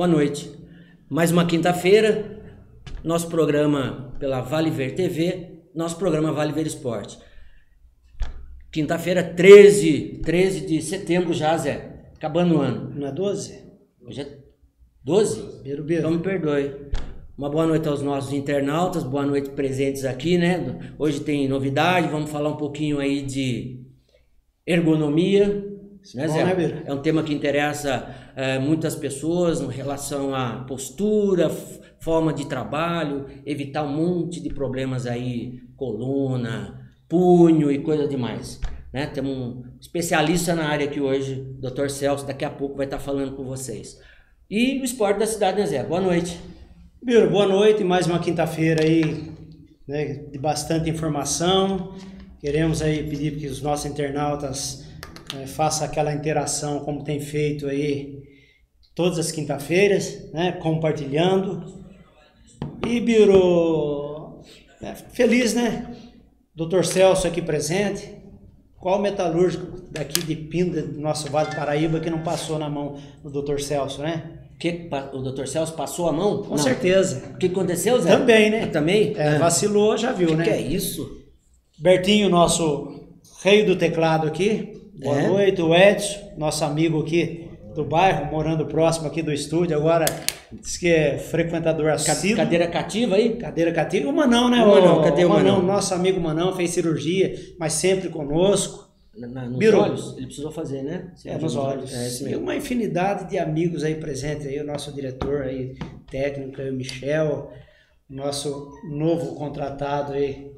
Boa noite. Mais uma quinta-feira, nosso programa pela Vale Ver TV, nosso programa Vale Ver Esporte. Quinta-feira, 13, 13 de setembro já, Zé. Acabando o ano. Não é 12? Hoje é 12? Biro, biro. Então me perdoe. Uma boa noite aos nossos internautas, boa noite presentes aqui, né? Hoje tem novidade, vamos falar um pouquinho aí de ergonomia, né, Bom, né? É um tema que interessa é, muitas pessoas em relação à postura, forma de trabalho, evitar um monte de problemas aí, coluna, punho e coisa demais. Né? Temos um especialista na área aqui hoje, Dr. Celso, daqui a pouco vai estar falando com vocês. E o esporte da cidade, né, Zé? Boa noite. Biro, boa noite. Mais uma quinta-feira aí, né, de bastante informação. Queremos aí pedir que os nossos internautas eh, façam aquela interação como tem feito aí todas as quinta-feiras, né, compartilhando. E Biro, é, feliz, né? Doutor Celso aqui presente. Qual metalúrgico daqui de Pinda, do nosso Vale do Paraíba, que não passou na mão do Dr. Celso, né? Que, o Dr. Celso passou a mão? Com certeza. O que aconteceu, Zé? Também, né? Ah, Também? É, vacilou, já viu, O que, né? que é isso? Bertinho, nosso rei do teclado aqui. Boa É. noite. O Edson, nosso amigo aqui do bairro, morando próximo aqui do estúdio. Agora diz que é frequentador assíduo. Cadeira cativa aí? Cadeira cativa. O Manão, né? O Manão, cadê o Manão? Manão? Nosso amigo Manão fez cirurgia, mas sempre conosco. Na, nos olhos? Ele precisou fazer, né? É, nos olhos. É uma infinidade de amigos aí presentes aí, o nosso diretor aí, técnico aí, o Michel, nosso novo contratado aí,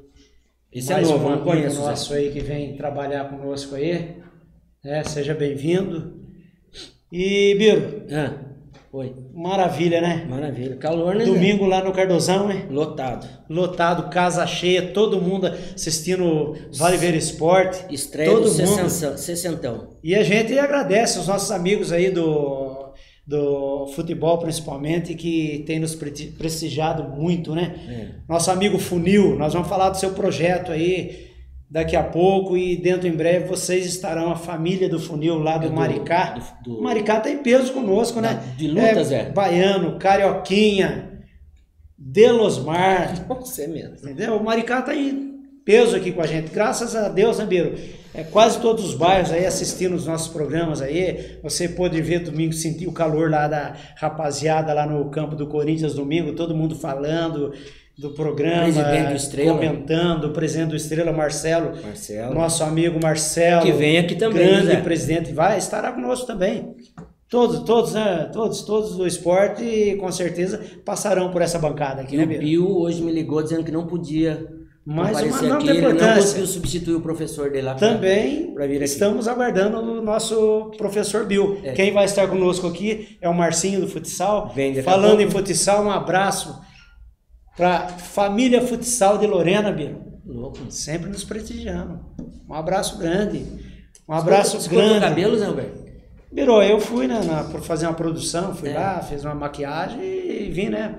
Esse é mais novo, um não conheço. Zé. nosso aí que vem trabalhar conosco aí. Né? Seja bem-vindo. E, Biro, Ah, oi. maravilha, né? Maravilha. Calor, né? Domingo lá no Cardozão, né? Lotado. Lotado, casa cheia, todo mundo assistindo Vale Ver Esporte. Estreia todo do mundo. sessentão. E a gente agradece os nossos amigos aí do, do futebol, principalmente, que tem nos pre- prestigiado muito, né? É. Nosso amigo Funil, nós vamos falar do seu projeto aí daqui a pouco e dentro em breve vocês estarão a família do Funil lá do, É do- Maricá. do- do- O Maricá tem peso conosco, né? De lutas, é. Baiano, Carioquinha, Delosmar, Você mesmo. Entendeu? O Maricá tá em peso aqui com a gente. Graças a Deus, né, Biro? É, quase todos os bairros aí assistindo os nossos programas aí. Você pôde ver domingo, sentir o calor lá da rapaziada lá no campo do Corinthians domingo, todo mundo falando do programa, do comentando, o presidente do Estrela, Marcelo, Marcelo. nosso amigo Marcelo. Que vem aqui também, Grande Zé. presidente, vai, estará conosco também. Todos, todos, né? Todos, todos do esporte, com certeza, passarão por essa bancada aqui, E né, o Biro? Pio hoje me ligou dizendo que não podia Mas uma- não aqui. tem Ele não importância. conseguiu substituir o professor dele lá. pra- Também pra aqui. estamos aguardando o nosso professor Bill. É. Quem vai estar conosco aqui é o Marcinho do Futsal. Vem Falando pouco. em futsal, um abraço para família Futsal de Lorena, Bill. Louco. Sempre nos prestigiando. Um abraço grande. Um abraço o grande. cabelo, Zé Alberto? Birou, eu fui né, na, por fazer uma produção, fui É. lá, fiz uma maquiagem e vim, né?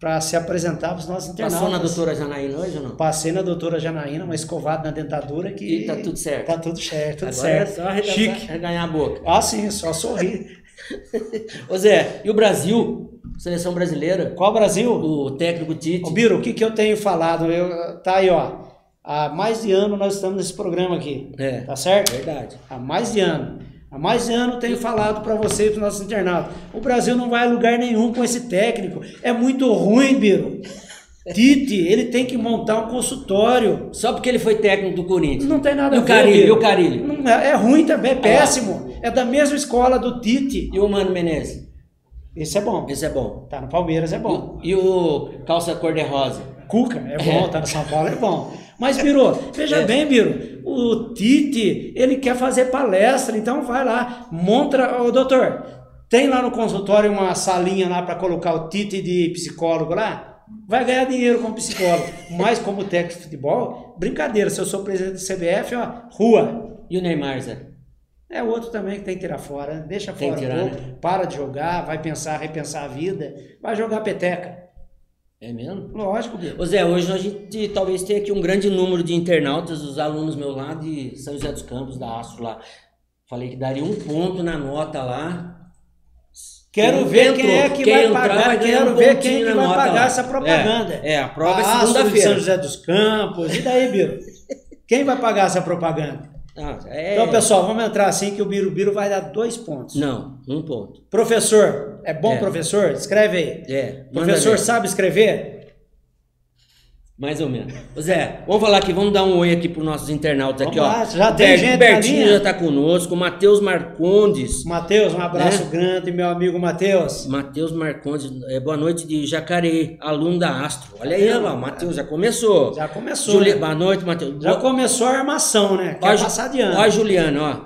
Para se apresentar para os nossos internautas. Passou na doutora Janaína hoje ou não? Passei na doutora Janaína, uma escovada na dentadura que. E tá tudo certo. Tá tudo certo, tudo Agora certo. é só arregaçar- Chique. arreganhar a boca. Ah, sim, só sorrir. Ô Zé, e o Brasil? Seleção brasileira? Qual Brasil? O técnico Tite. Ô, Biro, o que, que eu tenho falado? Eu, tá aí, ó. Há mais de ano nós estamos nesse programa aqui. É. Tá certo? Verdade. Há mais de ano. Há mais de ano eu tenho falado para vocês, para os nossos internautas. O Brasil não vai a lugar nenhum com esse técnico. É muito ruim, Biro. Tite, ele tem que montar um consultório. Só porque ele foi técnico do Corinthians. Não tem nada E a o ver. Carilho? E o Carilho? Não é, é ruim também, é péssimo. É da mesma escola do Tite. E o Mano Menezes? Esse é bom. Esse é bom. Tá no Palmeiras, é bom. E o calça cor-de-rosa? Cuca, é bom, tá no São Paulo, é bom. Mas, Biro, veja É. bem, Biro, o Tite, ele quer fazer palestra, então vai lá, monta, ô doutor, tem lá no consultório uma salinha lá para colocar o Tite de psicólogo lá? Vai ganhar dinheiro como psicólogo, mas como técnico de futebol, brincadeira, se eu sou presidente do CBF, ó, rua. E o Neymar, Zé? É outro também que tem que tirar fora, né? deixa Tem fora que um tirar, pouco, né? para de jogar, vai pensar, repensar a vida, vai jogar peteca. É mesmo? Lógico, Biro. Ô Zé, hoje a gente talvez tenha aqui um grande número de internautas, os alunos meus lá de São José dos Campos, da Astro lá. Falei que daria um ponto na nota lá. Quero ver entrou, quem é que quem vai entrar pagar, vai quero um ver quem que na vai pagar lá. essa propaganda. É, é, a prova é Astro de segunda-feira. São José dos Campos. E daí, Biro? Quem vai pagar essa propaganda? Ah, é- Então, pessoal, vamos entrar assim que o Birubiru vai dar dois pontos. Não, um ponto. Professor, é bom É. professor? Escreve aí. É, Professor sabe escrever? Mais ou menos. Ô Zé, vamos falar aqui, vamos dar um oi aqui para nossos internautas aqui, Vamos ó. lá, já O tem Ber- gente Bertinho já tá conosco, Matheus Marcondes. Matheus, um abraço Né? grande, meu amigo Matheus. Matheus Marcondes, é, boa noite de Jacareí, aluno da Astro. Olha aí, o Matheus já começou. Já começou. Juli- né? Boa noite, Matheus. Já Boa- começou a armação, né? Quer Ó, passar de ano. Ó, Juliano, ó.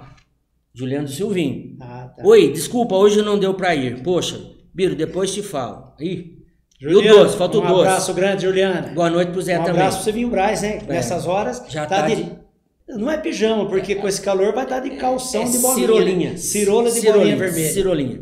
Juliano Silvinho. Ah, tá. Oi, desculpa, hoje não deu pra ir. Poxa, Biro, depois te falo. Ih, e o Juliano, doce, falta o um doce. abraço grande, Juliano. Boa noite pro Zé um também. abraço pro vir Braz, né? É. Nessas horas. Já tá de... de- Não é pijama, porque com esse calor vai estar de calção É de bolinha. cirolinha. Cirola de Cirolinha, bolinha vermelha. Cirolinha.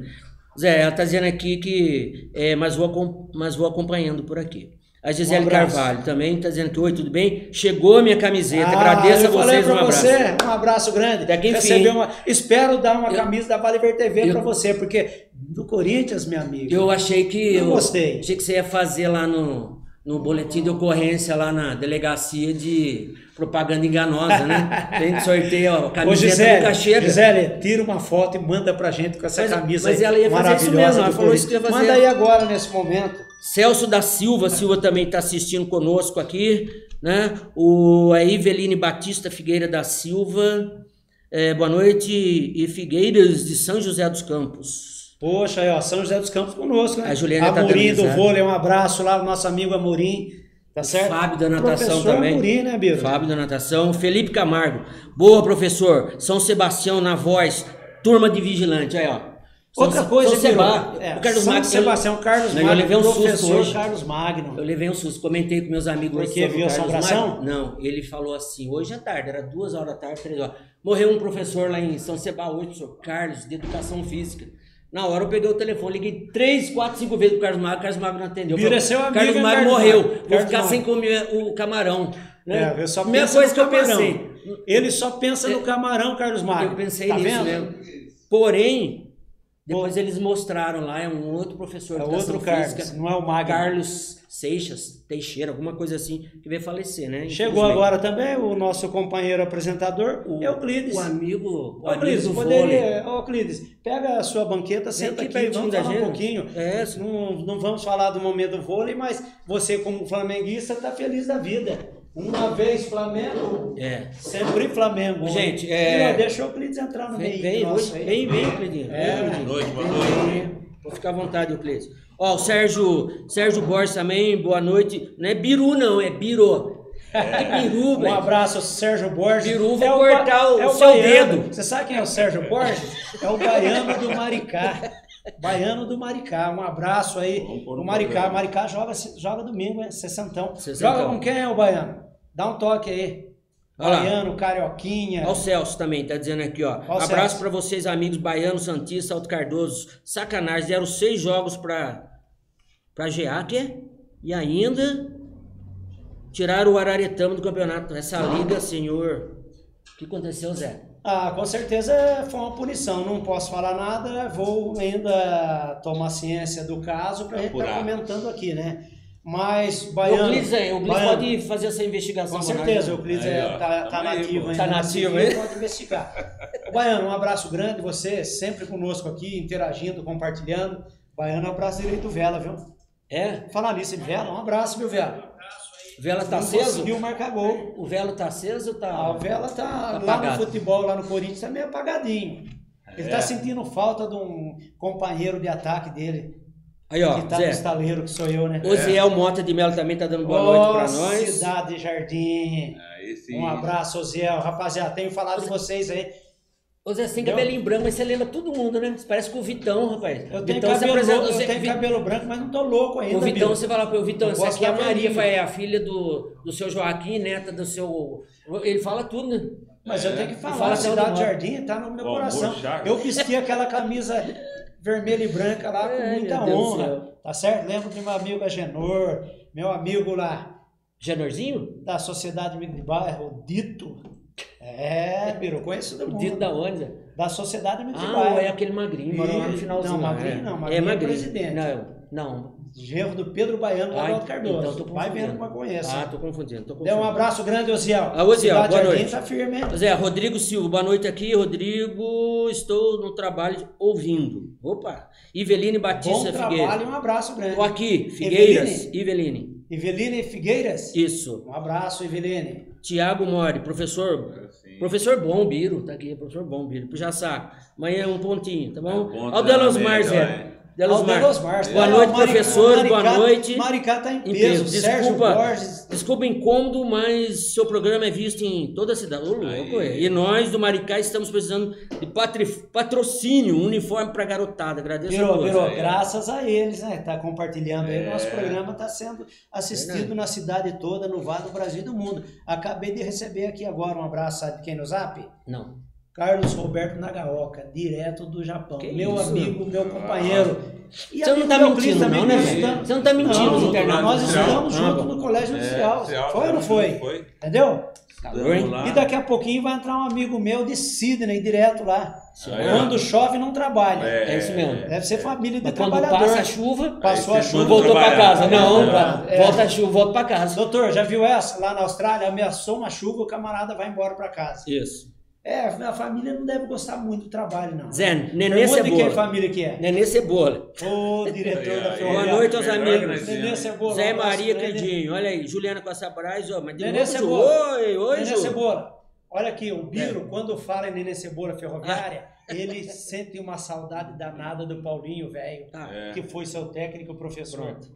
Zé, ela tá dizendo aqui que. É, mas, vou, mas vou acompanhando por aqui. A Gisele Um. Carvalho também tá dizendo que oi, tudo bem? Chegou a minha camiseta. Ah, Agradeço a eu falei vocês, um pra abraço. você, um abraço grande. Até que enfim. Uma... Espero dar uma Eu- camisa da Vale Ver TV pra você, porque do Corinthians, minha amiga. Eu achei que. Eu Eu gostei. Achei que você ia fazer lá no, no boletim de ocorrência, lá na delegacia de propaganda enganosa, né? Tem sorteio, ó, Ô, camiseta Gisele, nunca chega. Gisele, tira uma foto e manda pra gente com essa Mas- camisa mas ela ia fazer isso mesmo, ela falou isso que ia fazer. Manda aí agora, nesse momento. Celso da Silva, Silva também está assistindo conosco aqui, né? O a Eveline Batista Figueira da Silva, é, boa noite, e Figueiras de São José dos Campos. Poxa, aí, ó, São José dos Campos conosco, né? A Juliana tá Amorim dando do vôlei, um abraço lá, nosso amigo Amorim, tá certo? Fábio da natação Professor também. Amorim, né, Biro? Fábio da Natação, Felipe Camargo, boa professor, São Sebastião na voz, turma de vigilante, aí ó. São- Outra coisa, São Seba, é, o Carlos São Magno, Sebastião Carlos Não, eu Magno, levei um susto professor hoje. Carlos Magno. Eu levei um susto, comentei com meus amigos Porque sobre o viu a Carlos? Magno. Não, ele falou assim, hoje à tarde, era duas horas da tarde, três horas. Morreu um professor lá em São Sebá hoje, o professor Carlos, de Educação Física. Na hora eu peguei o telefone, liguei três, quatro, cinco vezes pro Carlos Magno, o Carlos Magno não atendeu. Vira seu amigo, Carlos Magno Carlos morreu, Magno? vou Carlos ficar Magno. sem comer o camarão. Né? É, eu só Primeira coisa no que eu camarão. pensei. Ele só pensa no camarão, Carlos Magno. Eu pensei tá nisso vendo? mesmo. Porém, depois eles mostraram lá, é um outro professor É de outro educação Carlos, física, não é o Magno. Carlos Seixas, Teixeira, alguma coisa assim, que veio falecer, né? Chegou agora também o nosso companheiro apresentador, o, Euclides. o amigo, o amigo Euclides, vôlei. poderia, ô, Euclides, pega a sua banqueta, senta aqui aqui, vamos falar um pouquinho. É. Não, não vamos falar do momento do vôlei, mas você como flamenguista está feliz da vida. Uma vez Flamengo, É. sempre Flamengo. Gente, é- ó, deixa o Euclides entrar no Vem, meio. vem, nosso vem, vem, Cleitinho. É. Boa noite, boa vem. Vou ficar à vontade, Euclides. Ó, o Sérgio, Sérgio Borges também, boa noite. Não é Biru, não, é Biro. Que Biru, Um velho. abraço, Sérgio Borges. Peru, vou É o cortar o ba- seu baiano. dedo. Você sabe quem é o Sérgio Borges? É o baiano do Maricá. Baiano do Maricá. Um abraço aí. O Maricá. Maricá joga, joga domingo, hein? Sessentão. Sessentão. Joga com quem é o baiano? Dá um toque aí. Olha lá. Baiano, Carioquinha. Ó o Celso também, tá dizendo aqui, ó. Ó o Abraço pra vocês, amigos baianos, Santista, Alto Cardoso. Sacanagem, deram seis jogos pra, pra GA, que é? E ainda tiraram o Araretama do campeonato. Essa liga, senhor. O que aconteceu, Zé? Ah, com certeza foi uma punição. Não posso falar nada. Vou ainda tomar ciência do caso para a gente estar Apurar. comentando aqui, né? Mas, Baiano... Euclides, é, o Euclides Baiano, pode fazer essa investigação. Com lá, certeza, né? o Euclides Aí, é, tá, tá aí, nativo ainda. Tá na nativo aí? Pode investigar. Baiano, um abraço grande. Você sempre conosco aqui, interagindo, compartilhando. Baiano, um abraço direito do Vela, viu? É? Falar nisso, Vela, um abraço, viu, Vela? O Vela tá Não aceso? conseguiu marcar gol. O Velo tá aceso ou tá. Ah, o Vela tá, Tá lá apagado. no futebol, lá no Corinthians, tá meio apagadinho. Ele É. tá sentindo falta de um companheiro de ataque dele, Aí, ó, que tá no Zé. estaleiro, que sou eu, né? O Ziel Mota de Melo também tá dando boa noite pra nós. Cidade de Jardim. Aí sim. Um abraço, Ziel. Rapaziada, tenho falado de vocês aí. Ô Zé, você cabelinho branco, mas você lembra todo mundo, né? Você parece com o Vitão, rapaz. Eu tenho, Vitão, você cabelo, apresenta- louco, eu você- tenho Vi- cabelo branco, mas não tô louco ainda. O Vitão, Biro. você fala para o Vitão, Eu essa aqui é a Maria, é a filha do, do seu Joaquim, neta do seu. Ele fala tudo, né? Mas eu tenho que Ele falar, fala Cidade. Jardim tá no meu Bom, coração. Eu vesti aquela camisa vermelha e branca lá com É, muita do honra. Tá certo? Lembro de meu amigo Agenor, meu amigo lá Genorzinho? da Sociedade Amigo de Bairro, o Dito. É, Biro, conheço todo O Dito mundo. da onde? Da Sociedade Amigos de Ah, Bairro. é aquele magrinho, mora lá no finalzinho. não, magrinho é. não, é magrinho é magrinho. presidente. Não, não. Genro do Pedro Baiano do Ai, Adalto Cardoso. então tô Vai vendo pra conhecer. Ah, tô confundindo, tô Dê confundindo. um abraço grande, Osiel. Ah, Cidade boa Jardim noite. tá firme, hein? Zé, Rodrigo Silva, boa noite aqui, Rodrigo. Estou no trabalho ouvindo. Opa! Iveline Bom Batista trabalho Figueiredo. e um abraço grande. Estou aqui, Figueiras, Iveline. Eveline Figueiras. Isso. Um abraço, Eveline. Tiago Mori, professor. Professor Bom Biro, tá aqui, professor Bom Biro. Puxa saco. Amanhã um pontinho, tá bom? Ponto Ao Delosmar, na média, Zé. vai. Delosmar. Delosmar. Boa Olha, noite, Maricá- professor. Boa Maricá- noite. Maricá tá em Em peso. Desculpa. Borges. Desculpa o incômodo, mas seu programa é visto em toda a cidade. Ô, louco, Aí. é. E nós do Maricá estamos precisando de patri- patrocínio, uniforme pra garotada. Agradeço a Virou, todos. virou. aí. Graças a eles, né? Tá compartilhando aí. É. Nosso programa está sendo assistido Verdade. na cidade toda, no Vale do Brasil e do mundo. Acabei de receber aqui agora um abraço, sabe de quem no zap? Não. Carlos Roberto Nagaoka, direto do Japão. Que meu isso? amigo, meu companheiro. E Você não tá meu mentindo, também, não, né, nós velho? estamos- Você não tá mentindo Não, internatos. Nós Ah, juntos bom. no Colégio. Industrial, Foi ou não foi? Foi. Entendeu? Calor, hein? Tamo lá. E daqui a pouquinho vai entrar um amigo meu de Sidney, direto lá. Aí, Quando chove, não trabalha. É isso mesmo. Deve ser família de Mas quando trabalhador. passa a chuva, Passou a chuva, voltou pra trabalhar. casa. Não, É, é. volta a chuva, volta pra casa. Doutor, já viu essa? Lá na Austrália, ameaçou uma chuva, o camarada vai embora pra casa. Isso. É, a família não deve gostar muito do trabalho, não. Zé, Nenê Pergunta de que Cebola. família que é. Nenê Cebola. Ô, diretor Aí, da. Ferroviária. Boa noite aos amigos. Nenê. Cebola. Zé Maria grande. Quedinho, olha aí, Juliana Costa Braz, mas de Nenê. Cebola. Oi, oi, Nenê Ju. Cebola. Olha aqui, o Biro, É. quando fala em Nenê Cebola Ferroviária, ele sente uma saudade danada do Paulinho, velho, É. que foi seu técnico professor. pronto.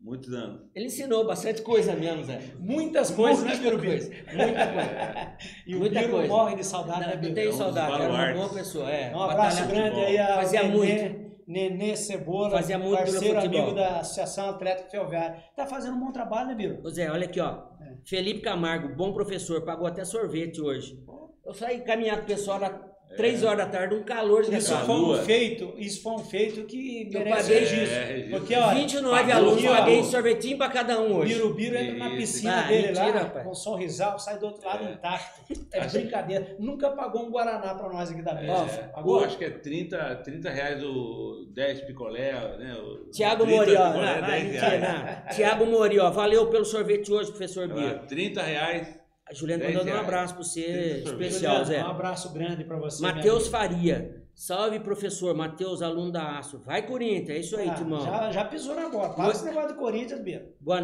Muitos anos. Ele ensinou bastante coisa mesmo, Zé. Muitas coisas, né, Biro? coisa, Muita coisa. E o Biro coisa. morre de saudade, né, Não, não Biro? tenho um saudade, era uma boa pessoa. É, Um abraço grande aí a Fazia Nenê, Nenê Cebola, Fazia muito parceiro amigo da Associação Atlética Ferroviária. Tá fazendo um bom trabalho, né, Biro? Ô Zé, olha aqui, ó. É. Felipe Camargo, bom professor, pagou até sorvete hoje. Eu saí caminhar com o pessoal às 3 horas da tarde, um calor de Isso foi um feito, isso foi um feito que Eu merece paguei- registro. É, registro. Porque, olha, 29 pagou, alunos, pagou. paguei sorvetinho pra cada um hoje. Biro Biro entra na piscina Ah, dele mentira, lá, rapaz. com um sorrisal, sai do outro lado É. intacto. É brincadeira. Nunca pagou um Guaraná pra nós aqui da É, pô, Pagou? acho que é 30, 30 reais o 10 picolé, né? O Tiago 30 Mori, ó. picolé, Não, vai, 10 mentira, reais. não. Tiago Mori, ó. Valeu pelo sorvete hoje, professor Bia. 30 reais. A Juliana 10 mandando um abraço pra você, especial, Zé. Um abraço grande pra você. Matheus Faria. Salve, professor. Matheus, aluno da Aço. Vai, Corinthians. É isso aí, amiga. Timão. Ah, já, já pisou na bola. Para esse negócio do Corinthians, Biro. Boa...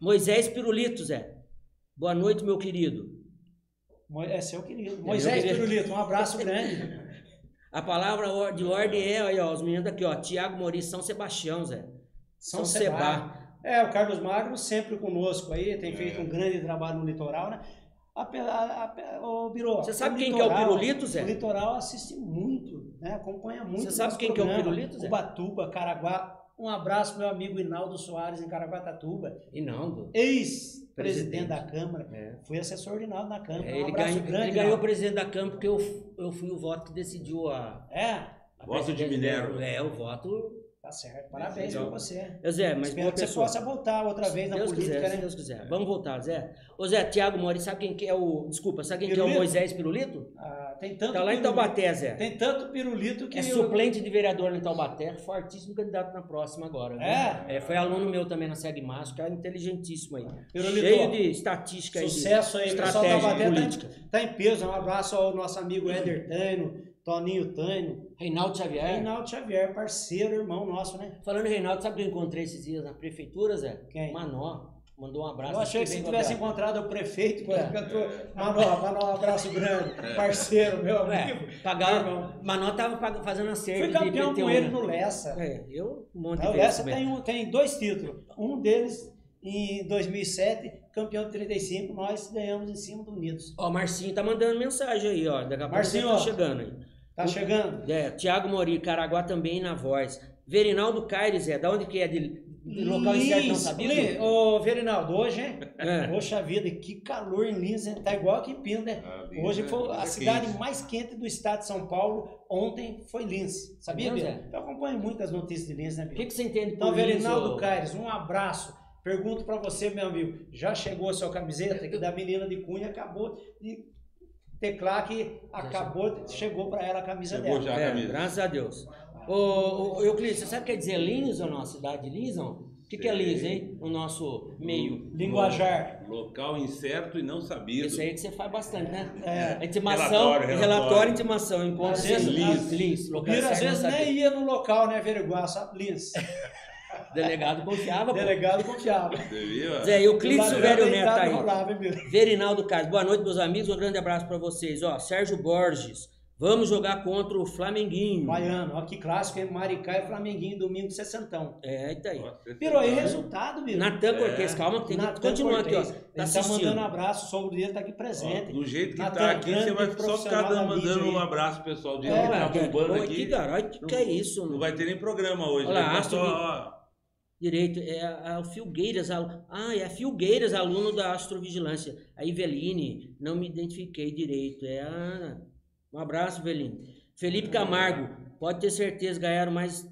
Moisés Pirulito, Zé. Boa noite, meu querido. Mo- É seu querido. Moisés querido. Pirulito, um abraço grande. A palavra de ordem é, aí, ó, os meninos aqui, ó. Tiago Mori, São Sebastião, Zé. São São Sebá. Sebá. É, o Carlos Magno sempre conosco aí, tem feito um grande trabalho no litoral, né? Apesar, o Biro, Você sabe o quem que é o litoral- Pirulito, Zé? O litoral assiste muito, né? Acompanha muito. Você sabe quem que é o. Pirulito, Zé? Ubatuba, Caraguá. Um abraço meu amigo Hinaldo Soares em Caraguatatuba, E não, do- ex-presidente Presidente. da Câmara. é. Fui assessor de Hinaldo na Câmara. É, um ele, abraço ganhou, grande. ele ganhou o presidente da Câmara porque eu, eu fui o voto que decidiu a. É, a Voto de dele. É, o voto. Tá certo. Parabéns Então, pra você. Ô, Zé, mas Espero que você pessoa. possa voltar outra vez Se na Deus política, quiser, né? se Deus quiser. Vamos voltar, Zé. Ô Zé, Tiago Mori, sabe quem que é o. Desculpa, sabe quem que é o? Moisés Pirulito? Ah, tem tanto Tá lá em pirulito- Taubaté, Zé. Tem tanto pirulito que É eu- suplente de vereador em Taubaté, fortíssimo candidato na próxima agora. viu? É? É, foi aluno meu também na Seg Márcio, cara inteligentíssimo aí. Pirulito, Cheio de estatística aí. Sucesso aí, pessoal da estratégia Baté política. tá, tá em peso. Um abraço ao nosso amigo Éder Taino, Toninho Taino, Reinaldo Xavier. Reinaldo Xavier, parceiro, irmão nosso, né? Falando em Reinaldo, sabe quem eu encontrei esses dias na prefeitura, Zé? Quem? Manó. Mandou um abraço. Eu achei que se tivesse encontrado o prefeito, quando É. cantou, Manó, Manó, um abraço grande, parceiro, meu amigo. É, Irmão. Manó tava pag- fazendo acerto Fui campeão com PT1, ele né? no Lessa. É, eu um monte de O Lessa tem, um, tem dois títulos. Um deles, em 2007, campeão de 35, nós ganhamos em cima do Unidos. Ó, Marcinho tá mandando mensagem aí, ó. Daqui a pouco Marcinho, tá chegando aí. Tá chegando? É, Tiago Mori, Caraguá também na voz. Verinaldo Caires, é, da onde que é? De, de local incerto não sabia? Ô, Verinaldo, hoje, hein? É. Poxa vida, que calor em Lins, hein? Tá igual aqui em Pino, né? Ah, Hoje né? foi Lins a é cidade quente. mais quente do estado de São Paulo. Ontem foi Lins. Sabia, Bia? Zé? Eu acompanho muitas notícias de Lins, né, O Bia? que, que você entende Então? Verinaldo ô? Caires, um abraço. Pergunto pra você, meu amigo, já chegou a sua camiseta? Que da menina de Cunha acabou de teclar que acabou, chegou para ela a camisa Chegou dela. já. a É, camisa. graças a Deus. Ô, ô, ô, Euclides, você sabe o que quer dizer Lins ou não? Cidade de Lins, não? O que, que é. Lins, hein? No nosso meio. Linguajar. Local incerto e não sabido. Isso aí que você faz bastante, né? É. Intimação, Relatório, relatório, relatório. intimação, encontro Às vezes- Lins, O local Biro às vezes nem ia no local, né, averiguar, sabe? Lins. Delegado confiava, pô. Delegado confiava. Você viu? Zé, Euclides Ladrão Silvério Neto deitado aí. rolava? Verinaldo Carlos, boa noite, meus amigos. Um grande abraço pra vocês. Ó, Sérgio Borges, vamos jogar contra o Flamenguinho. Baiano, ó, que clássico, hein? Maricá e Flamenguinho, domingo, sessentão. É, tá aí. Virou aí resultado, Biro. Natan É. Cortez, calma, que tem que continuar aqui, ó. Tá Ele tá mandando abraço, o sogro dele tá aqui Ó, presente. do jeito que Natan, tá aqui, você vai só ficar mandando um abraço pro pessoal de É, tá bombando aqui. que garoto, que, que é isso? Não vai ter nem programa hoje. Olha lá, né? Tá Astro só, Vi- ó, Direito, é a, a Filgueiras, ah, é a Filgueiras, aluno da Astrovigilância. A Iveline, não me identifiquei direito, é a. Um abraço, Iveline. Felipe Camargo, pode ter certeza, ganharam mais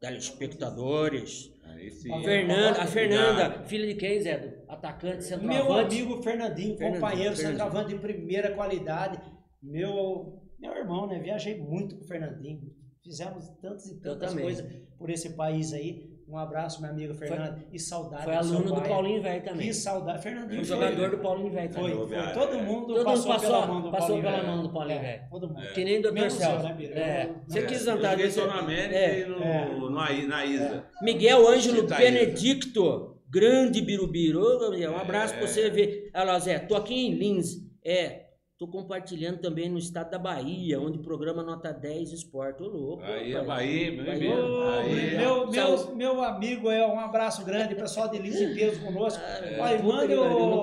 telespectadores. Aí sim. A Fernanda, a. Fernanda, filha de quem, Zé? Do atacante, centroavante. Meu amigo Fernandinho, Fernandinho, companheiro, Fernandinho. centroavante de primeira qualidade. Meu, meu irmão, né? Viajei muito com o Fernandinho. Fizemos tantas e tantas coisas por esse país aí. Um abraço, meu amigo Fernando. e saudade Foi do seu aluno do. Paulinho Velho também. Que saudade. Fernandinho Um foi- jogador do Paulinho Velho Foi, também. foi. Foi, Todo é. mundo Todo mundo passou, passou, pela mão do passou Paulinho pela Velho. mão do Paulinho É, Velho. Todo mundo. Que nem o Dr. Eu, Celso. né? É. Eu- Você É, quis eu andar joguei nesse- só na América É. e no, É. no Ai- na Isa. Miguel Ângelo Cita aí. Benedicto, grande birubiru. Ô, Gabriel, Um abraço É. pra você ver. Olha lá, Zé, tô aqui em Lins. É, tô compartilhando também no estado da Bahia, onde o programa Nota 10 Esporte. Ô, louco. Aí, a Bahia, meu Bahia. meu, meu, meu amigo, é um abraço grande, pessoal de Lins em peso conosco. É. Olha, manda o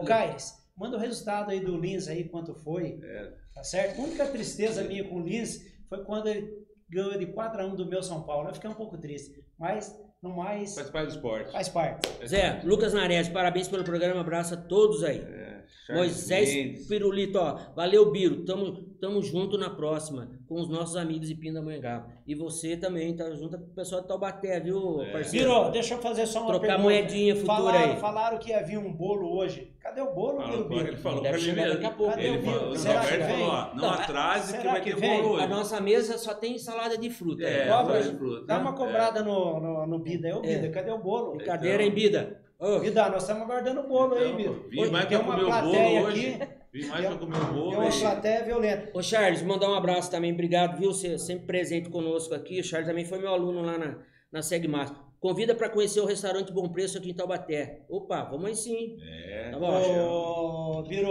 tudo. Caires, manda o resultado aí do Lins aí, quanto foi. É. Tá certo? A única tristeza minha com o Lins foi quando ele ganhou de 4x1 do meu São Paulo. Eu fiquei um pouco triste, mas no mais Faz parte do esporte. faz parte. Zé, Lucas Nares, parabéns pelo programa, abraço a todos aí. É, Moisés Mendes. Pirulito, ó. Valeu, Biro. Tamo, tamo junto na próxima com os nossos amigos de Pindamonhangaba. E você também tá junto com o pessoal de Taubaté, viu, É. parceiro? Virou, deixa eu fazer só uma Trocar pergunta. moedinha futura falaram, aí. Falaram que havia um bolo hoje. Cadê o bolo, Falou, Biro Biro? ele falou Deve pra mim chegar mesmo. daqui a pouco. Ele Cadê o falou, Biro? o que vem? falou, ó, não Não, atrase será que vai que ter vem? bolo hoje. A nossa mesa só tem salada de fruta. É, Cobra, só de fruta. Dá uma É. cobrada no, no, no Bida. É o Bida, É. cadê o bolo? Brincadeira, hein, Bida? Ô, Bida, nós estamos aguardando o bolo aí, Então, Bida. Vim mais uma comer o bolo hoje. aqui. Vim mais pra comer o bolo. Tem uma plateia violenta. Ô Charles, mandar um abraço também, obrigado, viu? Você sempre presente conosco aqui. O Charles também foi meu aluno lá na, na Segmas. Convida para conhecer o restaurante Bom Preço aqui em Taubaté. Opa, vamos aí sim. É. Tá bom. Ô, Biro,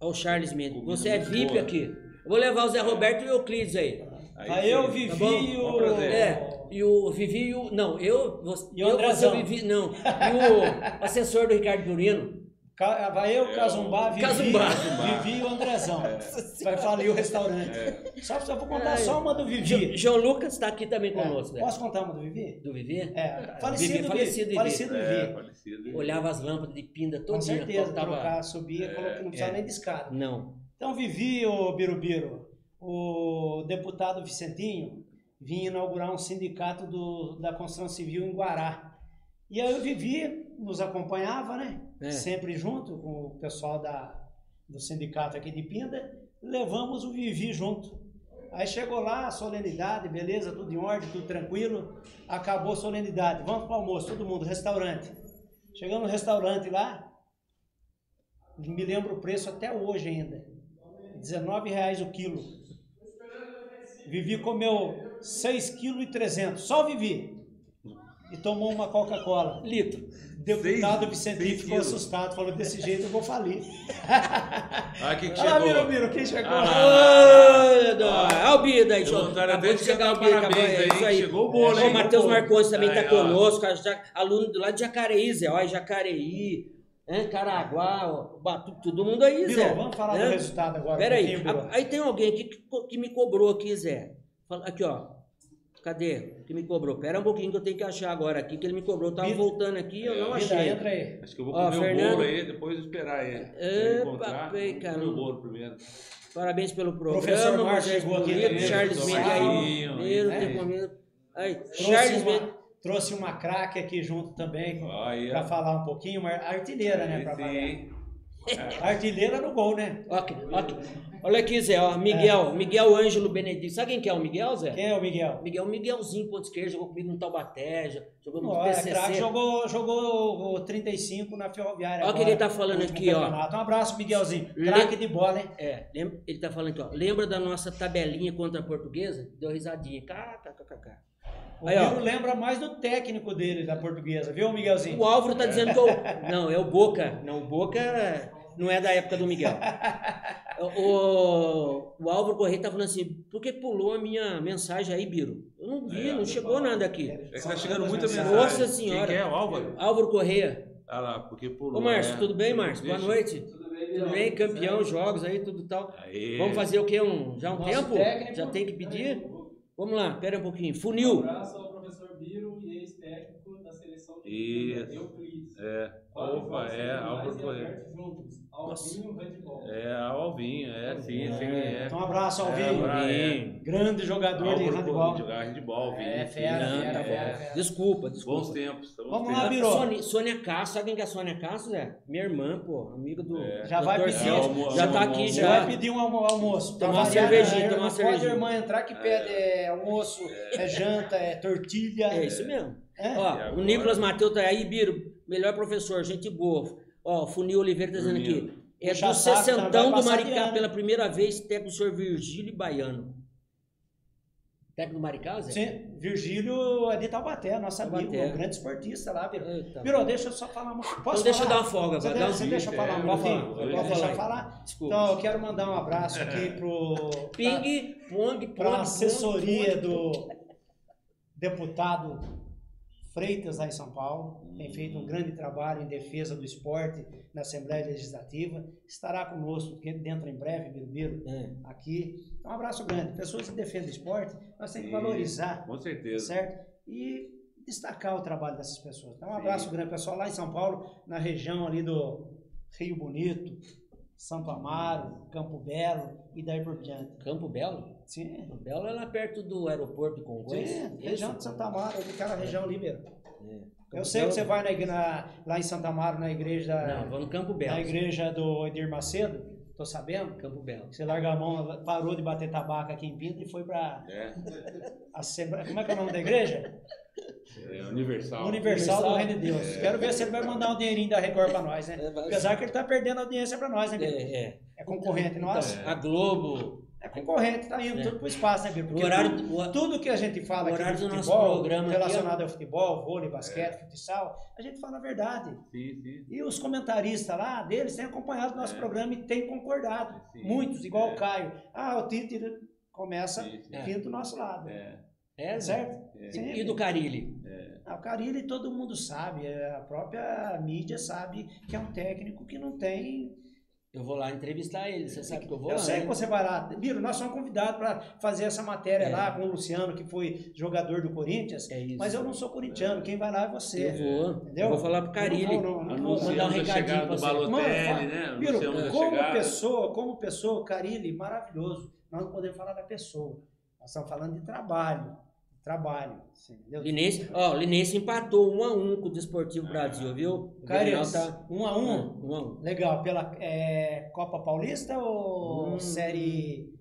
Ó, o Charles Mendes. Você é VIP boa. aqui. Eu vou levar o Zé Roberto e o Euclides aí. aí eu, sim. Vivi Tá e o... prazer. É, e o Vivi e o. Não, eu. Você, E o eu, Andrezão. você, o Vivi, não. E o assessor do Ricardo Durino. Ca- Vai eu, É, Cazumbá, o- Vivi, Cazumbá. Vivi e o Andrezão. Vai falir o restaurante. Só, só vou contar Ai. só uma do Jo- Vivi. João Lucas está aqui também conosco. É, né? Posso contar uma do Vivi? Do Vivi? É, falecido Vivi. falecido Falecido Vivi. Vivi. É, falecido. Olhava as lâmpadas de pinda todo Com dia. certeza, faltava- trocar, subia, falou que não precisava é. nem de escada. Não. Então, Vivi, o Birubiru, o deputado Vicentinho vinha inaugurar um sindicato do, da construção civil em Guará. E aí o Vivi nos acompanhava, né? É. Sempre junto com o pessoal da, do sindicato aqui de Pinda. Levamos o Vivi junto. Aí chegou lá, a solenidade, beleza, tudo em ordem, tudo tranquilo. Acabou a solenidade. Vamos para o almoço, todo mundo, restaurante. Chegamos no restaurante lá, me lembro o preço até hoje ainda. R$19,00 o quilo. Vivi comeu 6,3 kg, só Vivi. E tomou uma Coca-Cola. Litro. Deputado Seis- seis ficou quilos. assustado, falou: desse jeito eu vou falir. Ah, Olha lá, chegou. Miro, Miro, quem chegou? Olha o Bida aí, show. Voluntário Acabou até de de chegar o Bida, é aí, isso aí. chegou o bolo, hein? Matheus o Marcondes também está conosco, já- aluno do lado de Jacareí, Zé. Olha, Jacareí, hein, Caraguá, Batu- todo mundo aí, Miro, Zé. vamos falar Né? do resultado agora. Pera um aí, tem alguém aqui que me cobrou aqui, Zé. Fala- Aqui, ó. Cadê? Que me cobrou? Pera um pouquinho que eu tenho que achar agora aqui, que ele me cobrou. Eu tava Vida- voltando aqui e eu não Vida, achei. entra aí. Acho que eu vou Ó, comer Fernando. o bolo aí, depois esperar ele. Epa, pei, vou cara. comer o bolo primeiro. Parabéns pelo Professor programa. Márcio Moisés chegou aqui Bonito, Charles professor Mendes aí. Primeiro, né? tem comido. Aí, Trouxe Charles Mendes. uma, trouxe uma craque aqui junto também, para falar um pouquinho, uma artilheira, né? Pra sim. falar. Artilheira no gol, né? Ok, ok. Olha aqui, Zé, ó, Miguel, Miguel Ângelo Benedito. Sabe quem que é o Miguel, Zé? Quem é o Miguel? Miguel, o Miguelzinho, ponto esquerdo, jogou comigo no Taubaté, jogou no Olha, PCC. craque, jogou, jogou o 35 na Ferroviária. Olha o que ele tá falando aqui, ó. campeonato. Um abraço, Miguelzinho. Le- Craque de bola, hein? É, lembra- ele tá falando aqui, ó. Lembra da nossa tabelinha contra a portuguesa? Deu risadinha. KKKK. O Aí, ó. Biro lembra mais do técnico dele da portuguesa, viu, Miguelzinho? O Álvaro tá dizendo que eu. Não, é o Boca. Não, o Boca não é da época do Miguel. O, o Álvaro Correia tá falando assim: por que pulou a minha mensagem aí, Biro? Eu não vi, não chegou nada aqui. É que tá chegando muita mensagem. Nossa Senhora. Quem que é? O Álvaro? Álvaro Correia. Ah lá, porque pulou. Ô, Márcio, né? tudo bem, Márcio? Boa noite. Tudo bem, Tudo bem? Campeão, jogos aí, tudo tal. Aê. Vamos fazer o quê? Um, já um Nosso tempo? técnico. Já tem que pedir? Vamos lá, pera um pouquinho. Um Funil. abraço ao professor Biro e ex-técnico da seleção de Isso. Euclides. É. Opa, é, Álvaro Correia. abertos juntos. Alvinho, handball. É, Alvinho, é, sim, sim, é. Então, um abraço ao É, Vinho. agora é. Grande jogador de Álvaro handball. Jogar handball, Alvinho. É, fera, sim, fera, é. fera, fera. Desculpa, desculpa. Bons tempos. Vamos tempos. lá, Biro. Sônia, Sônia Castro, sabe quem que é a Sônia Castro, Zé? Minha irmã, pô, amiga do. É. Já vai pedir, É, almo- já tá almo- aqui, Você já. vai pedir um almo- almoço. Tomar uma cervejinha, tomar uma Não pode a cervejinha. irmã entrar que pede é, almoço, é janta, é tortilha. É isso mesmo. É? Ó, o Nicolas Matheus tá aí, Biro, melhor professor, gente boa. Ó, o Funil Oliveira tá dizendo aqui. É do saco, sessentão do Maricá pela primeira vez, técnico do senhor Virgílio Baiano. Técnico do Maricá, Zé? Sim, Virgílio é de Taubaté, nosso amigo, um grande esportista lá, Biro. Eita. Biro, deixa eu só falar uma Posso Então deixa eu dar uma folga, Você, deixa, um você deixa eu falar um É, pode Posso falar, deixar eu falar? Desculpa. Então, eu quero mandar um abraço aqui pro... Ping, pong, pong, assessoria pong, pong. do deputado Freitas lá em São Paulo, tem feito um grande trabalho em defesa do esporte na Assembleia Legislativa, estará conosco dentro em breve, Birubiru, É. aqui. Um abraço grande. Pessoas que defendem o esporte, nós temos que valorizar, Com certeza. certo? E destacar o trabalho dessas pessoas. Então, um Sim. abraço grande, pessoal, lá em São Paulo, na região ali do Rio Bonito, Santo Amaro, Campo Belo e daí por diante. Campo Belo? Sim, Campo Belo é lá perto do aeroporto de Congonhas. Sim, região de Santa Amaro, aquela região ali mesmo. É. Eu sei que Belo- você vai na, na- lá em Santa Amaro, na igreja, Não, vou no Campo Belo. na igreja do Edir Macedo, tô sabendo. Campo Belo. Você larga a mão, parou de bater tabaco aqui em Pinto e foi para É. Como é que é o nome da igreja? é universal. Universal do Universal. Reino de Deus. Quero ver se ele vai mandar um dinheirinho da Record para nós, né? É. Apesar que ele tá perdendo audiência para nós, né? É, é. É concorrente nosso. Então, a Globo, É concorrente, tá indo É. tudo pro espaço, né, Biro? o Porque horário, tudo- o- Tudo que a gente fala O aqui do do nosso futebol, programa aqui, relacionado ao futebol, vôlei, basquete, futsal, a gente fala a verdade. Sim, sim. E os comentaristas lá deles têm acompanhado o nosso É. programa e têm concordado. Sim. Muitos, igual É. o Caio. Ah, o Tite começa vindo do nosso lado. É, é, Certo? é. E do Carilli? Ah, o Carilli todo mundo sabe, é, a própria mídia sabe que é um técnico que não tem. Eu vou lá entrevistar ele, você sabe que eu vou Eu lá. sei né? que você vai lá. Biro, nós somos convidados para fazer essa matéria É. lá com o Luciano, que foi jogador do Corinthians. É isso. Mas eu não sou corintiano, quem vai lá é você. Eu vou. Entendeu? Eu vou falar pro Carilli. Eu não vou, não, não vou. Mandar um recadinho do você. Balotelli, Mano, fala- né? A como chegada. pessoa, como pessoa, Carilli, maravilhoso. Nós não podemos falar da pessoa. Nós estamos falando de trabalho. Trabalho. entendeu? Linense, ó, o Linense empatou 1 a 1 com o Desportivo Brasil, viu? O Carilhos, Grenal tá um a um. 1 a 1. Legal. Pela é, Copa Paulista ou Hum. Série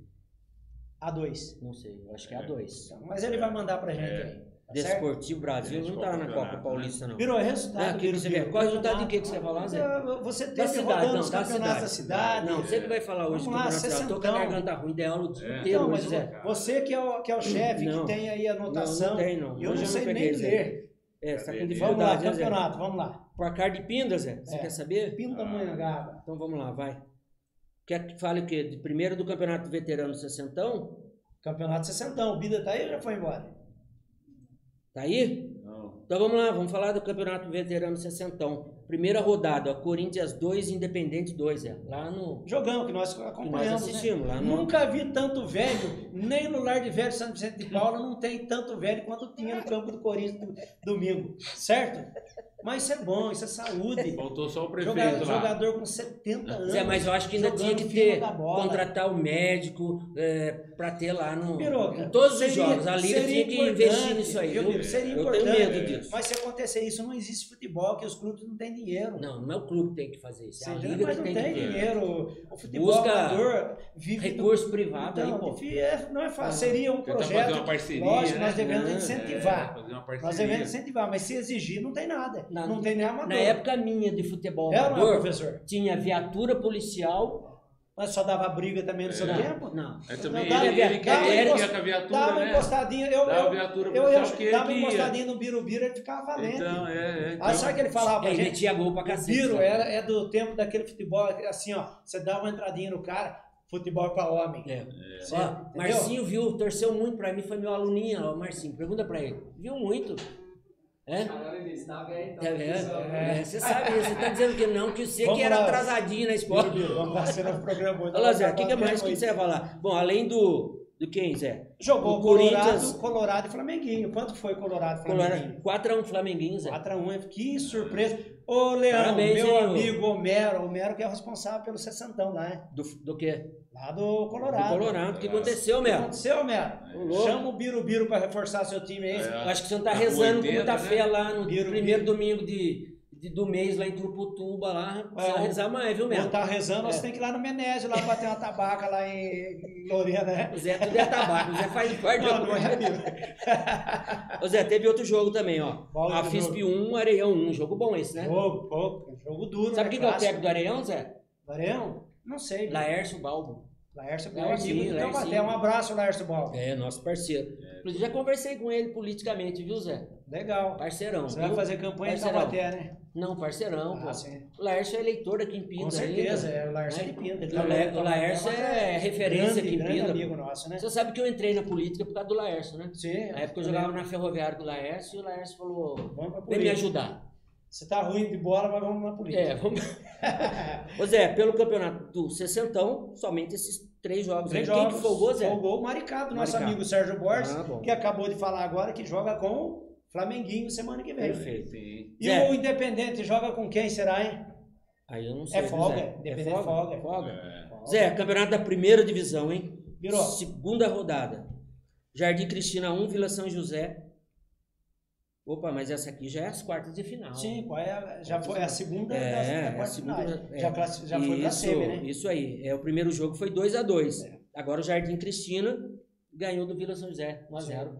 A2? Não sei, eu acho que é a 2. Então, mas ele vai mandar pra gente É. aí. Tá? Desportivo Brasil não tá na Copa Paulista, não. Virou resultado. Ah, que que você quer? Qual Biro. resultado de que que você vai falar, Zé? Ah, Você Da teve cidade, rodando não, os campeonatos cidade. da cidade. Não, você que vai falar hoje Vamos lá, nacional. Tô com a sessentão. garganta ruim, dei aula o dia É. inteiro Não, hoje, Zé. é, você que é o, que é o chefe, Não. que tem aí a anotação. Não, não tem, não. Eu Hoje não eu sei não peguei, nem Zé. ler. É, você tá com Vamos Vamos lá, dificuldade, né, campeonato, vamos lá. Placar de Pinda, Zé? Você É. quer saber? Pindamonhangaba. Então vamos lá, vai. Quer que fale o quê? De primeiro do Campeonato Veterano Sessentão? Campeonato 60. O Bida tá aí ou já foi embora? Tá aí? Não. Então vamos lá, vamos falar do Campeonato Veterano Sessentão. Primeira rodada, Corinthians 2, Independente 2, é. Lá no. Jogão que nós Que nós acompanhamos. assistimos, né? lá no. Nunca vi tanto velho, nem no Lar de Velho São Vicente de Paula não tem tanto velho quanto tinha no campo do Corinthians do, domingo, certo? Mas isso é bom, isso é saúde. Faltou só o Jogador, prefeito lá. jogador com 70 anos. Zé, mas eu acho que ainda tinha que ter, contratar o médico é, para ter lá no, Piroca, em todos seria- os jogos. A Liga seria tinha que investir importante, nisso aí, viu? Seria eu tenho importante. medo disso. Mas se acontecer isso, não existe futebol, que os clubes não têm dinheiro. Não, não é o clube que tem que fazer isso, é a Liga mas que não tem dinheiro. O futebol Busca amador vive do- Recurso privado aí, Então, pô. enfim, é- não é fácil. Seria um Tentar fazer projeto. uma parceria, lógico, né? nós devemos Não, incentivar. É, fazer uma parceria. nós devemos incentivar, mas se exigir, não tem nada. Na- não tem nem amador. Na época minha de futebol é não é, amador, professor? tinha viatura policial. Mas só dava briga também no seu Não, tempo? não. Aí também Não, ele, ele, uma ele quer com a viatura, Dava uma né? encostadinha, eu, eu, viatura eu, eu que dava ele encostadinha no Birubiru, ele ficava valente. Então, é, é. Aí sabe o que ele falava pra Ele gente? metia gol pra O cacete. Biro sabe? era, é do tempo daquele futebol, assim, ó, você dá uma entradinha no cara, futebol pra homem. É. Você- Ó? Marcinho viu, torceu muito pra mim, foi meu aluninho, ó, Marcinho. Pergunta pra ele. Viu muito. É? Está pessoal. É, Você sabe, você tá dizendo que não, que você Vamos que era lá. atrasadinho na escola. Vamos lá, você não programou. Olha lá, Zé, o que, que mais que você vai falar? Bom, além do. Do quem, Zé? Jogou O Corinthians- Colorado e Flamenguinho. Quanto foi Colorado e Flamenguinho? 4x1 Flamenguinho, Zé. 4x1, que surpresa. Ô, Leão, Parabéns, meu hein, amigo Homero, Homero que é o responsável pelo sessentão lá, né? Do, do quê? Lá do Colorado. Do Colorado. O que aconteceu, O que aconteceu, Homero? Louco. Chama o Birubiru pra reforçar seu time aí. É. Eu acho que você não tá Tá rezando com 80, muita né? fé lá no Biro, primeiro domingo de- do mês lá em Truputuba lá. Precisa É, rezar mais, viu, Quando meu? tá rezando, É. você tem que ir lá no Menésio, lá bater uma tabaca lá em, Lorena, né? O Zé tudo é tabaco, o Zé faz parte Não, não é. Ô Zé, teve outro jogo também, ó. Qual a FISP 1, Areião 1. Jogo bom esse, né? Jogo, pô, jogo duro, Sabe né? quem que é o técnico do Areião, Zé? Lareão? Não sei. Laércio Balbo. Laércio é meu Laércio, amigo de Laércio. Taubaté. Um abraço, Laércio Bal. É, nosso parceiro. Inclusive, já conversei com ele politicamente, viu, Zé? Legal. Parceirão. Você vai viu? fazer campanha em Parceirão. Taubaté, né? Não, parceirão, Ah, pô. sim. O Laércio é eleitor aqui em Pinda Com certeza, ainda, é o Laércio né? de Pinda. O La- em o Taubaté, Laércio mas é referência grande, aqui em grande Pinda, amigo nosso, né? Você sabe que eu entrei na política por causa do Laércio, né? Sim. Na época eu jogava na ferroviária com o Laércio e o Laércio falou: vem me ajudar. Você tá ruim de bola, mas vamos na política. É, vamos. Ô Zé, pelo campeonato do Sessentão, somente esses três jogos. Três. Quem jogos. que folgou, Zé? Folgou o Maricado, nosso amigo Sérgio Borges, Ah, que acabou de falar agora que joga com Flamenguinho semana que vem. Perfeito. Sim. E Zé. o Independente joga com quem será, hein? Aí eu não sei. É folga, Zé? Independente é folga. folga. folga. É. Zé, campeonato da primeira divisão, hein? Virou. Segunda rodada. Jardim Cristina 1, Vila São José. Opa, mas essa aqui já é as quartas de final. Sim, qual é a- já foi a segunda É, da, da a quarta segunda final. é. Já, classi- já foi pra isso, semi, né? Isso aí. É, o primeiro jogo foi 2 a 2 É. Agora o Jardim Cristina ganhou do Vila São José, 1x0.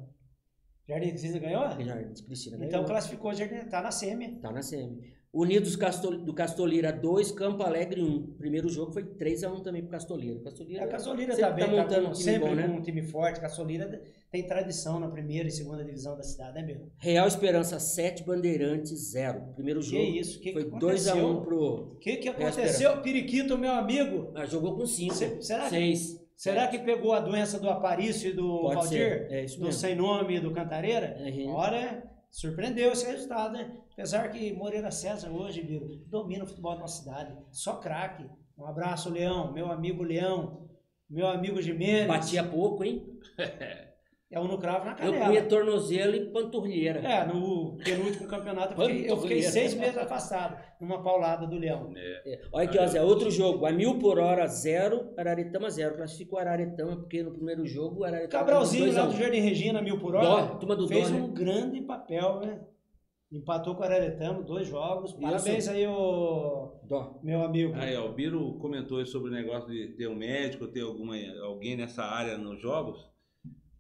Jardim Cristina ganhou? Jardim Cristina Então ganhou. classificou o Jardim, tá na semi. Tá na semi. Unidos Castol- do Castolira 2, Campo Alegre 1. Primeiro jogo foi 3x1 também pro Castolira. Castolira A Casolira sempre também tá tá montando com- um time sempre bom, né? um time forte. Casolira tem tradição na primeira e segunda divisão da cidade, né, meu? Real Esperança 7, Bandeirantes 0. Primeiro Que jogo isso? Que foi que 2x1 aconteceu? pro. O que, que aconteceu, Periquito, meu amigo? Ah, jogou com 5. Cê- será que- 6. Será que pegou a doença do Aparício e do Pode Valdir? É Do mesmo. Sem Nome e do Cantareira? Uhum. Olha, surpreendeu esse resultado, né? Apesar que Moreira César hoje, Biro, domina o futebol da nossa cidade. Só craque. Um abraço, Leão, meu amigo Leão, meu amigo Jimenez. Batia pouco, hein? É um no cravo na Eu canela. punha tornozelo e panturrilheira. É, no penúltimo campeonato eu fiquei, eu fiquei seis meses afastado numa paulada do Leão. É. Olha aqui, ó, Zé, outro jogo. A mil por hora, 0, Araretama 0. Classificou Araretama, porque no primeiro jogo o Araretama. Cabralzinho lá 2 a do 1. Jardim Regina, mil por hora, Dó, turma do fez Dó, né? um grande papel, né? Empatou com o Araretama, dois jogos. Parabéns aí, o Dó. meu amigo. Aí, ó, o Biro comentou sobre o negócio de ter um médico, ter alguma, alguém nessa área nos jogos.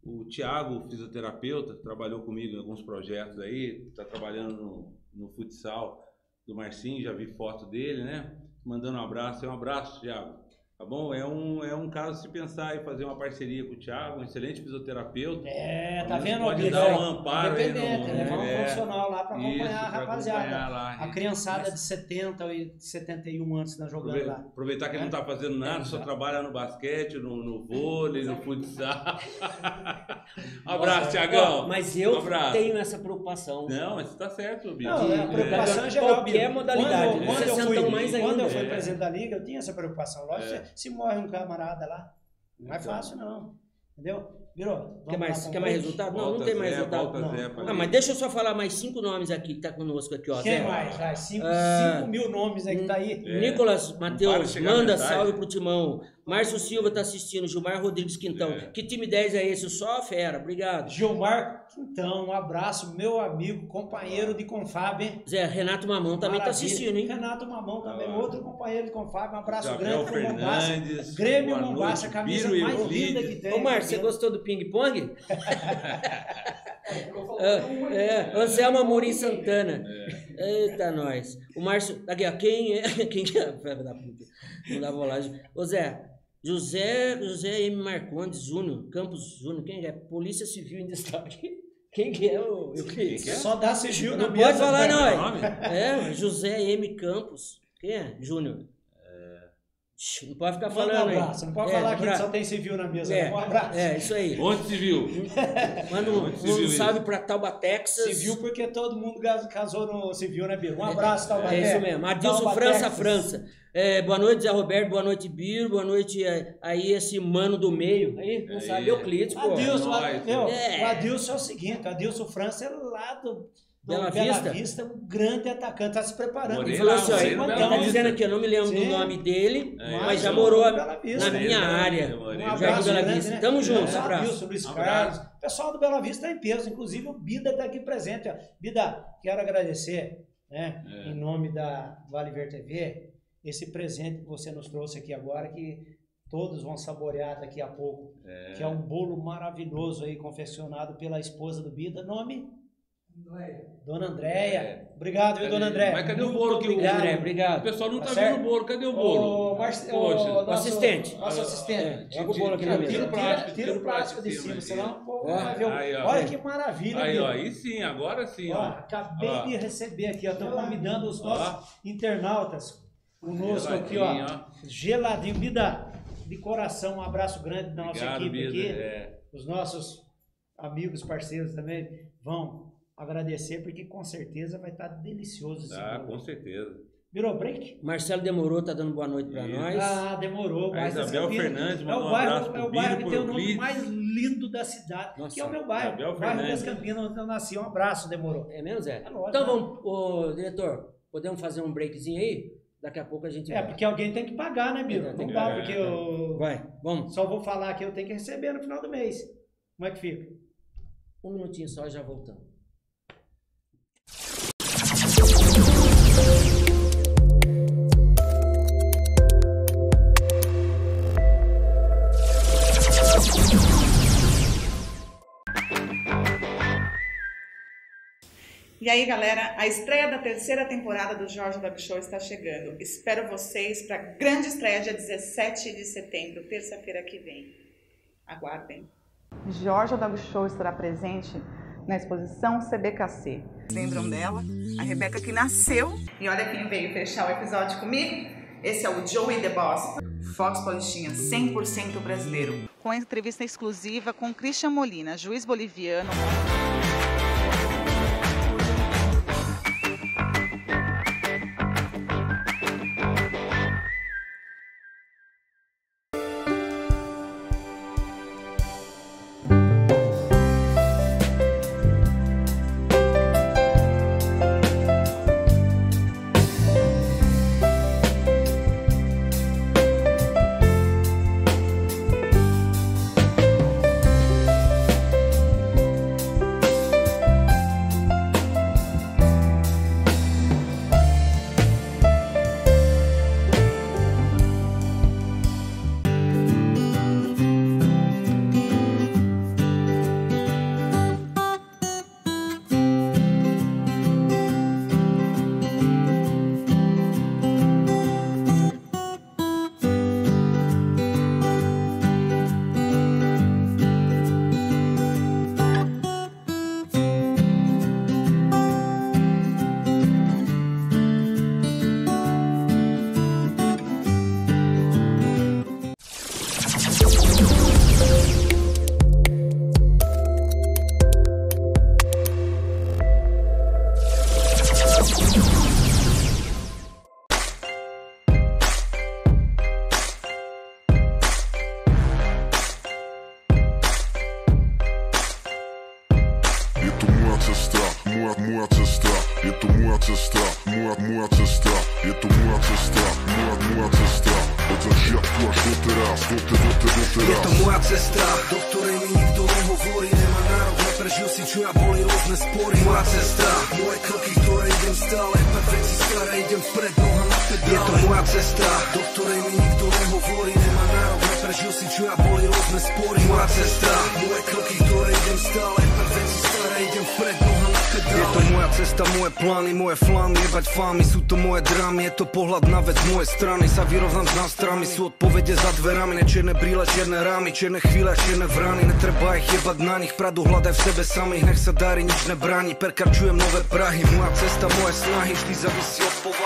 O Thiago, fisioterapeuta, trabalhou comigo em alguns projetos aí, está trabalhando no, no futsal do Marcinho, já vi foto dele, né? Mandando um abraço, é um abraço, Thiago. Tá bom? É um, é um caso se pensar em fazer uma parceria com o Thiago, um excelente fisioterapeuta. É, tá vendo? Pode dar um amparo aí no- levar um é. profissional lá para acompanhar Isso, a rapaziada. acompanhar lá. A criançada de 70 e 71 anos está jogando Aprove- lá. Aproveitar que ele não tá fazendo nada, só trabalha no basquete, no, no vôlei, no futsal. um abraço, Tiagão. Mas eu Um tenho essa preocupação. Não, mas tá certo, Bicho. Não, é a preocupação é geral. Qualquer modalidade, Quando, né? quando eu 60 fui, quando eu fui É. presidente da liga, eu tinha essa preocupação. Lógico, se, morre um camarada lá, não é Então. fácil não. Entendeu? Virou. Vamos Quer mais, quer mais resultado? Não, Volta não tem mais Zé, resultado. volta não. Zé Ah, mas deixa eu só falar mais cinco nomes aqui que tá conosco aqui, ó. Quem Zé. mais? 5 Ah, mil nomes aí que tá aí. É. Nicolas Matheus, manda salve pro Timão. Márcio Silva tá assistindo. Gilmar Rodrigues Quintão. É. Que time 10 é esse? Só a fera. Obrigado. Gilmar Quintão, um abraço, meu amigo, companheiro de Confab, hein? Zé, Renato Mamão também tá Maravilha. assistindo, hein? Renato Mamão também, Ah. outro companheiro de Confab, um abraço Gabriel grande pro Mombasa. Fernandes. Grêmio Mombasa, camisa Biro mais linda que tem. Ô, Márcio, você gostou do ping-pong? É, é, Anselmo Amorim Santana. Eita, nós. O Márcio. Aqui, ó, quem é. Quem é. Filha da puta. Não dá bolagem. Ô, Zé. José, José M. Marcondes Júnior, Campos Júnior, quem é? Polícia Civil em Destaque. Quem que é o. Eu Quem que é? Só dá sigil na Não pode falar, não, Qual é o é? nome? É, José M. Campos. Quem é? Júnior. Não pode ficar Manda um falando aí. abraço. Não pode É, falar que pra- só tem civil na mesa. É. Um abraço. é, isso aí. Onde se viu? Manda um, Onde se um salve pra Tauba, Texas. Civil porque todo mundo casou no civil, né, Biro? Um abraço, Taubaté. É isso mesmo. Adilson Tauba, França, Texas. França. É, boa noite, Zé Roberto. Boa noite, Biro. Boa noite é, aí esse mano do meio. Aí, não Aí. sabe, Euclides, pô. Adilson, é. o Adilson é o seguinte, o Adilson França é lá do, do Bela Bela, Vista? um grande atacante, tá se preparando. Morei Ele falou lá, assim, ele, tá Vista. dizendo aqui, eu não me lembro do Sim. nome dele, É, mas já eu- morou Bela Vista, na né? minha Eu área. Um abraço Bela grande, Vista. né? Tamo junto, É, abraço. Luiz. Carlos. O pessoal do Bela Vista está em peso, inclusive o Bida está aqui presente. ó. Bida, quero agradecer, né, É. em nome da Vale Ver TV, esse presente que você nos trouxe aqui agora, que todos vão saborear daqui a pouco, É. que é um bolo maravilhoso aí, confeccionado pela esposa do Bida. Nome? Dona Andréia. É. Obrigado, viu? Dona Andréia? Mas cadê o bolo que o- obrigado. André, O obrigado. pessoal não Tá tá, vendo o bolo. Cadê o bolo? O, Marce... Poxa. o O nosso assistente. Nosso É, assistente. joga o bolo aqui na Tira, mesa. tira, Tira o plástico, tira o plástico de cima, senão o povo Ó, vai ver. o-. Olha que maravilha, Aí, ó, aí sim, agora sim, Ó, ó. acabei Ó. de receber aqui, ó. Estou convidando os nossos internautas conosco aqui, Geladinho, ó. Geladinho. Bida, de coração, um abraço grande da nossa Obrigado, equipe Bida. aqui. É. Os nossos amigos, parceiros também vão agradecer, porque com certeza vai estar delicioso esse Tá, bolo. com certeza. Virou break? Marcelo demorou, tá dando boa noite pra Isso. nós. Ah, demorou. A das Isabel. Fernandes é mandou o um bairro, abraço é o bairro Biro, que tem o nome mais lindo da cidade, Nossa, que é o meu bairro. Isabel o bairro das Fernandes. Campinas, onde eu nasci. Um abraço, demorou. É mesmo, Zé? É lógico. Então vamos, ô, diretor, podemos fazer um breakzinho aí? Daqui a pouco a gente É, vai. porque alguém tem que pagar, né, Biro? É, tem Não que dá, pagar. porque eu Vai, vamos. só vou falar que eu tenho que receber no final do mês. Como é que fica? Um minutinho só e já voltamos. E aí, galera, a estreia da terceira temporada do Jorge Dog Show está chegando. Espero vocês para a grande estreia dia 17 de setembro, terça-feira que vem. Aguardem. Jorge Dog Show estará presente na exposição CBKC. Lembram dela? A Rebeca que nasceu. E olha quem veio fechar o episódio comigo. Esse é o Joey The Boss. Fox Paulistinha, 100% brasileiro. Com entrevista exclusiva com Christian Molina, juiz boliviano. Strany Sa vyrovnám s nástrami, sú odpovede za dverami Ne čierne brýle, čierne rámy, čierne chvíle, čierne vrany Netreba ich jebať na nich, pravdu hľadaj v sebe samých. Nech sa darí, nič nebráni, perkarčujem nové Prahy. Moja cesta, moje snahy, vždy závisí od povahy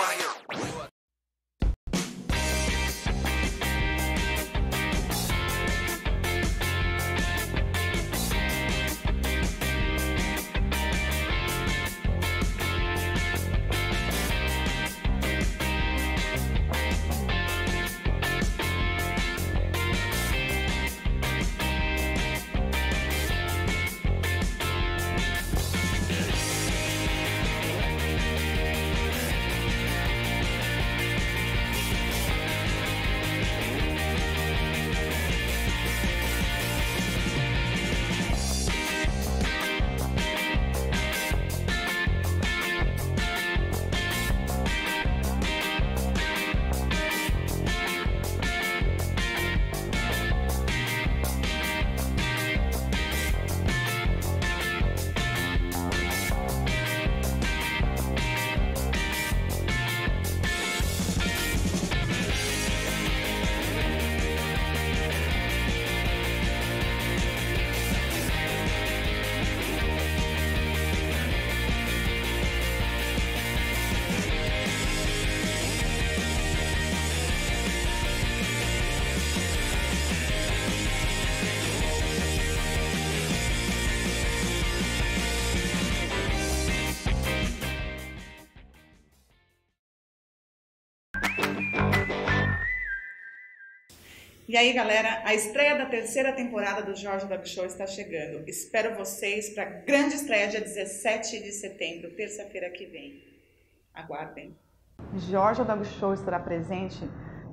aí, galera, a estreia da terceira temporada do Jorge Dog Show está chegando. Espero vocês para a grande estreia dia 17 de setembro, terça-feira que vem. Aguardem. Jorge Dog Show estará presente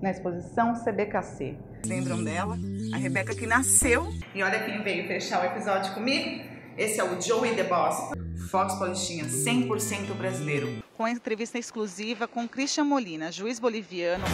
na exposição CBKC. Lembram dela? A Rebeca que nasceu. E olha quem veio fechar o episódio comigo. Esse é o Joey The Boss. Fox Paulistinha, 100% brasileiro. Com entrevista exclusiva com Christian Molina, juiz boliviano.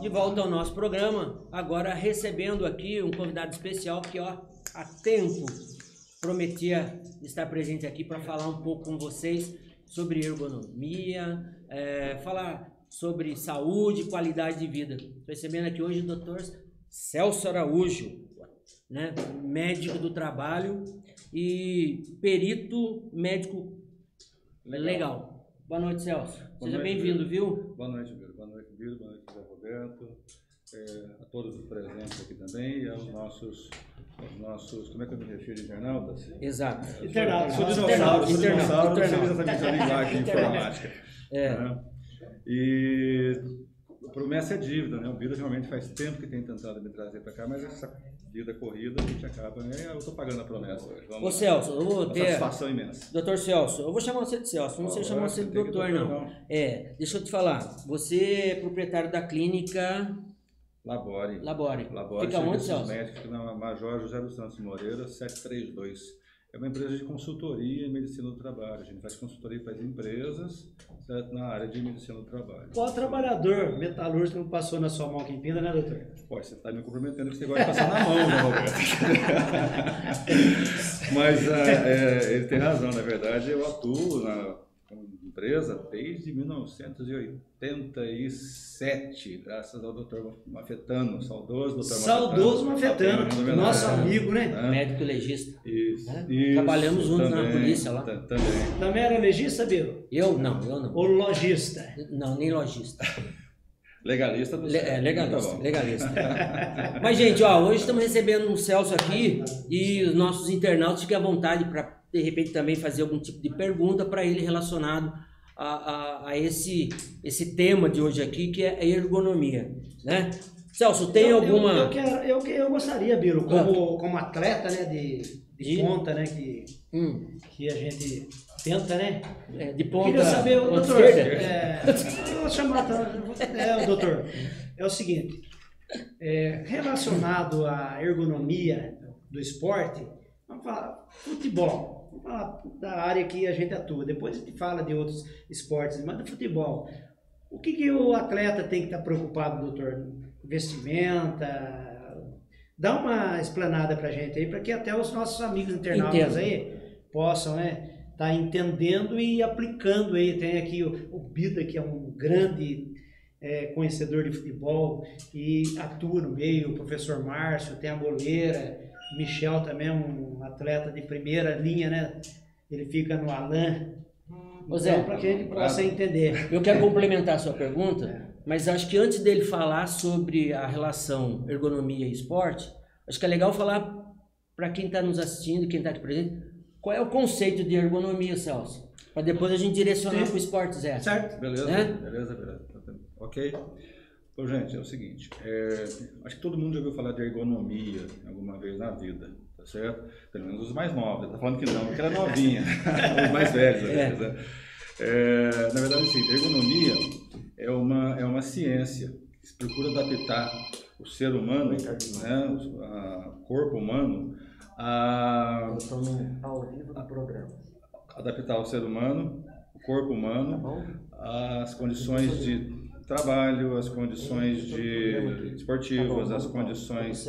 De volta ao nosso programa, agora recebendo aqui um convidado especial que ó, há tempo prometia estar presente aqui para falar um pouco com vocês sobre ergonomia, é, falar sobre saúde e qualidade de vida. Estou recebendo aqui hoje o doutor Celso Araújo, né, médico do trabalho e perito médico legal. legal. Boa noite, Celso. Boa Seja bem-vindo, viu? Boa noite, Biro. Boa noite, Biro. Boa noite, Zé Roberto. é, a todos os presentes aqui também e aos nossos, aos nossos como é que eu me refiro, internautas? Exato. Internautas. Sou Nossa, dinossauro, sou dinossauro, não sei internauta. exatamente a linguagem informática. É. né? E a promessa é dívida, né? O Bira realmente faz tempo que tem tentado me trazer para cá, mas essa vida corrida a gente acaba, né? Eu estou pagando a promessa hoje. Vamos Ô. Celso, eu vou ter. satisfação imensa. Doutor Celso, eu vou chamar você de Celso, não sei chamar você de doutor, não. não. É, deixa eu te falar. Você é proprietário da clínica Labore. Labore. Labore Fica onde, Celso? Médicos, fica na Major José dos Santos Moreira, 732. É uma empresa de consultoria em medicina do trabalho. A gente faz consultoria para as empresas certo? na área de medicina do trabalho. Qual trabalhador metalúrgico não passou na sua mão aqui em Pinda, né, doutor? Pô, você está me cumprimentando que você gosta de passar na mão, né, Roberto? Mas é, é, ele tem razão, na verdade, eu atuo na empresa desde 1987, graças ao doutor Mafetano, saudoso doutor Saudoso Mafetano, Mafetano, nosso amigo, né? Né? Médico legista. Isso, né? isso, Trabalhamos juntos na polícia lá. ta- Também. Também era legista, Biro? Eu não, eu não. Ou lojista? Não, nem lojista. Legalista do Le- céu. é, legalista, Tá bom. legalista. Mas, gente, ó, hoje estamos recebendo um Celso aqui e os nossos internautas fiquem à vontade para, de repente, também fazer algum tipo de pergunta para ele relacionado a, a, a esse, esse tema de hoje aqui, que é a ergonomia, né? Celso, tem Eu- alguma... Eu, eu, quero, eu, eu gostaria, Biro, como, como atleta né, de, de De? ponta, né, que, Hum, que a gente tenta, né? é, de Eu ponta, queria saber, ponta doutor, é, eu vou chamar, é, o doutor, é o seguinte, é, relacionado à ergonomia do esporte, vamos falar futebol, vamos falar da área que a gente atua, depois a gente fala de outros esportes, mas do futebol, o que, que o atleta tem que estar preocupado, doutor? Vestimenta, dá uma explanada pra gente aí, para que até os nossos amigos internautas Entendo. aí possam, né, tá entendendo e aplicando aí. Tem aqui o, o Bida, que é um grande é, conhecedor de futebol e atua no meio, o professor Márcio, tem a goleira, Michel também é um atleta de primeira linha, né? Ele fica no Alain. Ô, Zé, Então, para que a gente possa entender. Eu quero complementar a sua pergunta, mas acho que antes dele falar sobre a relação ergonomia e esporte, acho que é legal falar para quem está nos assistindo, quem está aqui presente, qual é o conceito de ergonomia, Celso? Para depois a gente direcionar para o esporte, Zé. Certo? Beleza, Né? beleza, beleza. Ok? Então, gente, é o seguinte, é, acho que todo mundo já ouviu falar de ergonomia alguma vez na vida, tá certo? Pelo menos os mais novos, tá falando que não, porque ela é novinha, os mais velhos, às É. vezes, né? É, na verdade, sim, ergonomia é uma, é uma ciência que se procura adaptar o ser humano, né, o corpo humano, a estou ao vivo do programa, adaptar o ser humano, o corpo tá humano, bom? as condições de trabalho, as condições de esportivas, as condições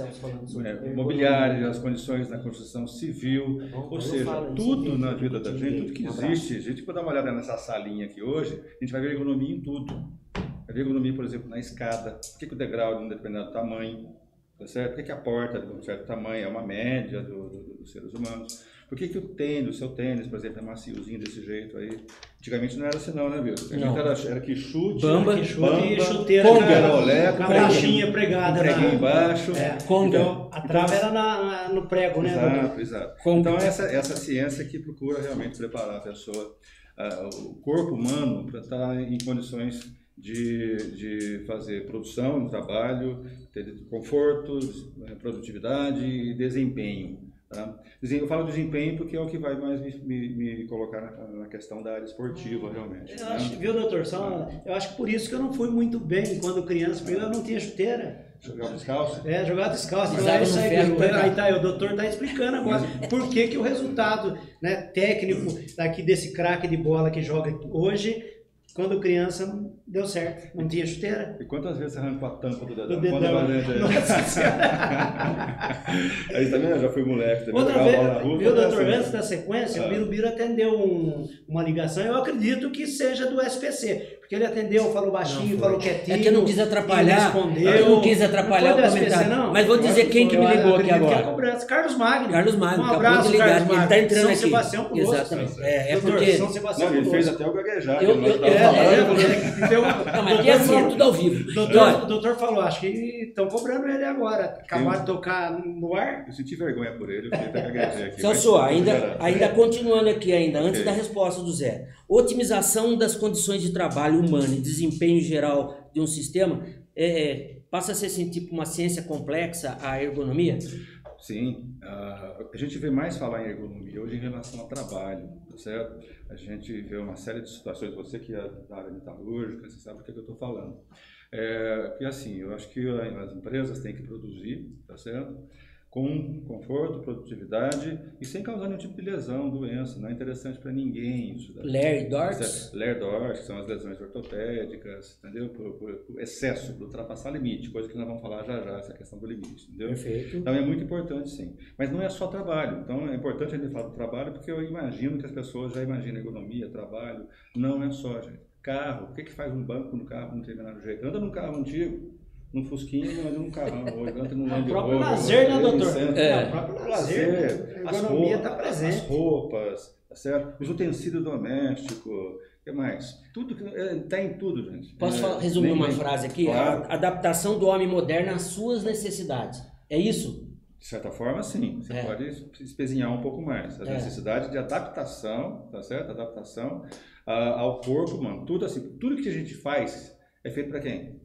é, imobiliárias, as condições na construção civil, ou seja, tudo na vida da gente, tudo que existe, a gente pode dar uma olhada nessa salinha aqui hoje, a gente vai ver ergonomia em tudo. Vai ver ergonomia, por exemplo, na escada, por que, que o degrau é de um determinado tamanho, tá certo? Por que, que a porta é de um certo tamanho, é uma média do- do- dos seres humanos. Por que, que o tênis, o seu tênis, por exemplo, é maciozinho desse jeito aí? Antigamente não era assim não, né, viu? Não. Era, era que chute, Bamba, Que chute bamba, chuteira conga, com a- olé, com a preguinho. pregada. na- embaixo. É. Conga. Então, A trava era na, na- no prego, né? Exato, exato. Conga. Então, essa, essa ciência que procura realmente preparar a pessoa, ah, o corpo humano, para estar em condições de, de fazer produção trabalho, ter conforto, eh, produtividade e desempenho. Tá? Eu falo desempenho porque é o que vai mais me, me- me colocar na, na questão da área esportiva, realmente. Eu né? acho, viu, doutor? Só, eu acho que por isso que eu não fui muito bem quando criança, porque eu não tinha chuteira. Jogar descalço? É, jogar descalço. No aí, viu? pegava. aí tá, o doutor tá explicando agora por que, que o resultado né, técnico daqui desse craque de bola que joga hoje, quando criança, não deu certo. Não tinha chuteira. E quantas vezes você arrancou a tampa do dedão? Do dedão. Conta pra gente aí. Nossa também eu já fui moleque também. Outra vez, rua, viu, foi doutor, assim. antes da sequência, Ah. o Birubiru atendeu um- uma ligação, eu acredito que seja do SPC, Porque ele atendeu, falou baixinho, Não, falou quietinho. É que eu não quis atrapalhar. respondeu. Eu não quis atrapalhar Não o comentário. não? Mas vou dizer quem que me Eu ligou aqui é agora. cobrança. Carlos Magno. Carlos Magno, Um acabou abraço, de ligar, Carlos ele tá Magno. entrando São aqui. Sebastião conosco. Exatamente. É, é Doutor, porque- São Sebastião Não, ele fez até o gaguejar. Eu- eu- nós é, é, falando. é, Não, mas aqui é assim, é tudo ao vivo. O Então, doutor, o doutor falou, acho que estão cobrando ele agora. Acabaram de tocar no ar. Eu senti vergonha por ele, eu queria até gaguejar aqui. Celso, ainda, continuando aqui ainda, antes da resposta do Zé. Otimização das condições de trabalho humano e desempenho geral de um sistema é, é, passa a ser assim, tipo uma ciência complexa, a ergonomia? Sim, a gente vê mais falar em ergonomia hoje em relação ao trabalho, tá certo? A gente vê uma série de situações, você que é da área metalúrgica, você sabe o que, é que eu estou falando. É, e assim, eu acho que as empresas têm que produzir, tá certo? Com conforto, produtividade e sem causar nenhum tipo de lesão, doença. Não é interessante para ninguém isso. daí. Ler? Certo? Ler são as lesões ortopédicas, entendeu? Por, por- por excesso, por ultrapassar limite, coisa que nós vamos falar já já, essa questão do limite, entendeu? Perfeito. Então é muito importante, sim. Mas não é só trabalho. Então é importante a gente falar do trabalho porque eu imagino que as pessoas já imaginam economia, trabalho. Não é só, gente. Carro. O que, que faz um banco no carro de um determinado jeito? Anda num carro antigo, num Fusquinha, não anda num carrão. Anda num É o Land próprio lazer, né, doutor? É. o próprio lazer. A roupas, está presente. As roupas, tá certo? Os utensílios domésticos, o que mais? Tudo que está em tudo, gente. Posso É, resumir uma frase aqui? Claro. A adaptação do homem moderno às suas necessidades. É isso? De certa forma, sim. Você É. pode espezinhar um pouco mais. A É. necessidade de adaptação, tá certo? Adaptação ah, ao corpo, mano. Tudo assim, tudo que a gente faz é feito para quem?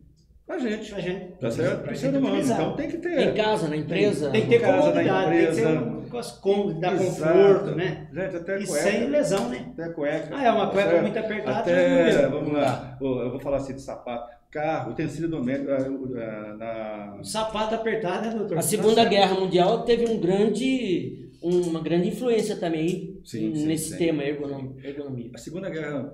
Pra gente. Pra gente. Tá certo? Pra Pro gente ser humano. utilizar. Então tem que ter. Em casa, na empresa? Tem que ter na comodidade, tem que ser empresa. um negócio cômodo, dar Exato. conforto, né? Gente, até E cueca. sem lesão, né? Até cueca. Ah, é uma tá cueca muito apertada. Até, já vamos lá, eu vou falar assim de sapato, carro, utensílio doméstico, ah, ah, na... Sapato apertado, né, doutor? A Segunda Guerra Mundial teve um grande, uma grande influência também Sim, sim, nesse sim. tema ergonom- ergonomia. A Segunda Guerra,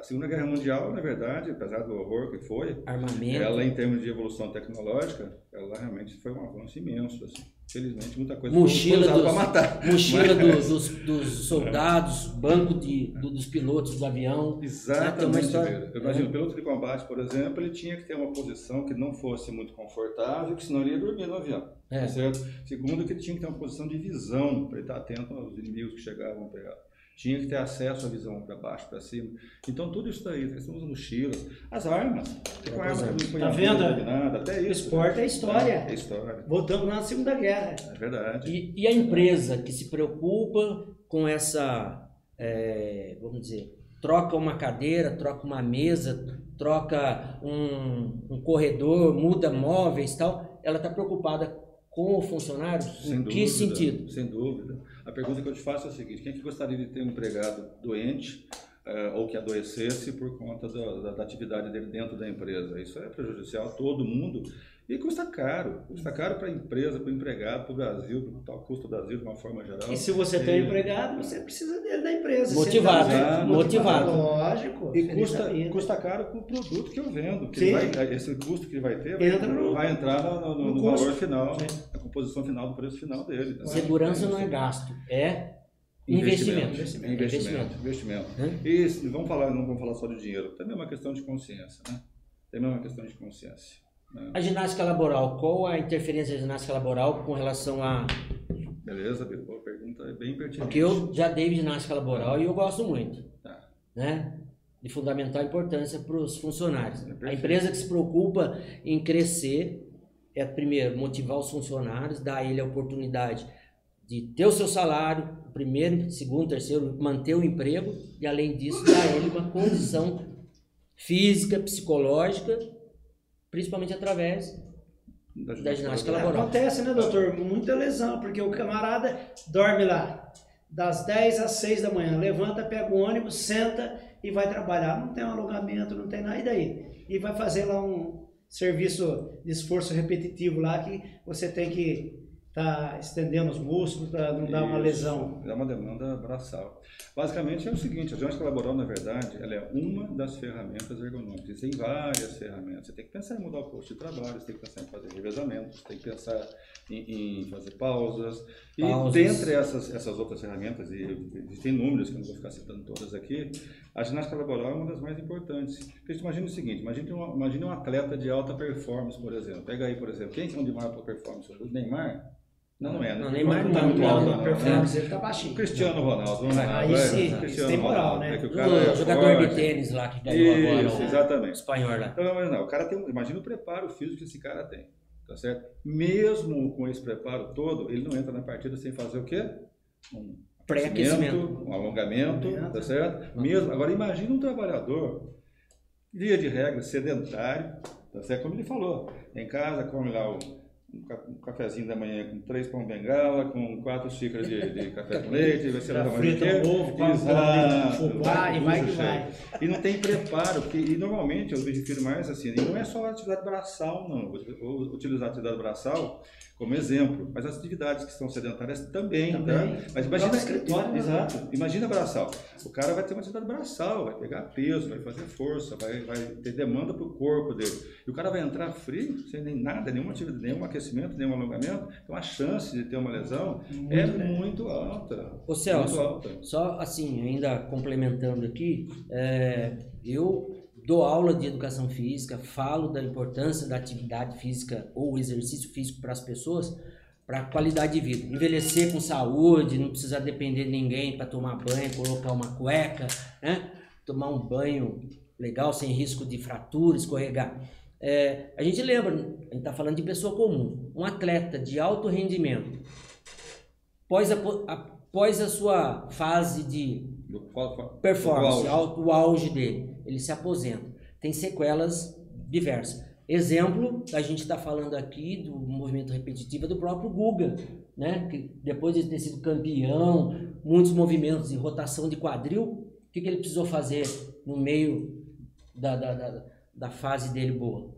a Segunda Guerra Mundial, na verdade, apesar do horror que foi, Armamento. ela em termos de evolução tecnológica, ela realmente foi um avanço imenso, assim. Felizmente muita coisa Mochila, foi usada para matar. mochila Mas- dos, dos- dos soldados, banco de, do- dos pilotos do avião. Exatamente. história- Pedro. Eu imagino, o piloto de combate, por exemplo, ele tinha que ter uma posição que não fosse muito confortável, que senão ele ia dormir no avião. É. Certo? Segundo, que ele tinha que ter uma posição de visão, para ele estar atento aos inimigos que chegavam a pegar. Tinha que ter acesso à visão para baixo, para cima. Então, tudo isso daí, questão das mochilas, as armas. Tem com arma que não põe Tá a vendo? até O isso. esporte é história. É história. Voltamos na Segunda Guerra. É verdade. E, e a empresa que se preocupa com essa, é, vamos dizer, troca uma cadeira, troca uma mesa, troca um, um corredor, muda móveis e tal, ela está preocupada com o funcionário? Sem em dúvida, que sentido? Sem dúvida. A pergunta que eu te faço é a seguinte: quem que gostaria de ter um empregado doente eh, ou que adoecesse por conta da, da- da atividade dele dentro da empresa? Isso é prejudicial a todo mundo e custa caro. Custa caro para a empresa, para o empregado, para o Brasil, para o tal custo do Brasil de uma forma geral. E se você tem E- um empregado, você precisa dele da empresa. Motivado, tá motivado. Lógico. E custa, custa caro com o produto que eu vendo. Que vai- esse custo que ele vai ter vai, vai entrar no, no- no valor final, Sim. Composição final do preço final dele. tá? Segurança não é gasto, é investimento. Investimento. Investimento. investimento. Né? E vamos falar, não vamos falar só de dinheiro, também é uma questão de consciência, né? Também é uma questão de consciência. né? A ginástica laboral, qual a interferência da ginástica laboral com relação a. Beleza? Boa pergunta, é bem pertinente. Porque eu já dei ginástica laboral e eu gosto muito. Tá. Né? De fundamental importância para os funcionários. É a empresa que se preocupa em crescer é, primeiro, motivar os funcionários, dar a ele a oportunidade de ter o seu salário, primeiro, segundo, terceiro, manter o emprego e, além disso, dar a ele uma condição física, psicológica, principalmente através da ginástica laboral. Acontece, né, doutor? Muita lesão, porque o camarada dorme lá das 10 às 6 da manhã, levanta, pega o ônibus, senta e vai trabalhar. Não tem um alongamento, não tem nada, e daí? E vai fazer lá um serviço de esforço repetitivo lá que você tem que tá estendendo os músculos para não dar uma Isso, lesão. É uma demanda braçal. Basicamente é o seguinte, a ginástica laboral, na verdade, ela é uma das ferramentas ergonômicas. Existem várias ferramentas. Você tem que pensar em mudar o posto de trabalho, você tem que pensar em fazer revezamentos, você tem que pensar em, em fazer pausas. E Pausas. dentre essas, essas outras ferramentas, e existem números que eu não vou ficar citando todas aqui, a ginástica laboral é uma das mais importantes. Porque imagina o seguinte, imagine um, imagine um atleta de alta performance, por exemplo. Pega aí, por exemplo, quem é um de maior performance? O Neymar? Não, não é, né? Não, Neymar não tá não, muito alto, não, né? performance dele tá baixinho. O Cristiano Ronaldo, vamos lá. Aí sim, Cristiano tem moral, Ronaldo, né? É que o O cara é jogador forte. de tênis lá que ganhou agora Isso, o exatamente. espanhol lá. Então, mas não, o cara tem, um- imagina o preparo físico que esse cara tem, tá certo? Mesmo com esse preparo todo, ele não entra na partida sem fazer o quê? Um Pré-aquecimento. aquecimento, um alongamento, tá certo? Mesmo, agora imagina um trabalhador, via de regra, sedentário, tá certo? Como ele falou, em casa come lá o um ca- cafezinho da manhã com três pão bengala, com quatro xícaras de, de café com leite, vai ser lá frita um ovo, Exato, fubá e vai que vai. E não tem preparo, porque e normalmente eu me refiro mais assim, e não é só a atividade braçal, não. Vou vou utilizar a atividade braçal como exemplo, mas as atividades que são sedentárias também, Também. tá? Mas imagina, escritório, né? exato, imagina braçal. O cara vai ter uma atividade braçal, vai pegar peso, vai fazer força, vai, vai ter demanda para o corpo dele. E o cara vai entrar frio, sem nem nada, nenhuma atividade, nenhum aquecimento, nenhum alongamento, então a chance de ter uma lesão é Muito grande. muito alta. Ô Celso, Muito alta. só assim, ainda complementando aqui, é, eu dou aula de educação física, falo da importância da atividade física ou exercício físico para as pessoas, para qualidade de vida. Envelhecer com saúde, não precisar depender de ninguém para tomar banho, colocar uma cueca, né? tomar um banho legal, sem risco de fratura, escorregar. É, a gente lembra, a gente está falando de pessoa comum, um atleta de alto rendimento, após a, após a sua fase de performance, qual- au- o auge dele, ele se aposenta. Tem sequelas diversas. Exemplo, a gente está falando aqui do movimento repetitivo do próprio Guga, né? Que depois de ter sido campeão, muitos movimentos de rotação de quadril, o que, que ele precisou fazer no meio da, da, da, da fase dele boa?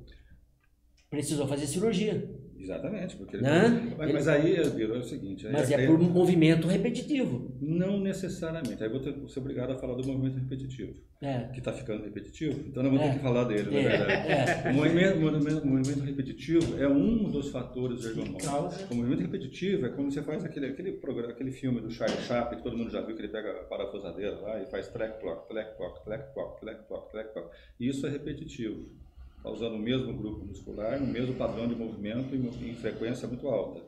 Precisou fazer cirurgia, Exatamente, porque ele- né? Mas, Ele- mas aí é o seguinte. aí- mas é aí- por movimento repetitivo. Não necessariamente. Aí vou ter, vou ser obrigado a falar do movimento repetitivo, É. que está ficando repetitivo, então eu vou É. ter que falar dele, na É, verdade. é. O movimento, movimento- movimento repetitivo é um dos fatores ergonômicos. causa. O movimento repetitivo é como você faz aquele, aquele, programa, aquele filme do Charlie Chaplin, que todo mundo já viu, que ele pega a parafusadeira lá e faz track clock, track clock, track clock, track clock, track clock. Isso é repetitivo. Está usando o mesmo grupo muscular, o mesmo padrão de movimento em, frequência muito alta.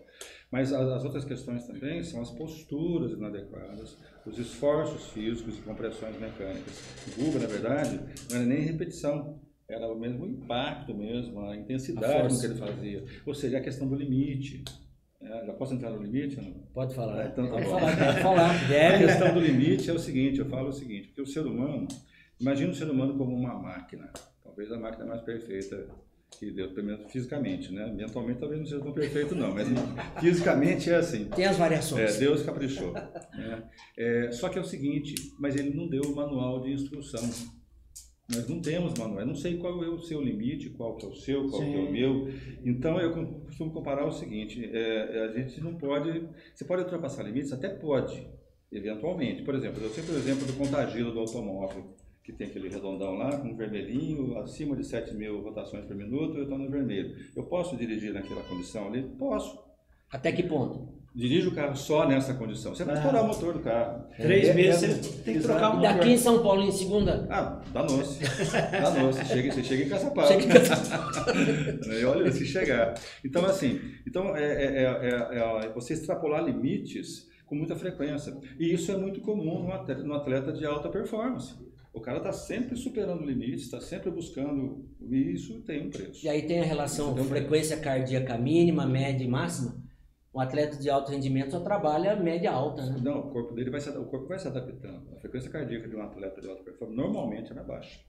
Mas as, as outras questões também são as posturas inadequadas, os esforços físicos e compressões mecânicas. O Guga, na verdade, não era nem repetição, era o mesmo impacto mesmo, a A intensidade força. que ele fazia. Ou seja, a questão do limite. É, já posso entrar no limite? Não? Pode falar. Ah, então tá pode bom. falar, pode falar. A Deve. questão do limite é o seguinte, eu falo o seguinte, porque o ser humano, imagina o ser humano como uma máquina, talvez a máquina mais perfeita que Deus, pelo menos fisicamente, né? Mentalmente talvez não seja tão perfeito não, mas fisicamente é assim. Tem as variações. É, Deus caprichou. né? É, só que é o seguinte, mas ele não deu o manual de instrução. Nós não temos manual. Eu não sei qual é o seu limite, qual que é o seu, qual que é o meu. Então eu costumo comparar o seguinte: é, a gente não pode. Você pode ultrapassar limites? Até pode, eventualmente. Por exemplo, eu sempre o exemplo do contagilo do automóvel, que tem aquele redondão lá, com um vermelhinho, acima de 7 mil rotações por minuto, eu estou no vermelho. Eu posso dirigir naquela condição ali? Posso. Até que ponto? Dirige o carro só nessa condição. Você vai Ah. estourar o motor do carro. Três É, meses é- você tem que trocar o motor. daqui em São Paulo, em segunda, Ah, danou-se. Danou-se. Chega, você chega em Caçapava. Chega em E Olha, se chegar. Então, assim, então é, é- é- é- é você extrapolar limites com muita frequência. E isso é muito comum no atleta, no atleta de alta performance. O cara está sempre superando limites, está sempre buscando, e isso tem um preço. e aí tem a relação Então, frequência cardíaca mínima, média e máxima. Um atleta de alto rendimento só trabalha média alta, né? Não, o corpo dele vai se, o corpo vai se adaptando. A frequência cardíaca de um atleta de alta performance normalmente é mais baixa.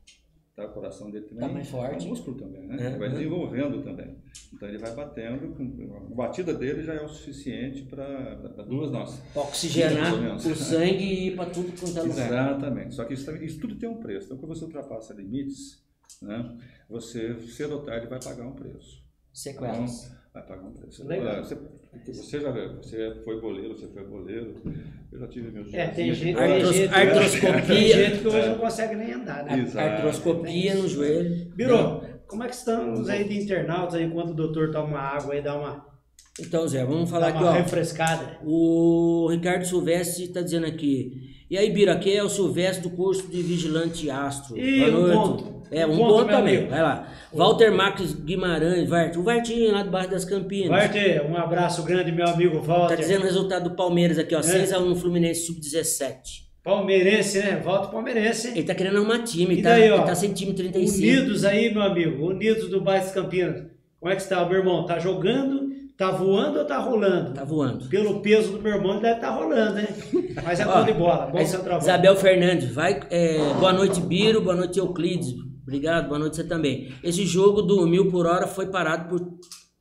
Tá? O coração dele também Tá mais forte. O músculo também, né? É, vai é. desenvolvendo também. Então ele vai batendo, a batida dele já é o suficiente para duas nossas. Oxigenar menos. o sangue e ir para tudo quanto é lugar. Exatamente. Só que isso, isso tudo tem um preço. Então quando você ultrapassa limites, né, você cedo ou tarde vai pagar um preço. Sequelas. Vai pagar um preço. Legal. Você, você já você foi boleiro, você foi boleiro. Eu já tive meus É, tem joelhos. gente, Artros- tem gente, artroscopia. tem gente que hoje não consegue nem andar, né? Exato. Artroscopia no joelho. Biro, como é que estamos aí de internautas aí enquanto o doutor toma uma água aí, dá uma, Então, Zé, vamos dá falar aqui, uma ó. refrescada? O Ricardo Silvestre está dizendo aqui. E aí, Bira, aqui é o Silvestre do curso de Vigilante Astro. Ih, Boa um noite. ponto. É, um, ponto, ponto, meu também. amigo. Vai lá. Walter Marques Guimarães, Vart. O Vartinho lá debaixo das Campinas. Varte, um abraço grande, meu amigo Tá Walter. dizendo o resultado do Palmeiras aqui, ó. É. 6x1 no Fluminense Sub-17. Palmeirense, né? Volta palmeirense. Ele tá querendo arrumar time, E tá, daí, ó? ele tá sem time 35. Unidos aí, meu amigo. Unidos do bairro das Campinas. Como é que está, meu irmão? Tá jogando? Tá voando ou tá rolando? Tá voando. Pelo peso do meu irmão, ele deve estar rolando, né? Mas é bom de bola, bom centroavante. Isabel Fernandes, vai. é, boa noite, Biro. Boa noite, Euclides. Obrigado, boa noite você também. Esse jogo do mil por hora foi parado por,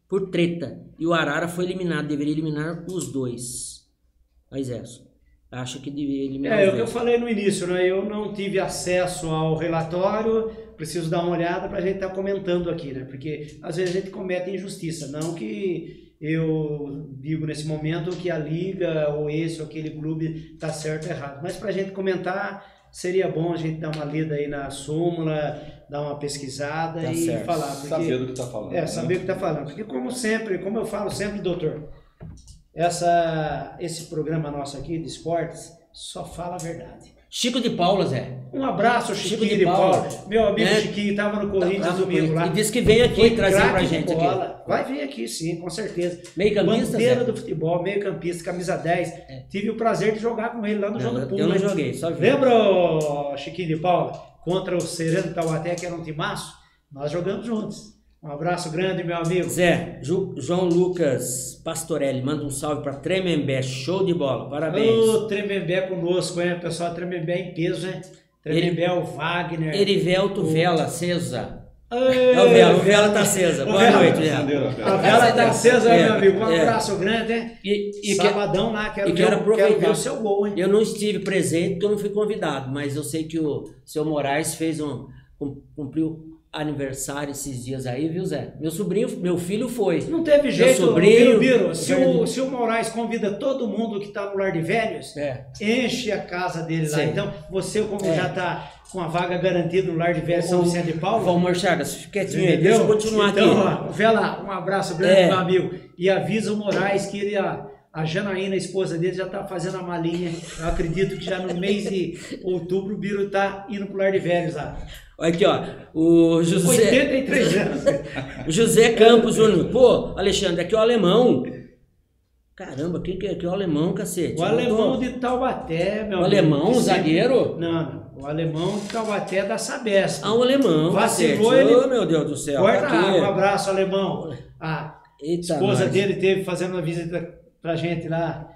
por treta. E o Arara foi eliminado. Deveria eliminar os dois. Mas é. Acho que deveria eliminar É, é o que eu falei no início, né? Eu não tive acesso ao relatório, preciso dar uma olhada para a gente estar comentando aqui, né? Porque às vezes a gente comete injustiça. Não que eu digo nesse momento que a liga ou esse ou aquele clube está certo ou errado, mas para a gente comentar seria bom a gente dar uma lida aí na súmula, dar uma pesquisada Tá e certo. falar. Porque... Saber do que está falando. É, né? saber o que está falando. Porque como sempre, como eu falo sempre, doutor, essa, esse programa nosso aqui de esportes só fala a verdade. Chico de Paula, Zé. Um abraço, Chico Chiquinho de de Paula. Paula. Meu amigo É. Chiquinho estava no Corinthians Tava no domingo lá. Corinthians. E disse que vem aqui Foi trazer pra gente aqui. Vai vir aqui, sim, com certeza. Meio campista, Bandeira Zé? do futebol, meio campista, camisa 10. Tive o prazer de jogar com ele lá no Não, jogo público. eu não joguei, só vi. Lembra, Chiquinho de Paula? Contra o Sereno Taubaté, que era um timaço? Nós jogamos juntos. Um abraço grande, meu amigo. Zé, Ju- João Lucas Pastorelli, manda um salve pra Tremembé. Show de bola. Parabéns. Ô, Tremembé conosco, hein? Pessoal, Tremembé em peso, hein? Tremembé, o Wagner. Erivelto Vela, Cesa. Ei, É o Vela, o Vela tá acesa. Boa Vela. noite, Vela. Acenderam a vela. vela tá acesa, É, meu amigo. Um é. abraço grande, hein? E, e que- Sabadão lá, quero, e ver, quero o- quero aproveitar. ver o seu gol, hein? eu não estive presente porque eu não fui convidado, mas eu sei que o seu Moraes fez um. cum- cumpriu aniversário esses dias aí, viu, Zé? Meu sobrinho, meu filho foi. Não teve jeito, sobrinho, Biro. Se, o, se o Moraes convida todo mundo que tá no lar de velhos, É. enche a casa dele lá. Sim. Então, você, como É. já tá com a vaga garantida no lar de velhos São Vicente de Paulo, Valmor Chagas, fica quietinho aí, deixa eu continuar então, aqui. ó, Vela, um abraço grande, É. meu amigo. E avisa o Moraes que ele, a, a Janaína, a esposa dele, já tá fazendo a malinha. Eu acredito que já no mês de outubro o Biro tá indo pro lar de velhos lá. Olha aqui, ó. O José, 83 anos. o José Campos Júnior. Pô, Alexandre, aqui é o alemão. Caramba, quem que é aqui? É o alemão, cacete. O alemão tô- de Taubaté, meu O amigo, alemão, que o zagueiro? Não. O alemão de Taubaté é da Sabesp. Ah, o alemão, Vacilou, cacete. ele- Ô, meu Deus do céu. Corta, tá aqui. um abraço, alemão. A Eita, esposa nós. dele teve fazendo uma visita pra gente lá.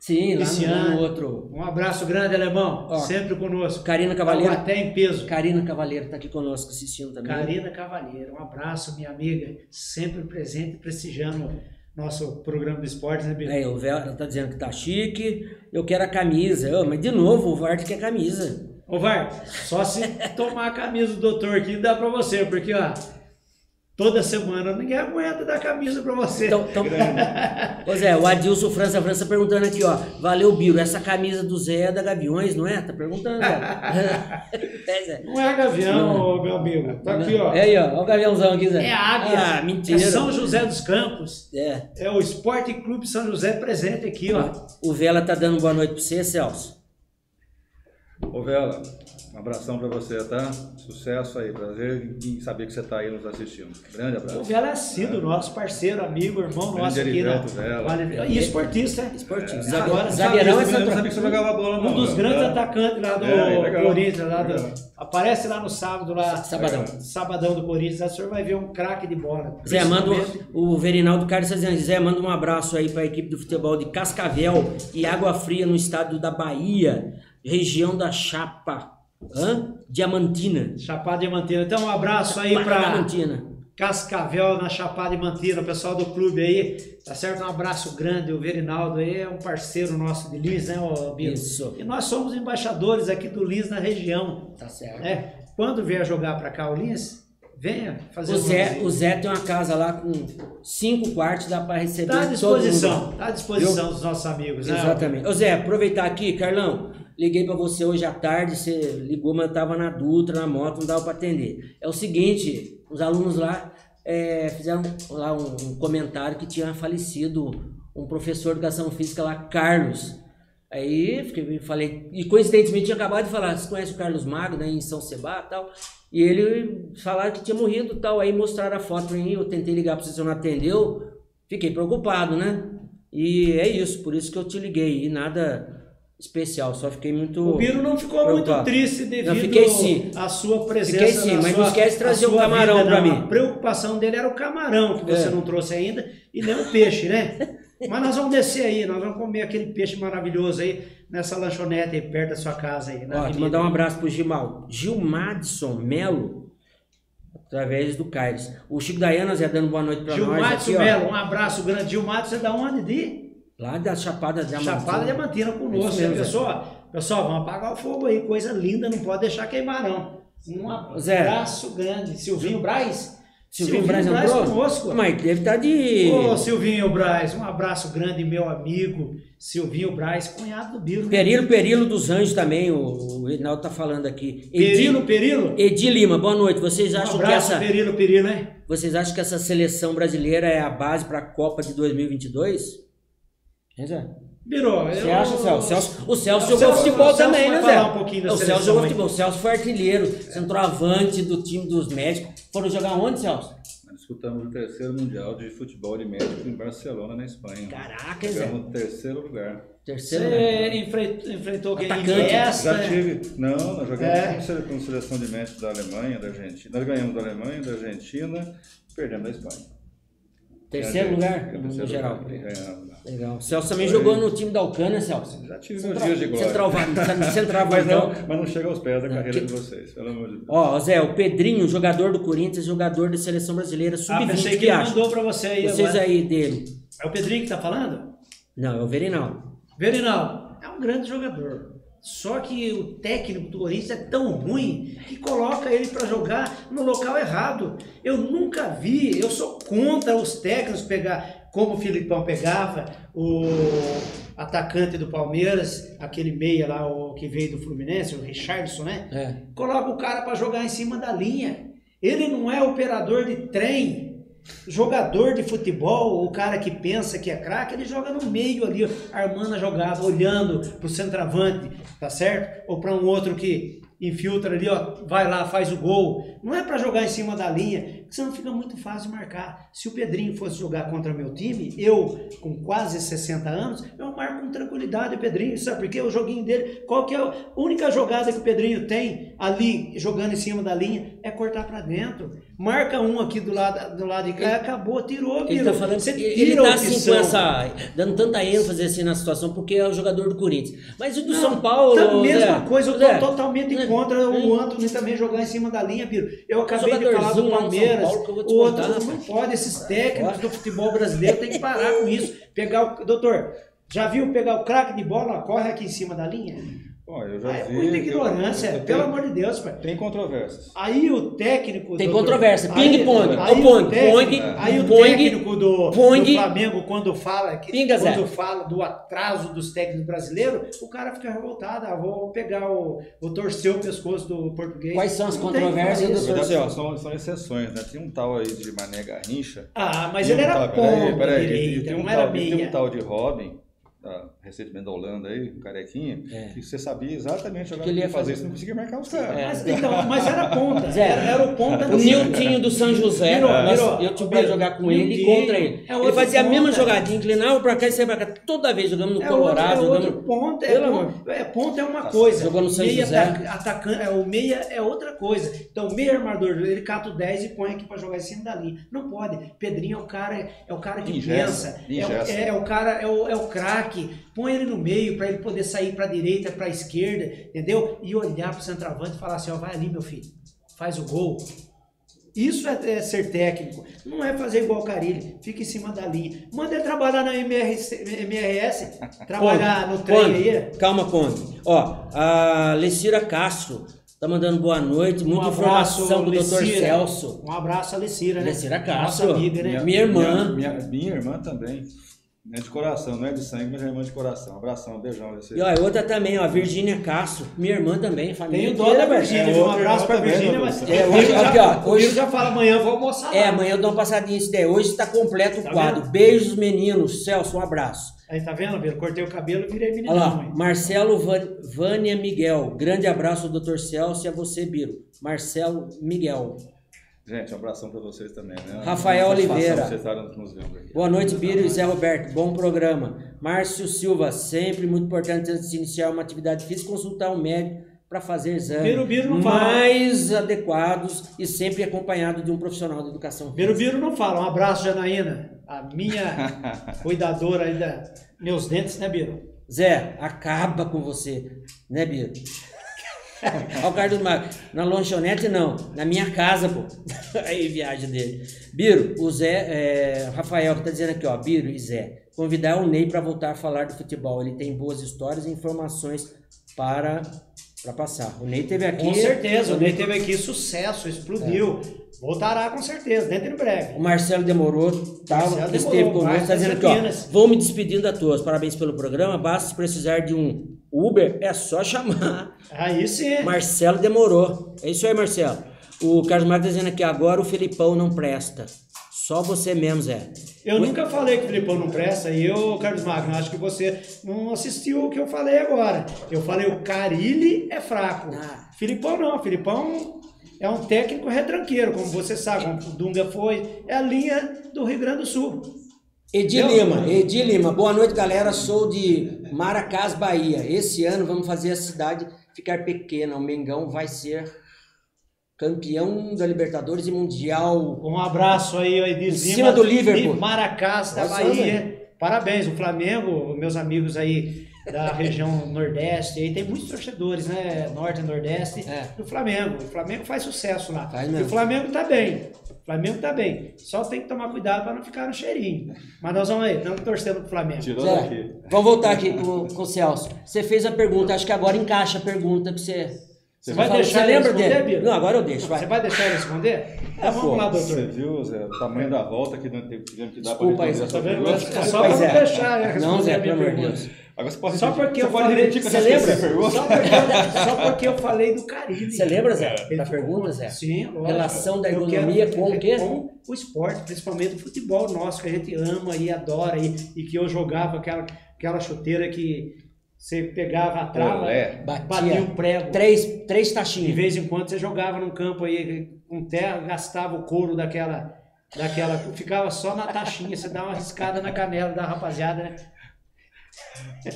Sim, lá esse no, ano. outro. Um abraço grande, alemão. Ó, sempre conosco. Karina Cavaleiro. Taubaté em peso. Karina Cavaleiro tá aqui conosco assistindo também. Karina Cavalheiro, um abraço, minha amiga, sempre presente, prestigiando nosso programa de esportes, né, Bia? Aí, o Vera tá dizendo que tá chique. Eu quero a camisa. Mas de novo, o Vart quer camisa. Ô, Var, só se tomar a camisa do doutor aqui dá pra você, porque, ó, toda semana ninguém aguenta dar camisa pra você. Então, então... Ô Zé, o Adilson França França perguntando aqui, ó. Valeu, Biro. Essa camisa do Zé é da Gaviões, não é? Tá perguntando, Zé. é. Não é gavião, ô, meu amigo. Tá aqui, ó. É aí, ó. Olha o gaviãozão aqui, Zé. É a águia. Ah, mentira. É São José dos Campos. É. É o Esporte Clube São José presente aqui, ó. O Vela tá dando boa noite pra você, Celso. Ô Vela, um abração pra você, tá? Sucesso aí, prazer em saber que você tá aí nos assistindo. Grande O abraço. Vela é sido nosso parceiro, amigo, irmão Grande nosso aqui, né? Heriberto Vela. Vale- E esportista, né? Esportivo. É. Agora, Zagueirão é não central. sabia que você jogava bola, não. Um dos Vela. grandes É. atacantes lá do É. Corinthians, lá do- Legal. aparece lá no sábado, lá, Sabadão. sabadão do Corinthians, o senhor vai ver um craque de bola. Zé, manda um- o Verinaldo Carlos tá dizendo, Zé, manda um abraço aí pra equipe do futebol de Cascavel e Água Fria no estado da Bahia, região da Chapa. Hã? Diamantina. Chapada Diamantina. Então, um abraço aí Diamantina. Cascavel, na Chapada Diamantina, o pessoal do clube aí, tá certo? Um abraço grande, o Verinaldo aí é um parceiro nosso de Lins, né, ô Biro? Isso. E nós somos embaixadores aqui do Lins na região, Tá certo. né? Quando vier jogar pra cá o Lins, Venha fazer O Zé, o Zé tem uma casa lá com cinco quartos, dá para receber Tá à todo disposição, mundo. tá à disposição dos nossos amigos. né? Exatamente. Ô Zé, aproveitar aqui, Carlão, liguei para você hoje à tarde, você ligou, mas eu tava na Dutra, na moto, não dava para atender. É o seguinte, os alunos lá é, fizeram lá um, um comentário que tinha falecido um professor de educação física lá, Carlos. Aí fiquei, falei, e coincidentemente tinha acabado de falar, você conhece o Carlos Magno, né, em São Sebá e tal, e ele falaram que tinha morrido tal, aí mostraram a foto pra mim, eu tentei ligar pra você não atendeu, fiquei preocupado, né? E é isso, por isso que eu te liguei, e nada especial, só fiquei muito... O Biro não ficou muito preocupado. triste devido Não, fiquei sim. à sua presença. Fiquei sim, mas sua- não esquece de trazer sua camarão não. mim. A preocupação dele era o camarão, que você É. não trouxe ainda, e nem o peixe, né? mas nós vamos descer aí, nós vamos comer aquele peixe maravilhoso aí, nessa lanchonete aí perto da sua casa aí. na Ó, mandar um abraço pro Gilmal. Gilmadson Melo, através do Caires. O Chico Daiana já dando boa noite pra nós Gilmadson. Melo, um abraço grande. Gilmadson é da onde? De Lá da Chapada Diamantina. Chapada Diamantina conosco. Mesmo, né, pessoal, pessoal, vamos apagar o fogo aí, coisa linda, não pode deixar queimar não. Um abraço grande. Silvinho Braz? Silvinho Braz entrou? conosco. Mas deve estar de... Ô, Silvinho Braz, um abraço grande, meu amigo Silvinho Braz, cunhado do Biro. né? Perilo, Perilo dos Anjos também, o, o Reinaldo tá falando aqui. Perilo, Perilo? Edi Lima, boa noite. Vocês Um acham que abraço, essa... Perilo, Perilo, hein? Vocês acham que essa seleção brasileira é a base para a Copa de 2022? Zé? Biro, Você eu- acha, Celso? Celso- O Celso jogou Celso- futebol também, né, Zé? um o Celso jogou futebol. O Celso foi artilheiro, centroavante do time dos médicos. Foram jogar onde, Celso? Nós disputamos o terceiro Mundial de Futebol de Médico em Barcelona, na Espanha. Caraca, Zé. Chegamos no terceiro lugar. Terceiro, Você né? enfre- enfrentou quem? Atacante. Já tive. Não, nós jogamos É. com sele- com seleção de médicos da Alemanha, da Argentina. Nós ganhamos da Alemanha, da Argentina, perdemos da Espanha. Terceiro É, lugar, é, no terceiro geral. lá. Legal. O Celso também Foi. jogou no time da Alcânia, Celso. Já tive meus Central- dias de glória. Centralva- Centroavante. mas, não, mas não chega aos pés da Não, carreira que- de vocês, pelo amor de Deus. Ó, Zé, o Pedrinho, jogador do Corinthians, jogador da seleção brasileira, Ah, sub-20, pensei que, que ele acha? mandou pra você aí Vocês agora. aí dele. É o Pedrinho que tá falando? Não, é o Verinaldo. Verinal, é um grande jogador. Só que o técnico do Corinthians é tão ruim que coloca ele para jogar no local errado. Eu nunca vi, eu sou contra os técnicos pegar, como o Filipão pegava, o atacante do Palmeiras, aquele meia lá, o que veio do Fluminense, o Richardson, né? É. Coloca o cara para jogar em cima da linha. Ele não é operador de trem. Jogador de futebol, o cara que pensa que é craque, ele joga no meio ali, armando a jogada, olhando pro centroavante, tá certo? Ou para um outro que infiltra ali, ó, vai lá, faz o gol. Não é para jogar em cima da linha, porque senão fica muito fácil marcar. Se o Pedrinho fosse jogar contra meu time, eu, com quase 60 anos, eu marco com tranquilidade o Pedrinho, sabe por quê? O joguinho dele, qual que é a única jogada que o Pedrinho tem ali, jogando em cima da linha, é cortar para dentro. Marca um aqui do lado, do lado de cá, acabou, tirou, Ele virou. tá falando Você ele tira tá a assim com essa. dando tanta ênfase assim na situação, porque é o jogador do Corinthians. Mas o do Não, São Paulo. tá a mesma Zé, coisa, eu Zé, tô totalmente né? contra o Né? Antônio também jogar em cima da linha, Biro. Eu acabei de falar do Palmeiras, Paulo que eu vou te o outro contar, não pode, esses técnicos do futebol brasileiro tem que parar com isso. Pegar o. Doutor, já viu pegar o craque de bola, corre aqui em cima da linha? Bom, eu já Ah, é vi. muita ignorância, eu- eu pelo tenho- amor de Deus, pai. Tem controvérsias. Aí o técnico. Tem controvérsia. Ping-pong. Aí, Pong, o técnico, Pong, aí o Pong, técnico do, Pong. do Flamengo, quando fala, que, Pinga, Zé. quando fala do atraso dos técnicos brasileiros, o cara fica revoltado. Ah, vou pegar o. Vou torcer o pescoço do português. Quais são as Não tem controvérsias do verdade, Celso. são, são exceções, né? Tem um tal aí de Mané Garrincha. Ah, mas Tem ele um era tal- peraí, ponta peraí, tem um Tem meia. um tal de Robin, da, recentemente da Holanda aí, um carequinha, É. que você sabia exatamente jogar Que ele ia fazer fazer. isso, não conseguia marcar os caras. É. Mas, então, mas era ponta. Era, era o ponta O Niltinho do São José, Virou, nós- virou. eu tive pra jogar com ele e contra ele. é ele outro fazia a mesma ponta. jogadinha, inclinava pra cá e saia pra cá. Toda vez jogando no É outro, Colorado, é outro jogando. ponto, é, Pelo ponto, amor. é ponto é uma coisa. Jogou no São meia José. ataca- atacante, é, o meia é outra coisa. Então, o meia armador, ele cata o 10 e põe aqui pra jogar em cima da linha. Não pode. Pedrinho é o cara, é o cara que Ingessa, pensa. É, o- ingessa. é, é o cara, é o, é o craque. Põe ele no meio pra ele poder sair pra direita, pra esquerda, entendeu? E olhar pro centroavante e falar assim, ó, vai ali, meu filho. Faz o gol. Isso é, é ser técnico. Não é fazer igual o Carilli. Fica em cima da linha. Manda ele trabalhar na MRC, MRS. Trabalhar no trem. Calma, Conde. Ó, a Lecira Castro Tá mandando boa noite, muita Um abraço, informação do Dr. Celso. Um abraço a Lecira, né? Lecira Castro. Nossa amiga, né? Minha irmã. Minha, minha, minha irmã também. É de coração, não é de sangue, mas é irmã de coração. Abração, beijão. E ó, outra também, ó, Virgínia Castro, minha irmã também, família Tenho dó inteira, da. Virgínia, É, um abraço pra Virgínia, mas? É, o hoje- Biro já, aqui, ó, o hoje- já fala amanhã, vou almoçar É, lá. amanhã eu dou uma passadinha isso daí. Hoje está completo o Tá quadro. vendo? Beijos, meninos. Celso, um abraço. Aí, tá vendo, Biro? Cortei o cabelo e virei Olha meninão, lá? Marcelo Van- Vânia Miguel. Grande abraço, Dr. Celso, e a você, Biro. Marcelo Miguel. Gente, um abração pra vocês também, né? Rafael Oliveira. Boa noite, Biro e Zé Roberto. Bom programa. Márcio Silva, sempre muito importante antes de iniciar uma atividade física, consultar um médico para fazer exames Biro, Biro não fala. mais adequados e sempre acompanhado de um profissional da educação física. Biro Biro não fala. Um abraço, Janaína. A minha cuidadora aí da meus dentes, né, Biro? Zé, acaba com você, né, Biro? Olha o Carlos Magro. Na lanchonete, não. Na minha casa, pô. Aí, viagem dele. Biro, o Zé, é, Rafael, que tá dizendo aqui, ó. Biro e Zé. Convidar o Ney para voltar a falar do futebol. Ele tem boas histórias e informações para, para passar. O Ney teve aqui. Com certeza, o Ney teve aqui sucesso, explodiu. Voltará com certeza, dentro em breve. O Marcelo demorou, tá, Marcelo esteve demorou, conosco, está dizendo aqui, ó. Vou me despedindo a todos. Parabéns pelo programa. Basta se precisar de um Uber, é só chamar. Aí sim. Marcelo demorou. É isso aí, Marcelo. O Carlos Marques tá dizendo aqui, agora o Felipão não presta. Só você mesmo, Zé. Eu nunca falei que o Filipão não presta e eu, Carlos Magno, acho que você não assistiu o que eu falei agora. Eu falei o Carilli é fraco. Ah. Filipão não, Filipão é um técnico retranqueiro, como você sabe, como o Dunga foi, é a linha do Rio Grande do Sul. Edi Lima, Edi Lima. Boa noite, galera. Sou de Maracás, Bahia. Esse ano vamos fazer a cidade ficar pequena. O Mengão vai ser campeão da Libertadores e Mundial. Um abraço aí, aí de Em cima do Liverpool. de Maracás, da Bahia. Parabéns, o Flamengo, meus amigos aí da região Nordeste, aí tem muitos torcedores, né? Norte e Nordeste É. do Flamengo. O Flamengo faz sucesso lá. E o Flamengo tá bem. O Flamengo tá bem. Só tem que tomar cuidado para não ficar no cheirinho. Mas nós vamos aí, estamos torcendo pro Flamengo. Tirou Zé, daqui. vamos voltar aqui com, com o Celso. Você fez a pergunta, acho que agora encaixa a pergunta que você. Você vai falou- deixar Você ele lembra responder, dele? Biro? Não, agora eu deixo. Vai. Você vai deixar ele responder? Então vamos pô, lá, Você doutor. viu, Zé, o tamanho da volta que tivemos que dar Desculpa para aí, responder Zé, essa Tá vendo? É só para é. não deixar ele responder Não, Zé, pelo amor de. Deus. Agora você pode Só porque eu falei, você lembra? Só porque, só porque eu falei do Caribe. Você lembra, Zé, Ele da pergunta, Zé? Sim, lógico. Relação da economia com o quê? Com o esporte, principalmente o futebol nosso, que a gente ama e adora, e, e que eu jogava aquela, aquela chuteira que você pegava a trava, Olé. Batia. batia o prego. Três, três De taxinhas. vez em quando você jogava num campo aí com terra, gastava o couro daquela, daquela. Ficava só na taxinha, você dá uma riscada na canela da rapaziada, né?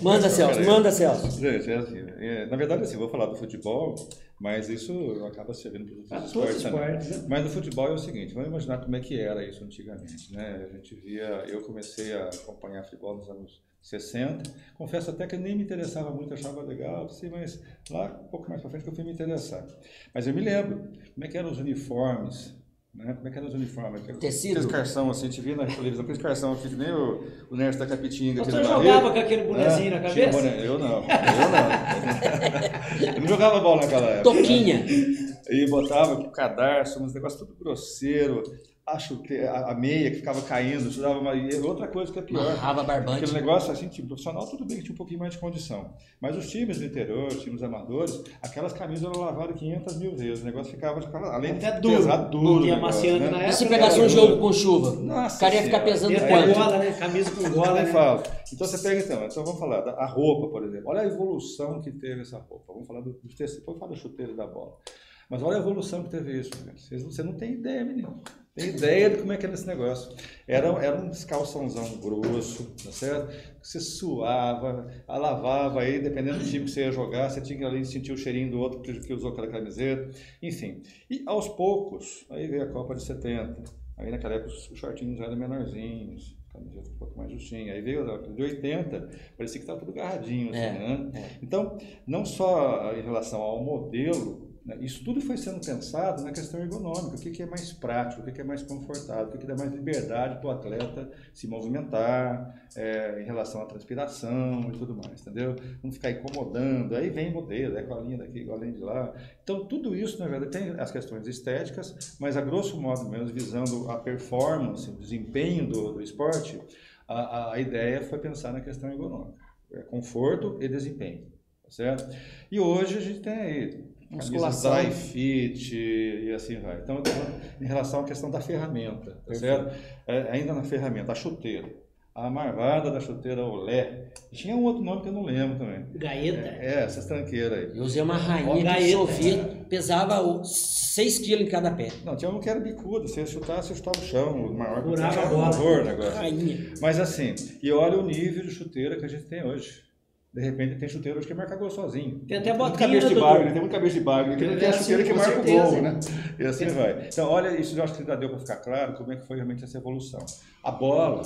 Manda, Celso, manda, Celso. Gente, é assim, é, na verdade, assim, vou falar do futebol, mas isso acaba servindo para os todos esportes esportes, né? Mas no futebol é o seguinte, vamos imaginar como é que era isso antigamente, né? A gente via, eu comecei a acompanhar futebol nos anos 60, confesso até que nem me interessava muito, achava legal, assim, mas lá, um pouco mais para frente que eu fui me interessar. Mas eu me lembro, como é que eram os uniformes, né? Como é que eram os uniformes? Tecido? Aqueles carção, assim, a gente via na televisão, aqueles carção aqui, que nem o, o Nerd da Capitinga. aqui Você na jogava barriga. com aquele bonezinho na tinha cabeça? boné. Eu não, eu não. eu não jogava bola naquela época. Toquinha. E botava com cadarço, uns negócios tudo grosseiro. A, chute- a, a meia que ficava caindo, isso dava uma. E outra coisa que é pior. Amarrava barbante. Aquele negócio assim, tipo, profissional, tudo bem que tinha um pouquinho mais de condição. Mas os times do interior, os times amadores, aquelas camisas eram lavadas 500 mil vezes. O negócio ficava, ficava além de Até duro. pesado, duro. Não tinha né? na E época. se pegasse um jogo com chuva? Nossa o cara ia ficar pesando Até quanto? gola, né? Camisa com gola, né? falo. Então você pega então, então vamos falar da a roupa, por exemplo. Olha a evolução que teve essa roupa. Vamos falar do, do tecido, vamos falar da chuteira e da bola. Mas olha a evolução que teve isso. Vocês não- Você não tem ideia, menino. Tem ideia de como é que era esse negócio. Era, era um calçãozão grosso, tá certo? Você suava, a lavava aí, dependendo do time que você ia jogar, você tinha que ali sentir o cheirinho do outro que que usou aquela camiseta. Enfim. E aos poucos, aí veio a Copa de 70. Aí naquela época os shortinhos eram menorzinhos, camiseta um pouco mais justinha. Aí veio a de 80, parecia que estava tudo agarradinho, assim, É, né? Então, não só em relação ao modelo? Isso tudo foi sendo pensado na questão ergonômica, o que, que é mais prático, o que, que é mais confortável, o que, que dá mais liberdade para o atleta se movimentar é, em relação à transpiração e tudo mais, entendeu? Não ficar incomodando, aí vem modelo, é golinha daqui, golinha de lá. Então, tudo isso, na verdade, tem as questões estéticas, mas a grosso modo mesmo, visando a performance, o desempenho do, do esporte, a, a ideia foi pensar na questão ergonômica, é conforto e desempenho, tá certo? E hoje a gente tem aí Musculação. dry fit e assim vai. Então, eu falando em relação à questão da ferramenta, tá certo? É, ainda na ferramenta, a chuteira. A marvada da chuteira Olé. Tinha um outro nome que eu não lembro também. Gaeta. É, essas tranqueiras aí. Eu usei uma rainha gaeta. sofia, pesava 6 quilos em cada pé. Não, tinha um que era bicudo, você chutar, você chutava o chão, o maior que tinha, a um horror negócio. Rainha. Mas assim, e olha o nível de chuteira que a gente tem hoje. De repente tem chuteiro hoje que marca gol sozinho. Tem até muito botinha, cabeça né, de bagre, tem muito cabeça de bagre, tem a É, chuteira sim, que marca o gol, né? E assim vai. Então, olha, isso eu acho que já deu para ficar claro como é que foi realmente essa evolução. A bola,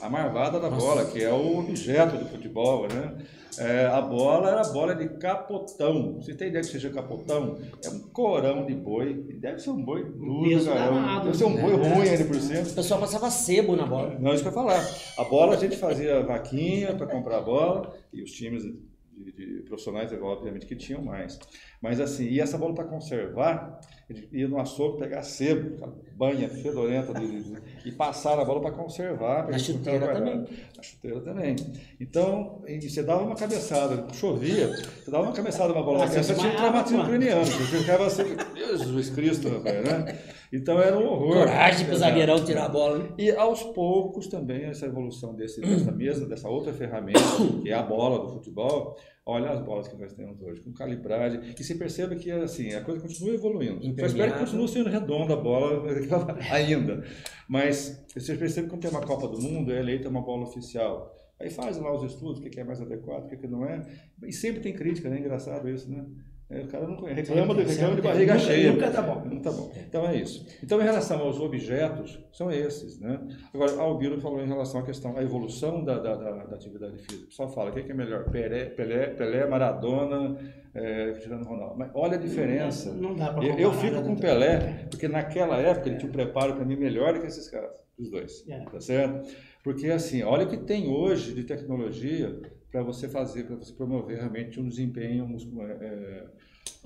a marvada da bola, que é o objeto do futebol, né? É, a bola era bola de capotão. Você tem ideia que seja capotão? É um corão de boi. Deve ser um boi duro, peso caramba. danado, Deve ser um né? boi ruim ainda por cima. O pessoal passava sebo na bola. Não, isso que eu ia falar. A bola a gente fazia vaquinha para comprar a bola e os times de, de profissionais, obviamente, que tinham mais. Mas assim, e essa bola para conservar, ele ia no açougue pegar sebo, banha fedorenta de- de- e passar a bola para conservar. Na chuteira guardado. Na chuteira também. Então, você dava uma cabeçada, chovia, você dava uma cabeçada numa bola daquela, você você tinha um traumatismo craniano, você ficava assim, Jesus Cristo, rapaz, né? Então era um horror. Coragem pro zagueirão tirar a bola. né? E aos poucos também essa evolução desse, dessa mesma, dessa outra ferramenta, que é a bola do futebol, olha as bolas que nós temos hoje, com calibragem, e se percebe que assim, a coisa continua evoluindo. Só espero que continue sendo redonda a bola ainda. Mas você percebe que quando tem uma Copa do Mundo, é eleita uma bola oficial. Aí faz lá os estudos, o que é mais adequado, o que que não é. E sempre tem crítica, né? Engraçado isso, né? É, O cara não conhece, reclama, Sempre, reclama de barriga Nunca- cheia. nunca tá bom. Não tá bom. Então é isso. Então, em relação aos objetos, são esses, né? Agora, a Albino falou em relação à questão, à evolução da, da, da- da atividade física. Pessoal fala, o que é é melhor? Pelé, Pelé, Pelé Maradona, é, Cristiano Ronaldo. Mas olha a diferença. Não dá pra Eu, eu fico com? Pelé, porque naquela época ele tinha um preparo para mim melhor do que esses caras, os dois. É. Tá certo? Porque assim, olha o que tem hoje de tecnologia para você fazer, para você promover realmente um desempenho muscular, é,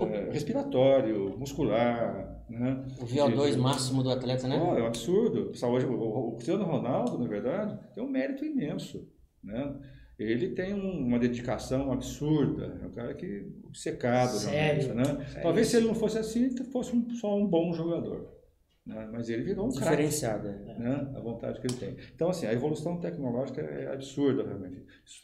é, respiratório, muscular, né? O VO2 De- máximo do atleta, né? Pô, é um absurdo. Saúde, o, Cristiano Ronaldo, na verdade, tem um mérito imenso, né? Ele tem um- uma dedicação absurda, é um cara que secado, Sério, realmente, né? sério. Talvez se ele não fosse assim, fosse um- só um bom jogador, né? Mas ele virou um Diferenciado. é. né? a vontade que ele tem. Então, assim, a evolução tecnológica é absurda, realmente.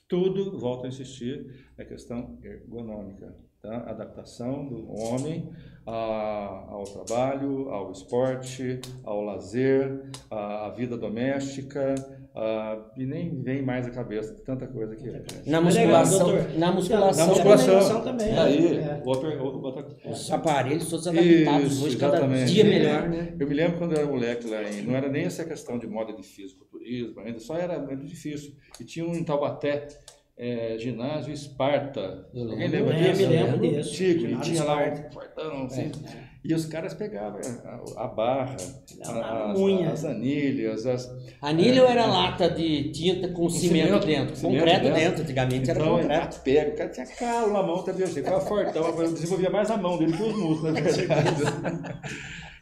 Tudo, volto a insistir, é questão ergonômica, tá? Adaptação do homem a- ao trabalho, ao esporte, ao lazer, à, à vida doméstica, a- e nem vem mais a cabeça de tanta coisa que é. Na legal, musculação, doutor. na Na musculação, musculação, musculação também, E aí, é. outra, outra, os aparelhos todos adaptados hoje, cada dia melhor, né? Eu me lembro quando eu era moleque lá, em, não era nem essa questão de moda de fisiculturismo, ainda só era muito difícil. E tinha um em Taubaté, é, ginásio Esparta. Eu Alguém lembro. lembra É, disso? me lembro disso. Antigo, e Ginásio tinha lá um portão, assim. E os caras pegavam a, a barra, Na as, as anilhas, as, Anilha era lata de tinta com cimento, cimento, dentro, cimento concreto dentro. dentro, antigamente era então, concreto. pega, o cara tinha calo na mão, também, assim, ficava fortão, eu desenvolvia mais a mão dele que os músculos, na verdade.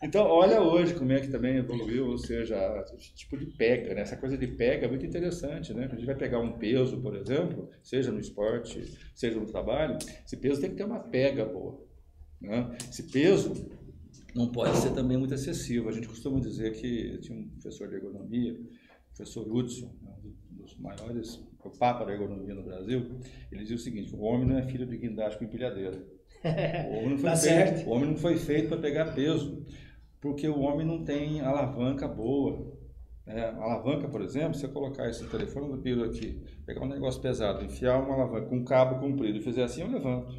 Então, olha hoje como é que também evoluiu, ou seja, tipo de pega, né? Essa coisa de pega é muito interessante, né? Quando a gente vai pegar um peso, por exemplo, seja no esporte, seja no trabalho, esse peso tem que ter uma pega boa, né? Esse peso não pode ser também muito excessivo. A gente costuma dizer que tinha um professor de ergonomia, o professor Hudson, né, um dos maiores, o papa da ergonomia no Brasil, ele dizia o seguinte, o homem não é filho de guindaste com empilhadeira. O homem não foi Tá feito, certo. o homem não foi feito para pegar peso, porque o homem não tem alavanca boa. É, alavanca, por exemplo, se eu colocar esse telefone do Piro aqui, pegar um negócio pesado, enfiar uma alavanca com um cabo comprido e fizer assim, eu levanto.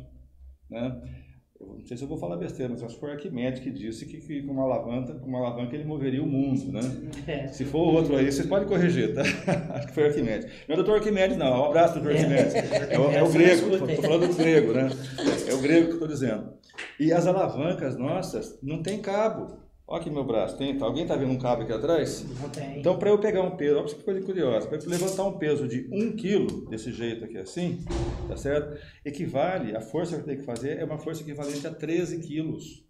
Né? Não sei se eu vou falar besteira, mas acho que foi Arquimedes que disse que, que com uma alavanca, com uma alavanca ele moveria o mundo, né? É. Se for outro aí, vocês podem corrigir, tá? Acho que foi Arquimedes. Não é doutor Arquimedes, não. Um abraço, doutor Arquimedes. É o, é o grego, estou falando do grego, né? É o grego que eu estou dizendo. E as alavancas nossas não tem cabo. Olha aqui meu braço, tem, alguém está vendo um cabo aqui atrás? Não tem. Então, para eu pegar um peso, olha que coisa curiosa, para eu levantar um peso de 1 quilo, desse jeito aqui assim, tá certo? Equivale, a força que eu tenho que fazer é uma força equivalente a 13 quilos.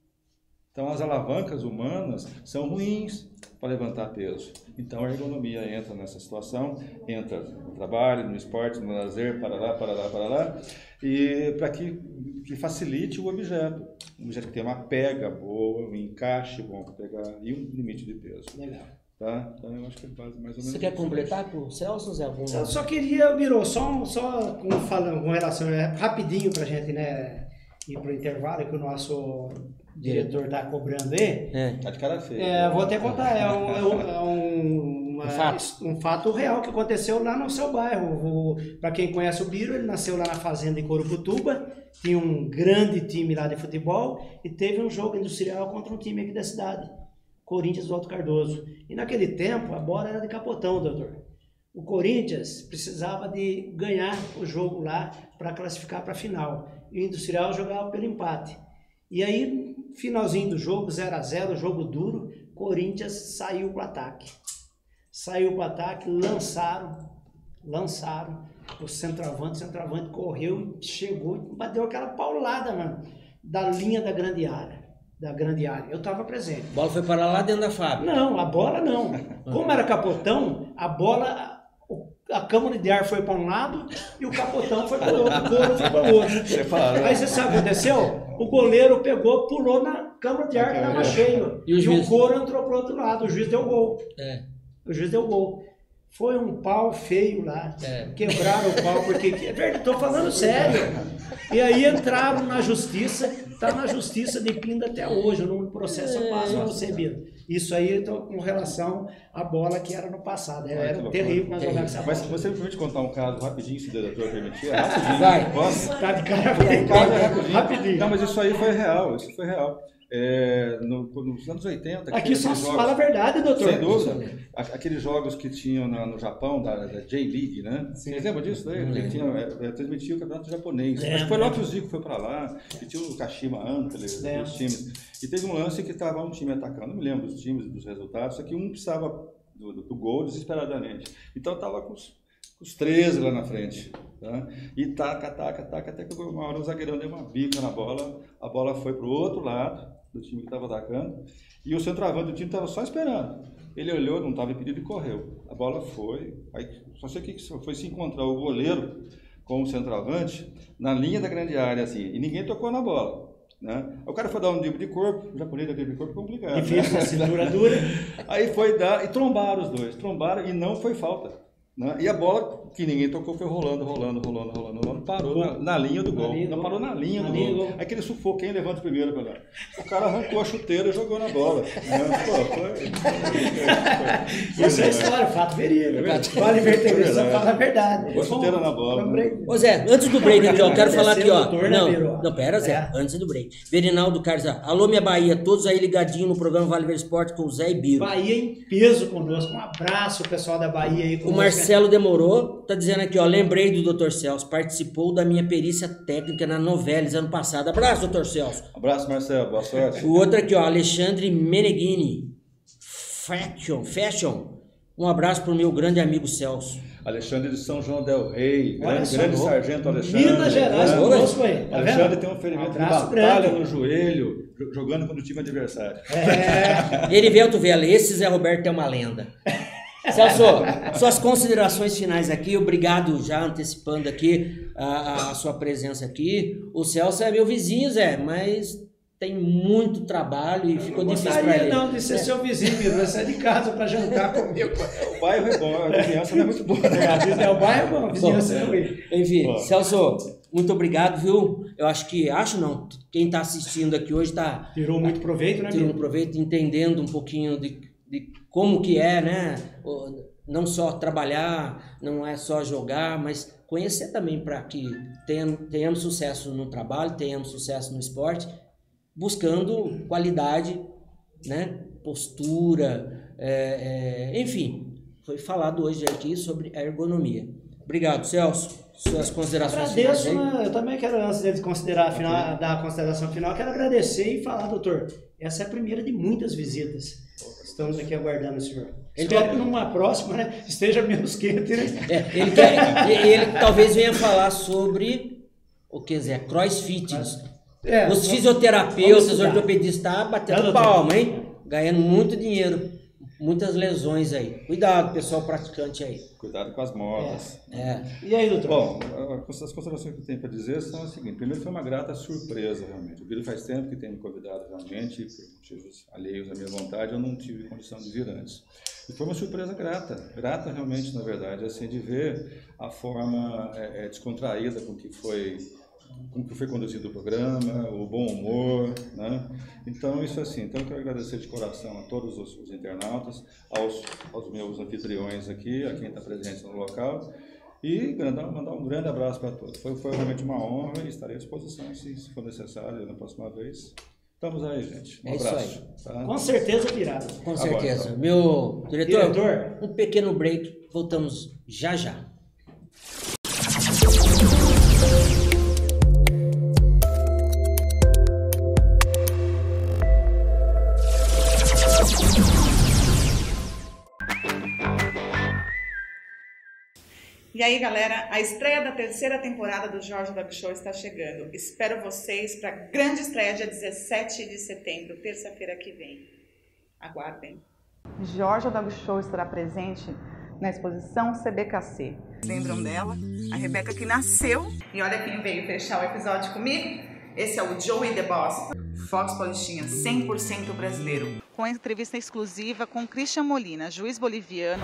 Então, as alavancas humanas são ruins para levantar peso. Então, a ergonomia entra nessa situação, entra no trabalho, no esporte, no lazer, para lá, para lá, para lá, e para que, que facilite o objeto. Um objeto que tenha uma pega boa, um encaixe bom para pegar e um limite de peso. Legal. Tá? Então, eu acho que é mais ou menos Você quer completar com o Celso, Zé? Algum... Eu só queria, Biro, só, só com, falando, com relação, é, rapidinho pra gente, né, ir pro intervalo, que o nosso diretor tá cobrando aí. É. Tá de cara feia. É, vou até contar, é um, é um, é um- uma- Um fato. um fato real que aconteceu lá no seu bairro. Para quem conhece o Biro, ele nasceu lá na fazenda em Coruputuba, tinha um grande time lá de futebol e teve um jogo industrial contra um time aqui da cidade, Corinthians do Alto Cardoso. E naquele tempo a bola era de capotão, doutor. O Corinthians precisava de ganhar o jogo lá para classificar para a final. E o Industrial jogava pelo empate. E aí, finalzinho do jogo, 0 a 0 jogo duro, Corinthians saiu para o ataque. Saiu para o ataque, lançaram, lançaram o centroavante, o centroavante correu chegou bateu aquela paulada, mano, da linha da grande área. Da grande área. Eu estava presente. A bola foi parar lá dentro da fábrica. Não, a bola não. Como era capotão, a bola, a câmara de ar foi para um lado e o capotão foi para o outro, o couro foi para o outro. Separou. Aí você sabe o que aconteceu? O goleiro pegou, pulou na câmara de ar que estava cheio. E o E, juiz? o couro entrou para o outro lado. O juiz deu gol. É. O juiz deu gol. Foi um pau feio lá. É. Quebraram o pau, porque. É verdade, estou falando sério. E aí entraram na justiça, está na justiça de Pinda até hoje, no processo passo a você, Biro. Isso aí então, com relação à bola que era no passado. Era loucura. terrível jogar com essa Mas bola. você me permite contar um caso rapidinho, se o diretor permitir? É rapidinho. Vai. Posso? Tá de cara Um caso é rapidinho. rapidinho. Não, mas isso aí foi real, isso foi real. É, no- nos anos 80... Aqui só se fala a verdade, doutor. Sem dúvida. Aqueles jogos que tinham na- no Japão, da, da J-League, né? Vocês lembram disso daí? Que tinha, é, é, transmitia o campeonato japonês. Lembro, Acho que foi lá que o Zico foi pra lá, e tinha o Kashima Lembro. aqueles times. E teve um lance que estava um time atacando, não me lembro dos times, dos resultados, só que um precisava do, do- do gol desesperadamente. Então estava com os, com os 13 lá na frente. Tá? E taca, taca, taca, até que uma hora o zagueirão deu uma bica na bola, a bola foi pro outro lado do time que estava atacando, e o centroavante do time estava só esperando. Ele olhou, não estava impedido e correu. A bola foi. Aí, só sei que foi se encontrar o goleiro com o centroavante na linha da grande área, assim, e ninguém tocou na bola. Né? O cara foi dar um drible de corpo, o japonês dá drible de corpo é complicado. Difícil, né? a cintura dura. Aí foi dar, e trombaram os dois, trombaram e não foi falta. Né? E a bola que ninguém tocou foi rolando, rolando, rolando, rolando, rolando, parou na, na linha do Na gol. linha Não parou na linha Na do linha gol. gol. Aí aquele sufoco, quem levanta primeiro lá? O cara arrancou a chuteira e jogou na bola. Né? Pô, foi. Isso é história, fato verídico. verdade. Vale ver É verdade. fala a verdade. Boa chuteira na bola, né? Ô Zé, antes do break aqui, ó, eu quero falar aqui, ó. Né? Não, não, pera, Zé, É. antes do break. Verinaldo Carlos, alô minha Bahia, todos aí ligadinho no programa Vale Ver Esporte com o Zé e Biro. Bahia em peso conosco. Um abraço, pessoal da Bahia aí O. Marcelo demorou, tá dizendo aqui, ó, lembrei do Dr. Celso, participou da minha perícia técnica na Novelis ano passado. Abraço, Dr. Celso. Abraço, Marcelo. Boa sorte. O outro aqui, ó, Alexandre Meneghini, Fashion, Fashion. Um abraço pro meu grande amigo Celso. Alexandre de São João Del Rei, grande, só, grande sargento Alexandre. Minas Gerais né? conosco aí, tá Alexandre vendo? tem um ferimento de Abraço batalha grande. no joelho, jo- jogando contra o time adversário. É, Erivelto Vela, esse Zé Roberto é uma lenda. Celso, suas considerações finais aqui, obrigado já antecipando aqui a, a sua presença aqui. O Celso é meu vizinho, Zé, mas tem muito trabalho e ficou não difícil para ele. não de ser seu vizinho, Biro. Vai sair de casa para jantar comigo. O bairro é bom, a vizinhança não é muito boa. É, o bairro, bom, a vizinhança é ruim. Enfim, Ó. Celso, muito obrigado, viu? Eu acho que, acho não, quem está assistindo aqui hoje está Tirou muito proveito, né, tirando Biro? proveito, entendendo um pouquinho de, de como que é, né? Não só trabalhar, não é só jogar, mas conhecer também para que tenham- tenhamos sucesso no trabalho, tenhamos sucesso no esporte, buscando qualidade, né? Postura, é, é, enfim, foi falado hoje aqui sobre a ergonomia. Obrigado, Celso. suas considerações Agradeço, finais né? eu também quero, antes de considerar a final, dar a consideração final, quero agradecer e falar, doutor, essa é a primeira de muitas visitas. Estamos aqui aguardando o senhor. Ele Espero que numa próxima né, esteja menos quente, né? É, ele, quer, ele, talvez venha falar sobre o que dizer, crossfit. É, Os fisioterapeutas, os ortopedistas Tá, batendo doutor? palma, hein? Ganhando muito dinheiro, muitas lesões aí. Cuidado, pessoal praticante aí. Cuidado com as modas. É. E aí, doutor? Bom, as considerações que eu tenho para dizer são as seguintes. Primeiro, foi uma grata surpresa, realmente. O Biro faz tempo que tem me convidado realmente, por motivos alheios à minha vontade, eu não tive condição de vir antes. E foi uma surpresa grata, grata realmente, na verdade, assim, de ver a forma é, é, descontraída com que foi com que foi conduzido o programa, o bom humor, né? Então, isso assim, então eu quero agradecer de coração a todos os, os internautas, aos, aos meus anfitriões aqui, a quem está presente no local, e mandar, mandar um grande abraço para todos. Foi, foi realmente uma honra e estarei à disposição, se, se for necessário, na próxima vez. Estamos aí, gente. Um É isso abraço. tá? Com certeza virá. Com certeza. então. Meu diretor, Diretor. um pequeno break. Voltamos já já. E aí, galera, a estreia da terceira temporada do Jorge Dog Show está chegando. Espero vocês para a grande estreia dia 17 de setembro, terça-feira que vem. Aguardem. Jorge Dog Show estará presente na exposição CBKC. Lembram dela? A Rebeca que nasceu. E olha quem veio fechar o episódio comigo. Esse é o Joey The Boss. Fox Paulistinha, 100% brasileiro. Com entrevista exclusiva com Christian Molina, juiz boliviano.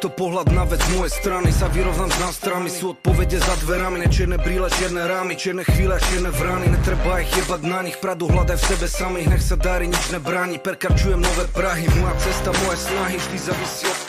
Drámy Je to pohľad na vec z mojej strany. Sa vyrovnám s nástrami, sú odpovede za dverami. Ne čierne brýle, čierne rámy, čierne chvíle, čierne vrany Netreba ich jebať na nich, pravdu hľadaj v sebe samých. Nech sa darí, nič nebráni, perkarčujem nové Prahy Moja cesta, moje snahy, vždy závisí od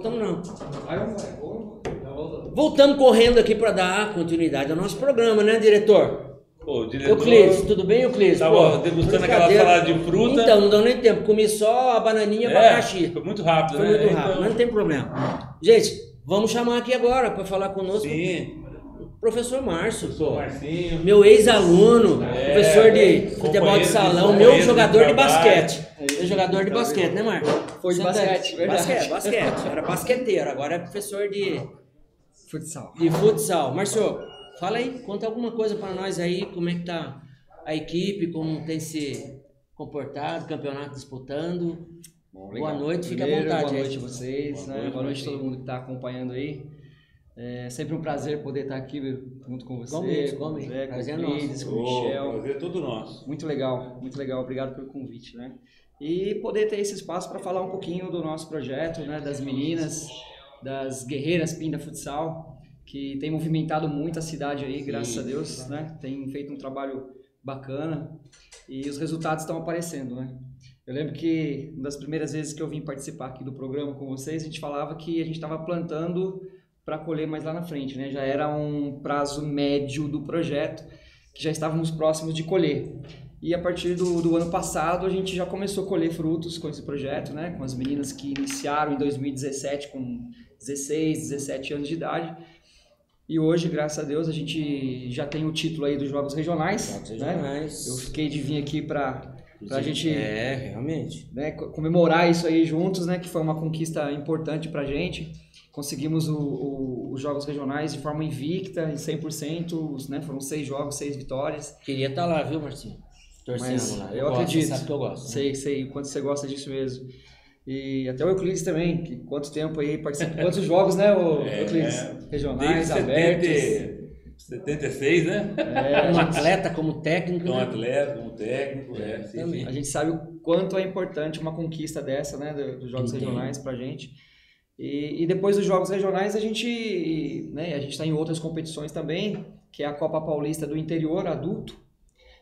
povahy não? Voltamos correndo aqui para dar continuidade ao nosso programa, né, diretor? Pô, o diretor Euclides, tudo bem, Euclides? tava Pô, degustando aquela salada de fruta. Então, não deu nem tempo. Comi só a bananinha e É, abacaxi. foi muito rápido, Foi né? muito rápido, Então- mas não tem problema. Gente, vamos chamar aqui agora para falar conosco Sim. Professor Márcio, pô. Marcinho. Meu ex-aluno, É, professor de futebol de salão, meu jogador de basquete. Meu jogador de basquete, né, Marcos? Foi de basquete, verdade. Basquete, basquete. Era basqueteiro, agora é professor de, Futsal. de futsal. Márcio, fala aí, conta alguma coisa para nós aí, como é que tá a equipe, como tem se comportado, campeonato disputando. Boa noite, fica à vontade. Boa noite a vocês, Boa né? noite, boa noite a todo mundo que está acompanhando aí. É sempre um prazer poder estar aqui junto com você, Igualmente, com o. Zé, com Prazer é o Cleides, com o Michel. prazer é todo nosso. Muito legal, muito legal. Obrigado pelo convite, né? E poder ter esse espaço para falar um pouquinho do nosso projeto, né? Das meninas, das guerreiras Pinda Futsal, que tem movimentado muito a cidade aí, graças a Deus, né? Tem feito um trabalho bacana e os resultados estão aparecendo, né? Eu lembro que uma das primeiras vezes que eu vim participar aqui do programa com vocês, a gente falava que a gente estava plantando para colher mais lá na frente, né? Já era um prazo médio do projeto que já estávamos próximos de colher. E a partir do, do ano passado a gente já começou a colher frutos com esse projeto, né? Com as meninas que iniciaram em 2017 com 16, 17 anos de idade. E hoje, graças a Deus, a gente já tem o título aí dos Jogos Regionais. Jogos né? regionais. Eu fiquei de vir aqui para a gente É, realmente. né, co- comemorar isso aí juntos, né, que foi uma conquista importante pra gente. Conseguimos o- o- os jogos regionais de forma invicta, em 100%, os, né, foram seis jogos, seis vitórias. Queria estar lá, viu, Marcinho? Torcendo Mas lá. eu gosto, acredito. você sabe que eu gosto. né? Sei, sei, o quanto você gosta disso mesmo. E até o Euclides também, que quanto tempo aí participa, quantos jogos, né, o É, Euclides? é. Regionais, Desde abertos. 70, 76, né? É, Um atleta como técnico. Como né? atleta, como técnico, é, sim, também. sim. A gente sabe o quanto é importante uma conquista dessa, né, do- dos jogos Entendo. regionais pra gente. E, e depois dos jogos regionais a gente, né, a gente está em outras competições também, que é a Copa Paulista do Interior adulto.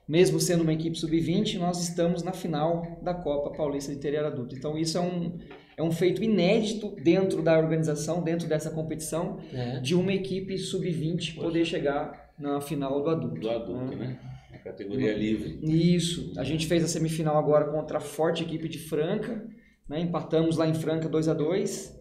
Mesmo sendo uma equipe sub-20, nós estamos na final da Copa Paulista do Interior adulto. Então isso é um é um feito inédito dentro da organização, dentro dessa competição, É. de uma equipe sub-20 poder chegar na final do adulto. Do adulto, né? A categoria livre. Isso. A gente fez a semifinal agora contra a forte equipe de Franca, né? Empatamos lá em Franca 2 a 2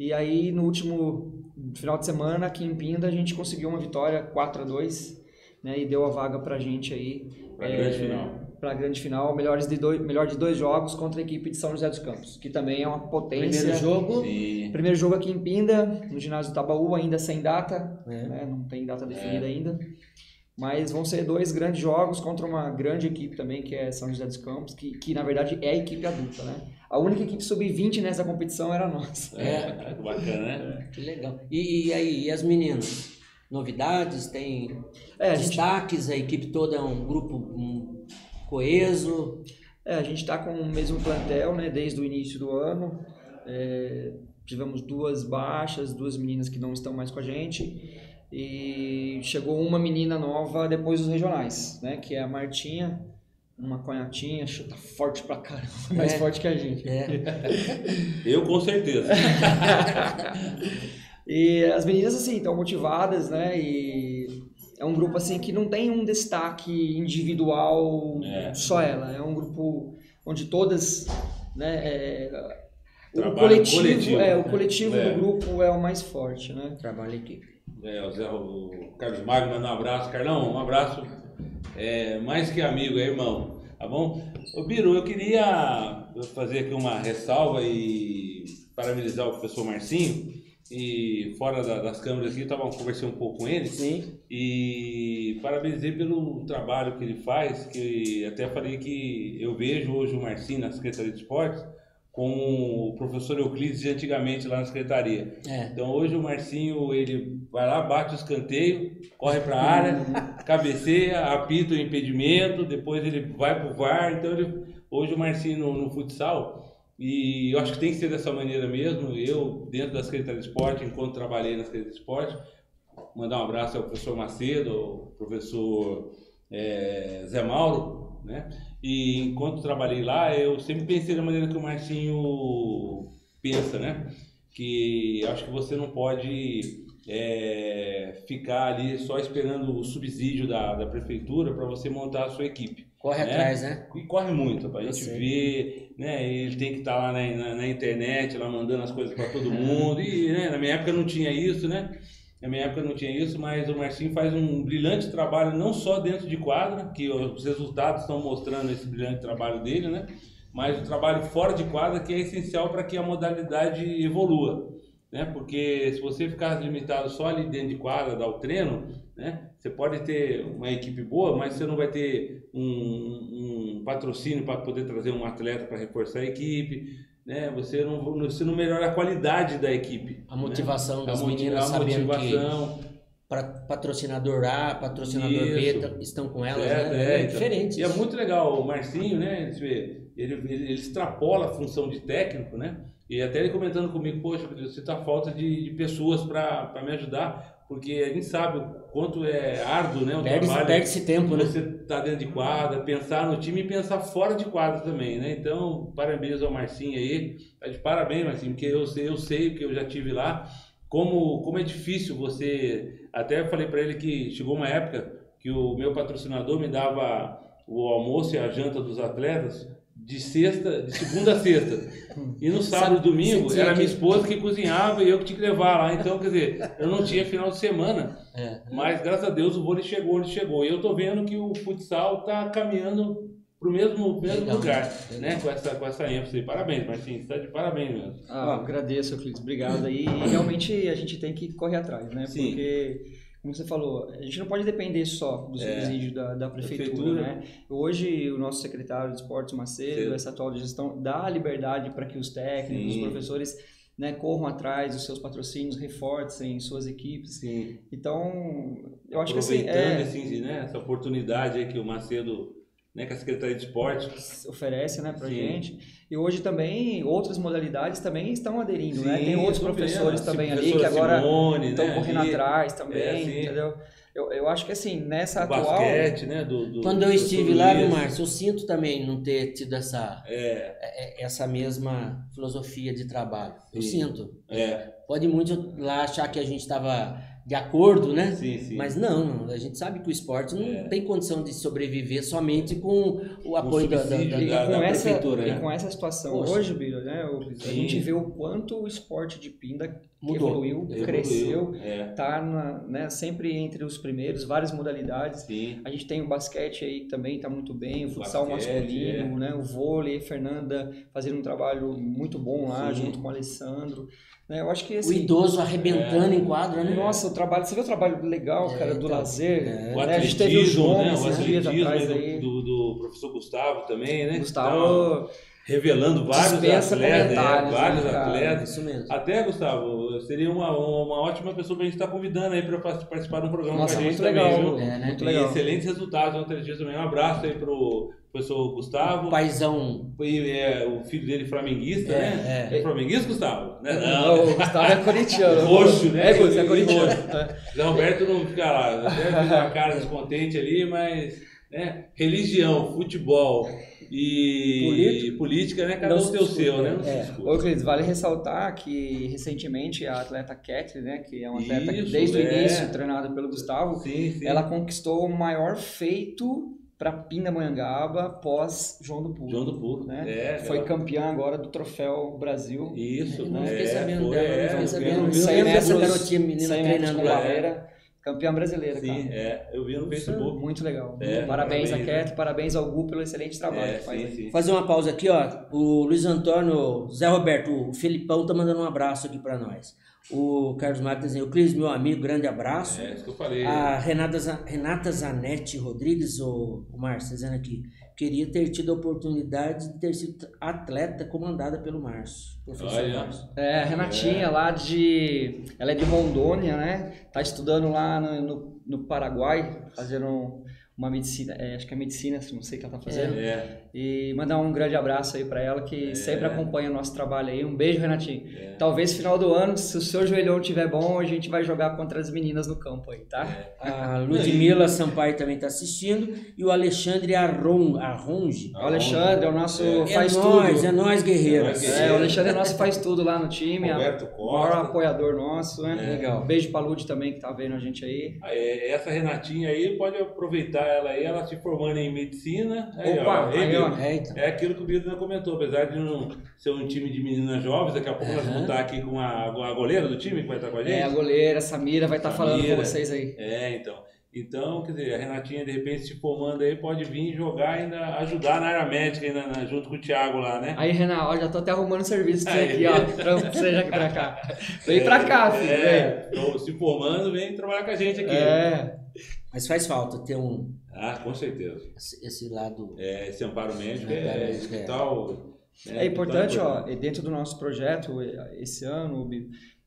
E aí no último final de semana aqui em Pinda a gente conseguiu uma vitória 4 a 2 né? E deu a vaga pra gente aí Pra grande final. para a grande final, melhores de dois, melhor de dois jogos contra a equipe de São José dos Campos, que também é uma potência. Primeiro jogo. Sim. Primeiro jogo aqui em Pinda, no ginásio do Tabaú, ainda sem data, É. né? não tem data definida ainda. Mas vão ser dois grandes jogos contra uma grande equipe também, que é São José dos Campos, que, que na verdade é a equipe adulta, né? A única equipe sub-20 nessa competição era a nossa. É, que bacana, né? Que legal. E, e aí, e as meninas? Novidades? Tem É, a gente, destaques? A equipe toda é um grupo um, coeso? é, a gente tá com o mesmo plantel, né, desde o início do ano. É, tivemos duas baixas, duas meninas que não estão mais com a gente. E chegou uma menina nova depois dos regionais, né, que é a Martinha, uma conhatinha, chuta forte pra caramba, mais É. forte que a gente. É. Eu com certeza. E as meninas, assim, estão motivadas, né? E é um grupo, assim, que não tem um destaque individual É. só ela. É um grupo onde todas, né? é, o coletivo, coletivo, é, o né? coletivo É. do grupo é o mais forte, né? Trabalho em equipe. É, o Zé o Carlos Magno manda um abraço. Carlão, um abraço. É, mais que amigo, é irmão. Tá bom? Ô Biro, eu queria fazer aqui uma ressalva e parabenizar o professor Marcinho. E fora da- das câmeras aqui, eu tava conversei um pouco com ele. Sim. E parabenizei pelo trabalho que ele faz, que até falei que eu vejo hoje o Marcinho na Secretaria de Esportes com o professor Euclides de antigamente lá na Secretaria. É. Então hoje o Marcinho, ele vai lá, bate o escanteio, corre para a área, cabeceia, apita o impedimento, depois ele vai pro VAR. Então ele- hoje o Marcinho no, no futsal, e eu acho que tem que ser dessa maneira mesmo. Eu, dentro da Secretaria de Esporte, enquanto trabalhei na Secretaria de Esporte, mandar um abraço ao professor Macedo, ao professor eh, Zé Mauro, né? E enquanto trabalhei lá, eu sempre pensei da maneira que o Marcinho pensa, né? que acho que você não pode é, ficar ali só esperando o subsídio da, da prefeitura para você montar a sua equipe. Corre atrás, né? E corre muito, para a gente ver, né? Ele tem que estar lá na, na, na internet, lá mandando as coisas para todo mundo. E né, na minha época não tinha isso, né? Na minha época não tinha isso, mas o Marcinho faz um brilhante trabalho, não só dentro de quadra, que os resultados estão mostrando esse brilhante trabalho dele, né? Mas o trabalho fora de quadra que é essencial para que a modalidade evolua, né? Porque se você ficar limitado só ali dentro de quadra, dar o treino, né? Você pode ter uma equipe boa, mas você não vai ter um, um patrocínio para poder trazer um atleta para reforçar a equipe, né? Você não, você não melhora a qualidade da equipe. A motivação né? das A meninas a sabendo motivação. que pra, patrocinador A, patrocinador B Isso. tá- estão com elas, Certo, né? é, É, então. diferente. E é muito legal o Marcinho, né? Ele, ele, ele extrapola a função de técnico, né? E até ele comentando comigo, poxa, você tá falta de, de pessoas para me ajudar, porque a gente sabe o quanto é árduo, né? O Perde- trabalho. perde-se tempo, né? Você tá dentro de quadra, pensar no time e pensar fora de quadra também, né? Então, parabéns ao Marcinho aí. Tá de parabéns, Marcinho, porque eu sei, eu sei que eu já tive lá, como, como é difícil você. Até falei para ele que chegou uma época que o meu patrocinador me dava o almoço e a janta dos atletas de sexta, de segunda a sexta. E no sábado e domingo era minha esposa que cozinhava e eu que tinha que levar lá. Então, quer dizer, eu não tinha final de semana. É. Mas graças a Deus o vôlei chegou, ele chegou. E eu tô vendo que o futsal tá caminhando pro mesmo, mesmo Legal. lugar, né? Com essa, com essa ênfase. Parabéns, Marcinho, você tá de parabéns mesmo. Ah, agradeço, Euclides, obrigado aí. E realmente a gente tem que correr atrás, né? Sim. Porque, como você falou, a gente não pode depender só do É. subsídio da, da prefeitura, Prefeitura. né? Hoje, o nosso secretário de Esportes, Macedo, Sim. essa atual gestão, dá liberdade para que os técnicos, Sim. os professores, né, corram atrás dos seus patrocínios, reforcem suas equipes. Sim. Então, eu acho que assim, Aproveitando é, esse, né, essa oportunidade aí que o Macedo, né, com a Secretaria de Esporte, oferece né, pra Sim. gente. E hoje também outras modalidades também estão aderindo, né? Sim, Tem outros eu professores vendo. também A ali que professora agora Simone, estão né, correndo ali. atrás também, É, sim. entendeu? Eu, eu acho que assim, nessa o atual... basquete, né, do, do Quando eu do estive lá, viu. Márcio, eu sinto também não ter tido essa, É, é- essa mesma filosofia de trabalho. Eu Sim. sinto. é, Pode muito lá achar que a gente estava de acordo, né? sim, sim. Mas não, a gente sabe que o esporte não É. tem condição de sobreviver somente com o apoio da, da, da- E da- com, essa, prefeitura, e né? com essa situação Poxa. hoje, Bíblia, né, o- a gente vê o quanto o esporte de pinda Mudou. evoluiu, Evoluiu, cresceu, É, tá na, né, sempre entre os primeiros, várias modalidades. sim. A gente tem o basquete aí também está muito bem, o futsal basquete, masculino, né? O vôlei, a Fernanda fazendo um trabalho muito bom lá, Sim. junto com o Alessandro. Né? Eu acho que O assim, idoso arrebentando em quadra, né? nossa, o trabalho, você viu o trabalho legal, É, cara, do então, lazer? é. O né? A gente teve o atletismo, João né? O esses dias atletismo atrás aí aí. do, do, do professor Gustavo também, né? Tá Gustavo, revelando vários atletas, é, comentários, vários né, atletas. Isso mesmo. Até, Gustavo, seria uma, uma, ótima pessoa pra gente estar convidando aí para participar de um programa Nossa, com a gente muito também, legal, viu? É, né? muito E legal. excelentes resultados no atletismo também. Um abraço aí pro professor Gustavo. O paizão. E, é, o filho dele flamenguista, É, né? é. É flamenguista, Gustavo? Né? Não, o Gustavo é corintiano. Roxo, né? É, é corintiano. roxo. Zé Roberto não fica lá, até fez uma cara descontente ali, mas né? religião, futebol e Política. política, né? Cada Não um se tem o seu, né? né? Não se É. discute. Ô, Cleiton, vale ressaltar que recentemente a atleta Kathleen, né, que é uma atleta que Isso, desde o é. início treinada pelo Gustavo, Sim, sim. ela conquistou o maior feito para Pindamonhangaba pós João do Pulo. João do Pulo, né? é, Foi ela- campeã agora do Troféu Brasil. Isso, Não é, fiquei sabendo foi, dela, é, não fiquei eu sabendo. Eu dessa metros- garotinha menina 100 metros treinando lá. barreira, campeã brasileira, Sim, cara. é, eu vi no Facebook. Muito legal. É, parabéns, parabéns, a né? Parabéns ao Gu pelo excelente trabalho É, que faz sim, sim. Fazer uma pausa aqui, ó. O Luiz Antônio, Zé Roberto, o Felipão tá mandando um abraço aqui pra nós. O Carlos Marques dizendo, o Cris, meu amigo, grande abraço. É isso que eu falei. A Renata, Renata Zanetti Rodrigues, o, o Márcio, dizendo aqui, queria ter tido a oportunidade de ter sido atleta comandada pelo Márcio, professor Olha. Márcio. É, a Renatinha lá de. Ela é de Rondônia, né? Tá estudando lá no, no, no Paraguai, fazendo um- uma medicina, é, acho que é medicina, não sei o que ela tá fazendo. É. E mandar um grande abraço aí pra ela, que É. sempre acompanha o nosso trabalho aí. Um beijo, Renatinho. É. Talvez final do ano, se o seu joelhão estiver bom, a gente vai jogar contra as meninas no campo aí, tá? A Ludmila Sampaio também está assistindo e o Alexandre Arron, Arronge. O Alexandre é o nosso É faz nós, tudo. é nós guerreiros. É, o Alexandre é nosso faz tudo lá no time. é Roberto o maior Costa. apoiador nosso, né? É. Legal. Beijo pra Lud também, que tá vendo a gente aí. Ah, é, Essa Renatinha aí, pode aproveitar ela aí, ela se formando em medicina. Aí, Opa, ó, aí, É, então. É aquilo que o Bidana comentou, apesar de não ser um time de meninas jovens, daqui a pouco nós Aham. vamos estar aqui com a, a goleira do time que vai estar com a gente. É, a goleira, a Samira, vai estar falando com Samira. vocês aí. É, então. Então, quer dizer, a Renatinha de repente se formando aí pode vir jogar e ainda ajudar na área médica ainda, na- junto com o Thiago lá, né? Aí, Renan, ó, já tô até arrumando serviço pra você aqui, ó. Pra você já pra cá. Vem pra cá, filho. vem. É, então, se formando, vem trabalhar com a gente aqui. É. Mas faz falta ter um, Ah, com certeza. esse esse lado. É, esse amparo médico é, médico, é. vital. né, É importante, ó, dentro do nosso projeto, esse ano,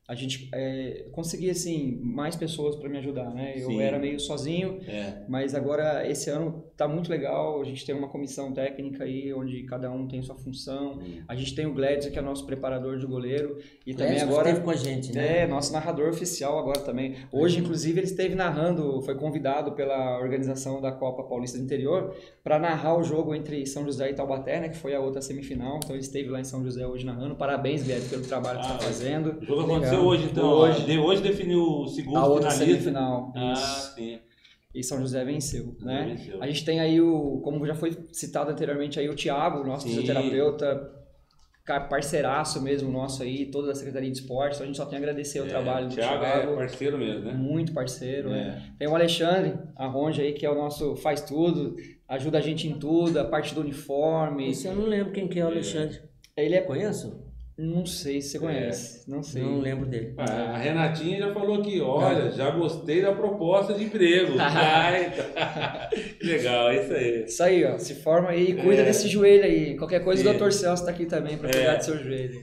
a gente é, conseguir, assim, mais pessoas para me ajudar, né? Eu Sim. era meio sozinho, É. mas agora esse ano tá muito legal, a gente tem uma comissão técnica aí, onde cada um tem sua função. A gente tem o Gladys, que é nosso preparador de goleiro, e também Gladys agora... esteve com a gente, né? É, nosso narrador oficial agora também. Hoje, inclusive, ele esteve narrando, foi convidado pela organização da Copa Paulista do Interior para narrar o jogo entre São José e Taubaté, né, que foi a outra semifinal. Então, ele esteve lá em São José hoje narrando. Parabéns, Guedes, pelo trabalho que Ah, está fazendo. O jogo aconteceu Legal. hoje, então. Hoje. de- hoje definiu o segundo A outra finalista. semifinal. Ah, Isso. sim. E São José venceu, né? Venceu. A gente tem aí o, como já foi citado anteriormente aí, o Thiago, nosso Sim. fisioterapeuta, parceiraço mesmo nosso aí, toda a Secretaria de Esportes. Então, a gente só tem a agradecer o É, trabalho do Thiago Thiago. é parceiro mesmo, né? Muito parceiro, É. né? Tem o Alexandre Arronge aí, que é o nosso faz tudo, ajuda a gente em tudo, a parte do uniforme. Esse eu não lembro quem que é o Alexandre. Ele é. Conheço? Não sei se você conhece. Não sei. Não lembro dele. Ah, a Renatinha já falou aqui, olha, já gostei da proposta de emprego. Ai, tá. Que legal, é isso aí. Isso aí, ó. Se forma aí e cuida É. desse joelho aí. Qualquer coisa, Sim. o Dr. Celso tá aqui também para É. cuidar do seu joelho.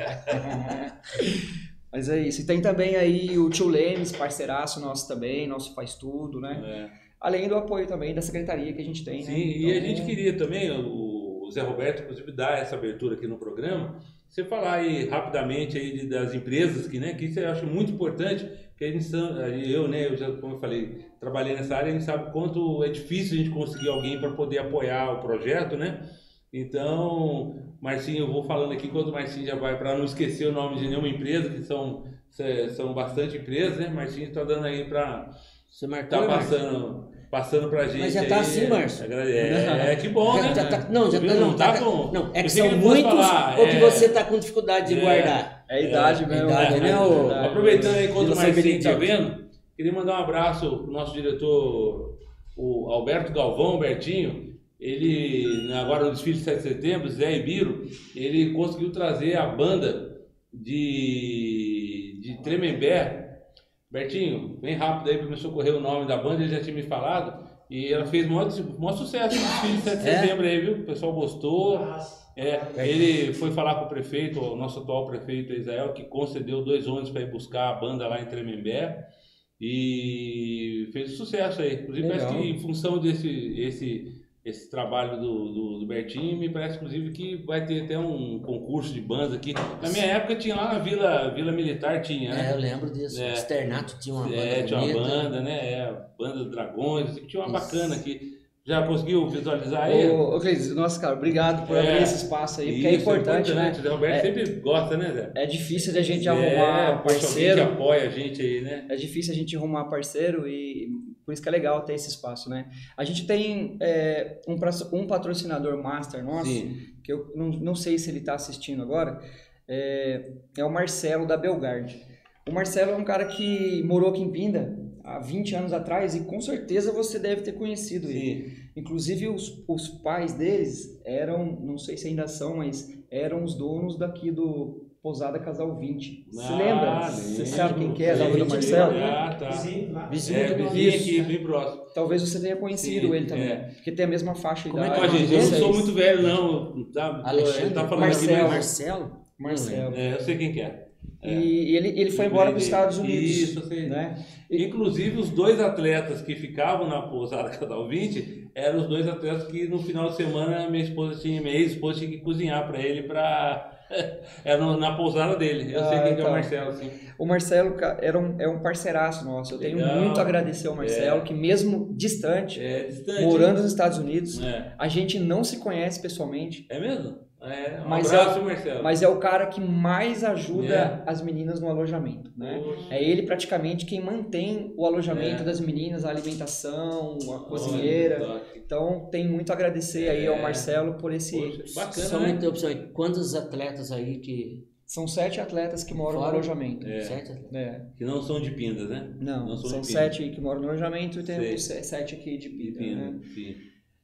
Mas é isso. E tem também aí o Tio Lemes, parceiraço nosso também, nosso faz tudo, né? É. Além do apoio também da secretaria que a gente tem, Sim, né? e a Então, gente queria também, o o Zé Roberto, inclusive, dar essa abertura aqui no programa, você falar aí rapidamente aí de- das empresas, que, né, que isso eu acho muito importante, que a gente, eu, né, eu já, como eu falei, trabalhei nessa área, a gente sabe quanto é difícil a gente conseguir alguém para poder apoiar o projeto, né? Então, Marcinho, eu vou falando aqui enquanto o Marcinho já vai, para não esquecer o nome de nenhuma empresa, que são, são bastante empresas, né? Marcinho está dando aí para Você marcou, tá né, Márcio? Passando, pra gente. Mas já tá aí, assim, Márcio? É, é, que bom, Já- né? já tá- não, já tá, não, tá tá- com. Não, é que são fosse muitos falar, ou que é, você tá com dificuldade de É. guardar. É a idade mesmo. a idade, é né. Aproveitando aí enquanto o Marcinho tá vendo, queria mandar um abraço pro nosso diretor, o Alberto Galvão, Albertinho. Ele, agora no desfile de 7 de setembro, Zé Ibiro, ele conseguiu trazer a banda de, de Tremembé. Bertinho, bem rápido aí para me socorrer o nome da banda, ele já tinha me falado. E ela fez o maior, maior sucesso no desfile de 7 de É? setembro aí, viu? O pessoal gostou. É, ele foi falar com o prefeito, o nosso atual prefeito Israel, que concedeu dois ônibus para ir buscar a banda lá em Tremembé e fez sucesso aí. Inclusive, Legal. parece que em função desse esse, esse trabalho do, do, do Bertinho, me parece inclusive que vai ter até um concurso de bandas aqui. Na minha época tinha lá na Vila, Vila Militar, tinha, né? É, eu lembro disso. É. Externato tinha uma banda É, tinha uma banda, né? É, a banda dos Dragões, assim, tinha uma Isso. bacana aqui. Já conseguiu visualizar aí? Ô, ô Cleiton, nossa, cara, obrigado por É. abrir esse espaço aí, porque é Isso, importante, né? O Zé Roberto É. sempre gosta, né, Zé? É difícil da gente É, arrumar poxa, parceiro. que apoia a gente aí, né? É difícil a gente arrumar parceiro e por isso que é legal ter esse espaço, né? A gente tem é, um, um patrocinador master nosso, Sim. que eu não, não sei se ele está assistindo agora, é, é o Marcelo da Belgard. O Marcelo é um cara que morou aqui em Pinda há 20 anos atrás e com certeza você deve ter conhecido ele. Sim. Inclusive os, os pais deles eram, não sei se ainda são, mas eram os donos daqui do Pousada Casal 20. Você Ah, lembra? Você sabe quem que é, Sim, do sim, Marcelo? Ah, tá. Vizinho lá. Vizinho É, do vizinho Isso. aqui, bem próximo. Talvez você tenha conhecido Sim, ele também, é. porque tem a mesma faixa de Como é idade. que Ó, gente, eu não sou muito velho, não. Tá, Alexandre? ele tá falando Marcelo. aqui, mas... Marcelo? Marcelo. É, eu sei quem que é. É. E ele, ele foi embora para os Estados Unidos. Isso, eu sei. né? Inclusive, os dois atletas que ficavam na pousada Casal 20 eram os dois atletas que no final de semana minha esposa tinha, minha ex-esposa tinha que cozinhar para ele para no- na pousada dele. Eu sei Ah, quem que é o então. Marcelo, assim. O Marcelo era um, é um parceiraço nosso. Eu tenho Legal. muito a agradecer ao Marcelo, É. que mesmo distante, É distante. morando hein? nos Estados Unidos, É. a gente não se conhece pessoalmente. É mesmo? É, um Mas abraço, é, Marcelo. mas é o cara que mais ajuda É. as meninas no alojamento, né? Poxa. É ele praticamente quem mantém o alojamento É. das meninas, a alimentação, a cozinheira. Olha. Então, tem muito a agradecer aí ao É. Marcelo por esse... Poxa, bacana, Só uma né? interrupção aí. Quantos atletas aí que. São sete atletas que moram Fora? no alojamento. É. Sete atletas? É. Que não são de pindas, né? Não, Não são são sete que moram no alojamento e se- sete aqui de pinda, né?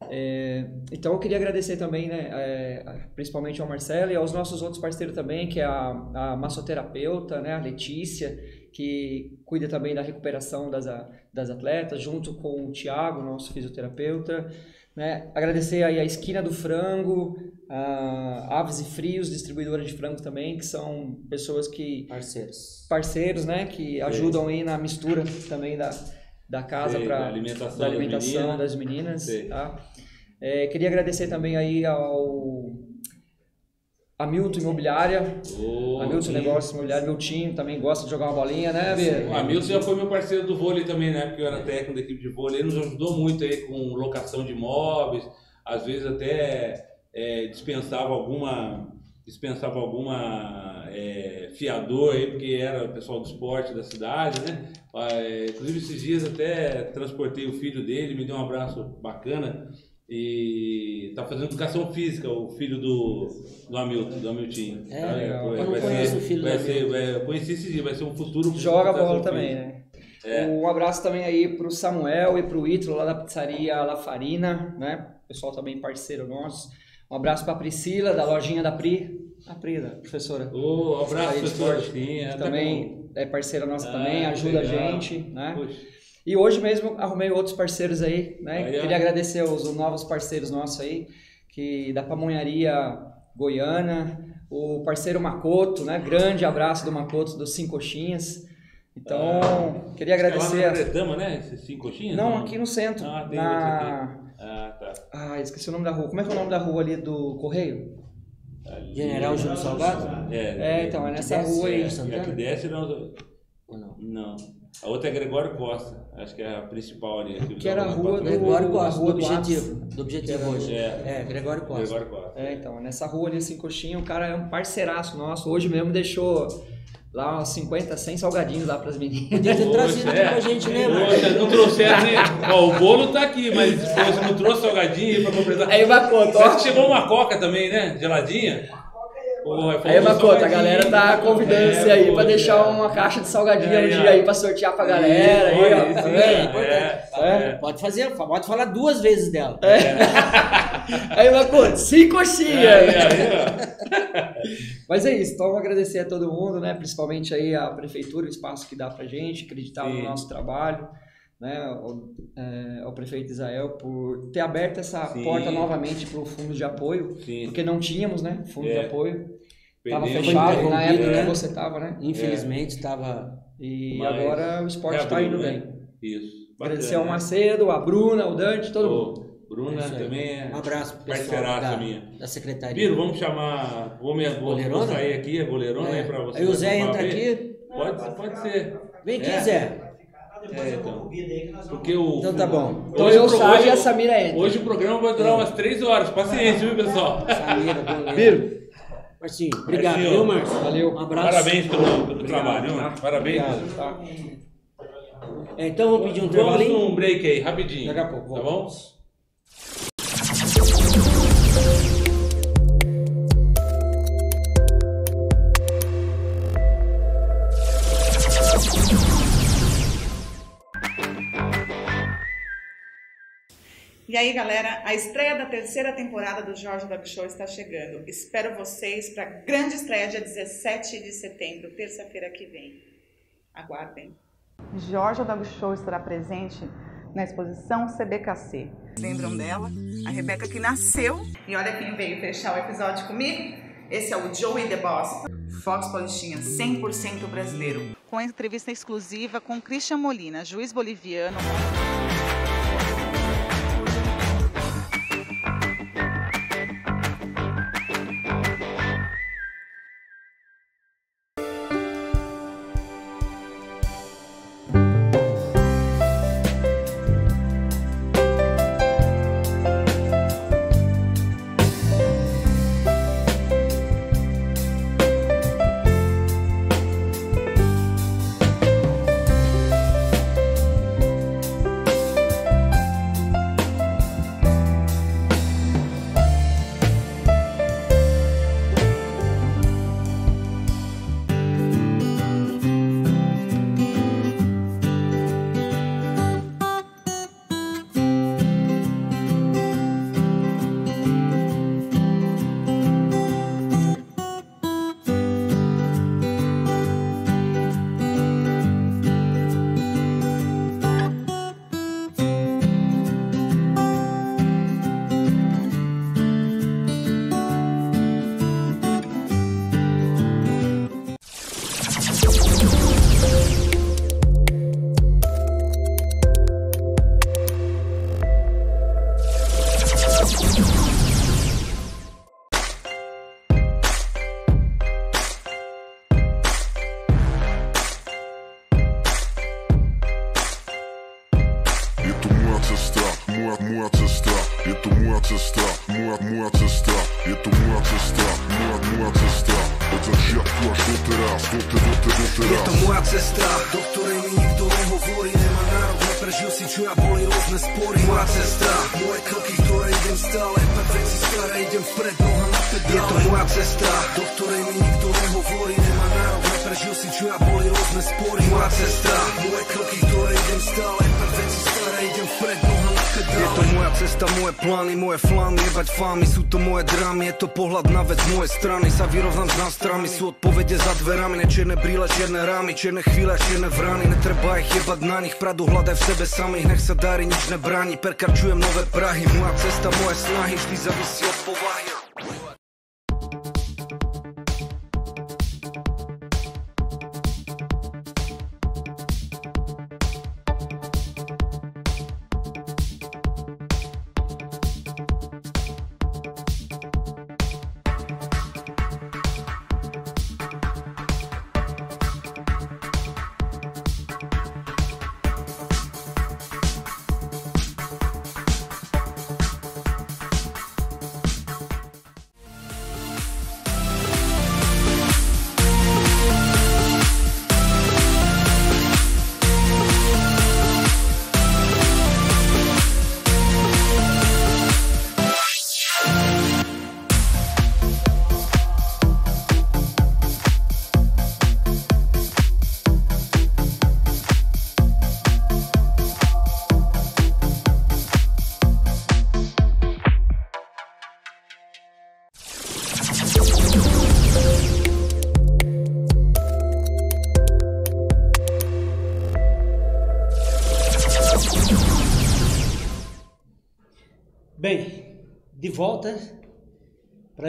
Sim. Então eu queria agradecer também, né, é, principalmente ao Marcelo e aos nossos outros parceiros também, que é a, a massoterapeuta, né, a Letícia, que cuida também da recuperação das, das atletas, junto com o Tiago, nosso fisioterapeuta. Né? Agradecer aí a Esquina do Frango, a Aves e Frios, distribuidora de frango também, que são pessoas que Parceiros. parceiros, né, que ajudam aí na mistura também da, da casa para da alimentação da das alimentação meninas. das meninas, Sei. tá? É, queria agradecer também aí ao Hamilton Imobiliária, Ô, Hamilton sim. Negócios Imobiliário, Miltinho também gosta de jogar uma bolinha, né, Bia? O Hamilton já foi meu parceiro do vôlei também, né? Porque eu era técnico da equipe de vôlei. Ele nos ajudou muito aí com locação de imóveis. Às vezes até é, dispensava alguma dispensava alguma é, fiador aí, porque era o pessoal do esporte da cidade, né? É, inclusive esses dias até transportei o filho dele, me deu um abraço bacana e tá fazendo educação física, o filho do, do Hamilton, do Hamilton. É, Tá? legal. Vai- Eu não conheço ser- o filho do vai ser, Hamilton. vai- conheci esse dia, vai ser um futuro Joga bola também, física. né? É. Um abraço também aí pro Samuel e pro Ítalo lá da pizzaria La Farina, né? Pessoal também parceiro nosso. Um abraço pra Priscila, da lojinha da Pri. A Pri, da professora. Ô, abraço, Aí de professor. esporte, Sim, que é, tá também é parceira nossa Ah, também, ajuda legal. a gente, né? Poxa. E hoje mesmo arrumei outros parceiros aí, né? Queria agradecer os, os novos parceiros nossos aí, que da Pamonharia Goiana, o parceiro Macoto, né? Grande abraço do Macoto dos Cinco Coxinhas. Então, queria agradecer. É lá a- na Pretama, né? Esses cinco coxinhas? Não, aqui no centro. Ah, tem na... Ah. Ah, esqueci o nome da rua. Como é que é o nome da rua ali do Correio? Ali- General Júlio Salgado? É, É, então, é nessa desce, rua aí. é. É, Santana? a que desce não. Ou não? Não. A outra é Gregório Costa. Acho que é a principal ali. do Que era a rua do- Gregório a Costa, rua do do objetivo. Do objetivo hoje. É. É, Gregório Costa. Gregório Costa. É, então, nessa rua ali, assim, coxinha, o cara é um parceiraço nosso. Hoje mesmo deixou lá uns 50, 100 salgadinhos lá pras meninas. Podia ter trazido aqui é. pra gente, né, mano? Poxa, não trouxeram. nem- Ó, o bolo tá aqui, mas se você não trouxe salgadinho pra completar. Aí. Parece que chegou uma coca também, né? Geladinha. Pô, Aí, faltou Macoto, a galera tá convidando você aí pra deixar uma caixa de salgadinho É, no é. dia aí pra sortear pra galera. Aí, Olha, ó, tá vendo? é, É. é. Pode fazer, pode falar duas vezes dela. Aí, Macoto, cinco coxinhas. Aí, aí, Mas é isso, então agradecer a todo mundo, né? Principalmente aí a prefeitura, o espaço que dá pra gente, acreditar Sim. no nosso trabalho, né? Ao, é, ao prefeito Israel por ter aberto essa Sim. porta novamente para o fundo de apoio. Sim. porque não tínhamos, né? Fundo de É. apoio. Tava Perdemos. fechado Foi na época interrompido, que né? você tava, né? Infelizmente estava. E Mas agora o esporte está reabriu, indo né? bem. Isso. Agradecer ao Bacana, né? Macedo, a Bruna, o Dante, todo mundo. Bruna É também é. Um abraço pessoal da, minha. da secretaria. Biro, vamos chamar. Vou, me, vou, vou sair aqui, a goleirona É. aí pra você. Aí o Zé entra aqui. Pode, pode ser. Vem aqui, É. Zé. É, então. Porque o. Então tá bom. Então Hoje eu saio hoje- e a Samira entra. Hoje o programa vai durar umas 3 horas. Paciência, viu, pessoal? Samira. Biro, Marcinho, obrigado, Marcinho. viu, Márcio? valeu. Um abraço. Parabéns pelo, pelo trabalho, tá? viu? Parabéns. Obrigado, tá? É, Então vamos pedir um Vamos intervalinho. num break aí, rapidinho. Daqui a pouco, Tá volta. bom? E aí, galera, a estreia da terceira temporada do Jorge Dog Show está chegando. Espero vocês para a grande estreia dia 17 de setembro, terça-feira que vem. Aguardem. Jorge Dog Show estará presente na exposição CBKC. Lembram dela? A Rebeca que nasceu. E olha quem veio fechar o episódio comigo. Esse é o Joey The Boss. Fox Paulistinha 100% brasileiro. Com entrevista exclusiva com Christian Molina, juiz boliviano. prawej strony Sa wyrównam z nastrami Su odpowiedzie za dverami Ne čierne brile, čierne rami Čierne chvíle, čierne vrany Ne treba ih jebat na nich Pradu hladaj v sebe samih Nech se darí nič ne brani Perkačujem nové prahy, Moja cesta, moje snahy vždy zavisi od povagi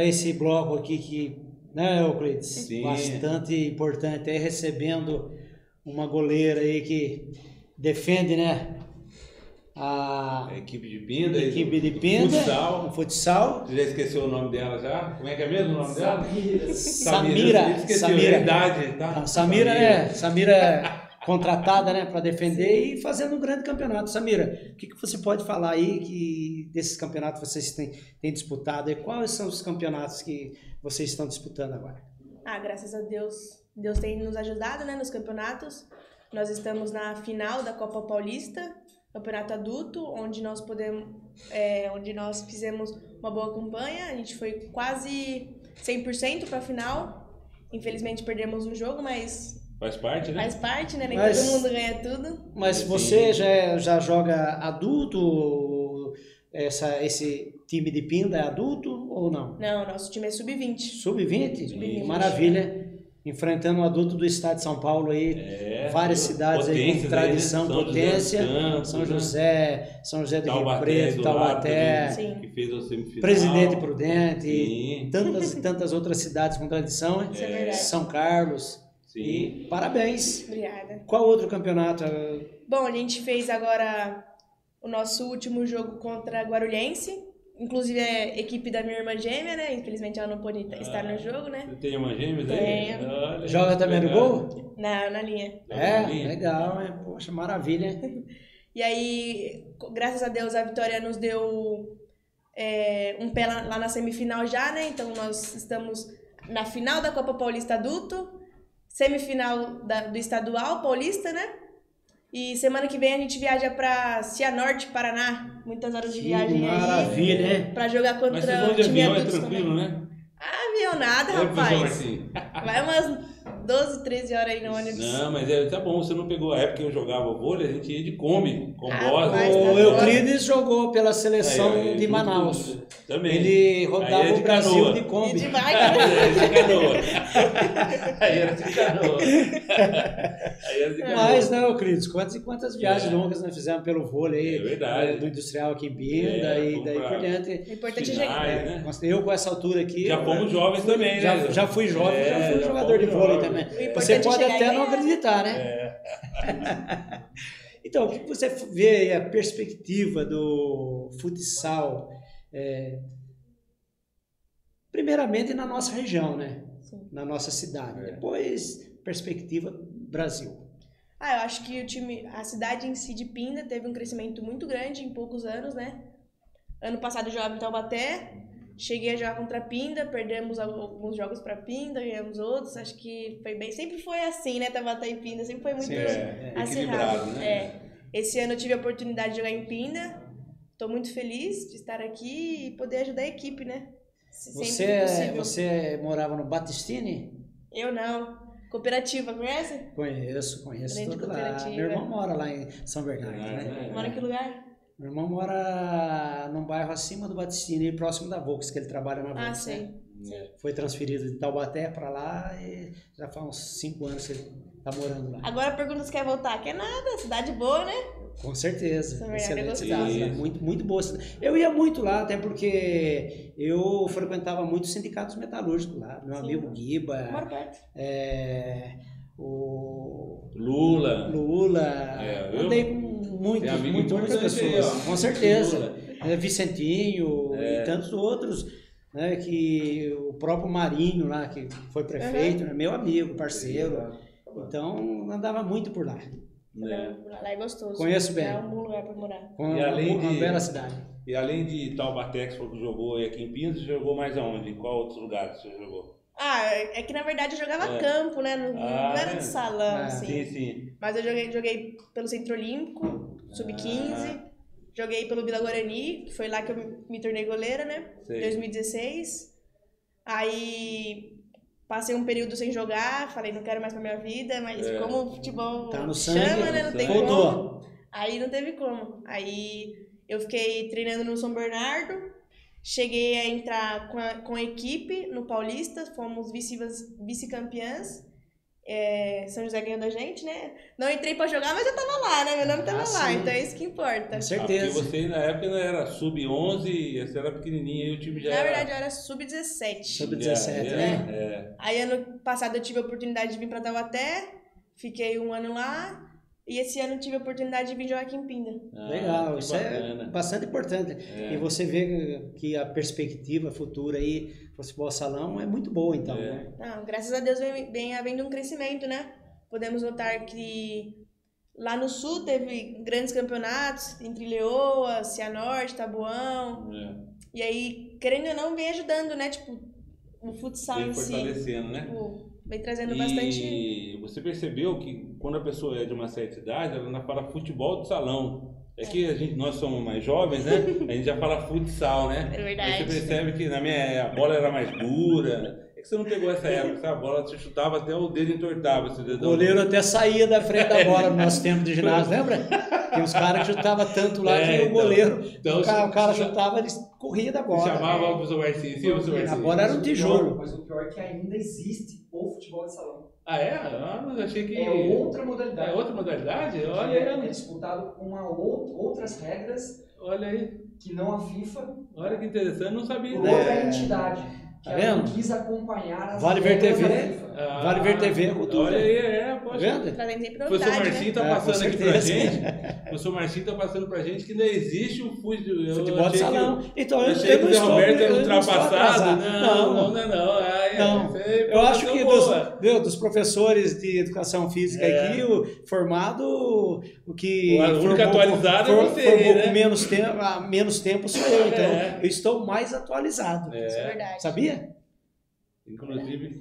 esse bloco aqui que, né, Euclides? Sim. Bastante importante aí, recebendo uma goleira aí que defende, né? A A equipe de Pinda. equipe de Pinda, Futsal. o futsal. Você já esqueceu o nome dela já? Como é que é mesmo o nome dela? Samira. Esqueci Samira. a idade, tá? Não, Samira, é, Samira é contratada, né, para defender e fazendo um grande campeonato. Samira, o que, que você pode falar aí que desses campeonatos vocês têm, têm disputado e quais são os campeonatos que vocês estão disputando agora? Ah, graças a Deus, Deus tem nos ajudado, né, nos campeonatos. Nós estamos na final da Copa Paulista, campeonato adulto, onde nós podemos, é, onde nós fizemos uma boa campanha. A gente foi quase 100% para a final. Infelizmente perdemos um jogo, mas Faz parte, né? faz parte, né? Nem Mas- todo mundo ganha tudo. Mas você já, já joga adulto? Essa, esse time de Pinda é adulto ou não? Não, nosso time é sub-20. Sub-20? Sub-20. Maravilha. enfrentando o adulto do estado de São Paulo aí, É, várias cidades aí com Potências aí, né? tradição, São José potência, Campos, São né? José, São José do Rio Taubaté Preto, do lado Taubaté, também, que fez a semifinal. Presidente Prudente, Sim. e tantas e tantas outras cidades com tradição, Isso é. São Carlos. Sim. E parabéns. Obrigada. Qual outro campeonato? Bom, a gente fez agora o nosso último jogo contra a Guarulhense. Inclusive é equipe da minha irmã gêmea, né? Infelizmente ela não pôde estar no jogo, né? Você tem uma gêmeas aí? Tenho. Olha, Joga também no gol? Na, na linha. É, linha? legal, é. Poxa, maravilha. E aí, graças a Deus, a Vitória nos deu é, um pé lá, lá na semifinal já, né? Então nós estamos na final da Copa Paulista Adulto, semifinal da- do Estadual Paulista, né? E semana que vem a gente viaja pra Cianorte, Paraná. Muitas horas de Que viagem maravilha, aí. né? Pra jogar contra Mas vocês vão de time avião, é adultos tranquilo, também. né? Avião nada, É, professor rapaz. Vai umas 12, 13 horas aí no ônibus. Não, mas é, tá bom, você não pegou a época que eu jogava vôlei, a gente ia de Kombi, com Ah, mas tá O bom. Euclides jogou pela seleção Aí, aí, de Manaus. Também. Ele rodava é o Brasil canoa. de Kombi. E de bike. Aí era de canoa. Aí era de canoa. Aí era de canoa. Mas, né, Euclides, quantas e quantas viagens longas nós fizemos pelo vôlei É verdade. do industrial aqui em Binda É, e daí por diante. O importante é Finais, chegar. né? Mas Eu com essa altura aqui. Já fomos jovens também, já, né? Já fui jovem, já É, fui já jogador de vôlei jovens. também. Você é pode até não ganhar. acreditar, né? É. Então, o que você vê aí, a perspectiva do futsal, é, primeiramente na nossa região, né? Sim. Na nossa cidade. É. Depois, perspectiva Brasil. Ah, eu acho que o time, a cidade em si de Pinda teve um crescimento muito grande em poucos anos, né? Ano passado eu jogava em Taubaté, cheguei a jogar contra a Pinda, perdemos al- alguns jogos para Pinda, ganhamos outros. Acho que foi bem, sempre foi assim, né? Taubaté e Pinda sempre foi muito É, acirrado. né? É. Esse ano eu tive a oportunidade de jogar em Pinda. Tô muito feliz de estar aqui e poder ajudar a equipe, né? Você, possível. você morava no Batistini? Eu não. Cooperativa, conhece? Conheço, conheço Grande tudo lá. cooperativa. Meu irmão mora lá em São Bernardo, É, né? é. Mora em que lugar? Meu irmão mora num bairro acima do Batistini, próximo da Vox, que ele trabalha na Vox. Ah, né? sei. Foi transferido de Taubaté para lá e já faz uns 5 anos que ele tá morando lá. Agora pergunta se quer voltar. Quer nada, cidade boa, né? Com certeza. São é Excelente cidade. Muito, muito boa. cidade. Eu ia muito lá, até porque eu frequentava muito os sindicatos metalúrgicos lá. Meu Sim. amigo Moro Guiba, perto. é, o Lula. Lula. É, andei com muitos, amigo muito- muitas aí, pessoas. ó. com certeza. É, Vicentinho É. e tantos outros. Né, que o próprio Marinho lá, que foi prefeito, né, meu amigo, parceiro. Então, andava muito por lá. É. Lá é gostoso. Conheço bem. É um bom lugar pra morar. Com E uma, além uma de- bela cidade. E além de Taubaté, que você jogou aí aqui em Pinto, você jogou mais aonde? Em qual outros lugares você jogou? Ah, é que na verdade eu jogava É. campo, né? Não, Ah, não era é. de salão, Ah, assim. Sim, sim. Mas eu joguei, joguei pelo Centro Olímpico, Sub-15. Ah. Joguei pelo Vila Guarani, que foi lá que eu me- me tornei goleira, né? Sei. 2016. Aí passei um período sem jogar, falei, não quero mais pra minha vida, mas É. como o futebol Tá no sangue, chama, né? Não tem sangue. como. Voltou. Aí não teve como. Aí eu fiquei treinando no São Bernardo, cheguei a entrar com a, com a equipe no Paulista, fomos vice- vice-campeãs. É, São José ganhou da gente, né? Não entrei pra jogar, mas eu tava lá, né? Meu nome tava Ah, lá, sim. então é isso que importa. Com Ah, certeza. porque você na época ainda era sub-11, você era pequenininha e o time já Na era... verdade, eu era sub-17. Sub-17, É, né? É. Aí ano passado eu tive a oportunidade de vir pra Taubaté, fiquei um ano lá, e esse ano tive a oportunidade de vir jogar aqui em Pinda. Ah, Legal, isso é bacana. bastante importante. É. E você vê que a perspectiva futura aí, futebol salão, é muito boa, então. É. né? Não, graças a Deus vem, vem havendo um crescimento, né? Podemos notar que lá no sul teve grandes campeonatos entre Leoa, Cianorte, Tabuão. É. E aí, querendo ou não, vem ajudando, né? Tipo, o futsal em si. né? Vem trazendo bastante. E você percebeu que quando a pessoa é de uma certa idade, ela ainda fala futebol de salão. É que a gente, nós somos mais jovens, né? A gente já fala futsal, né? É verdade. Aí você percebe que na minha a bola era mais dura. É que você não pegou essa época, sabe? A bola você chutava até o dedo entortava. Esse O goleiro até saía da frente da bola no nosso tempo de ginásio, lembra? Tem uns caras que chutavam tanto lá É, que o então. goleiro, Então, o cara, o cara chutava, ele corria da bola. chamava o professor Marcinho, sim, professor A Marcinho. bola era um tijolo. Mas o pior é que ainda existe o futebol de salão. Ah, é? Ah, mas achei que. É outra modalidade. É outra modalidade? Olha é, é aí. disputado com uma ou- outras regras Olha aí. que não a FIFA, Olha que interessante, não sabia. outra entidade. Tá vendo? quis acompanhar as Vale Ver TV. Ah, Vale Ver TV é cultura. Olha aí, é, Tá poxa. vendo? O professor Marcinho né? tá É, com passando aqui pra certeza. gente. O professor Marcinho tá passando pra gente que ainda existe o futebol, eu Futebol de achei que salão. o- Então, eu eu, achei eu que não estou, Roberto era eu não estou ultrapassado. Não, não, não, não. Ah, é, Não. aí, Eu acho que informação dos, viu, dos professores de educação física É. aqui, o formado, o que O único formou, atualizado é for- você, formou né? com menos tempo, há menos tempo sou eu, então É. eu estou mais atualizado. É. Isso é verdade. Sabia? Inclusive,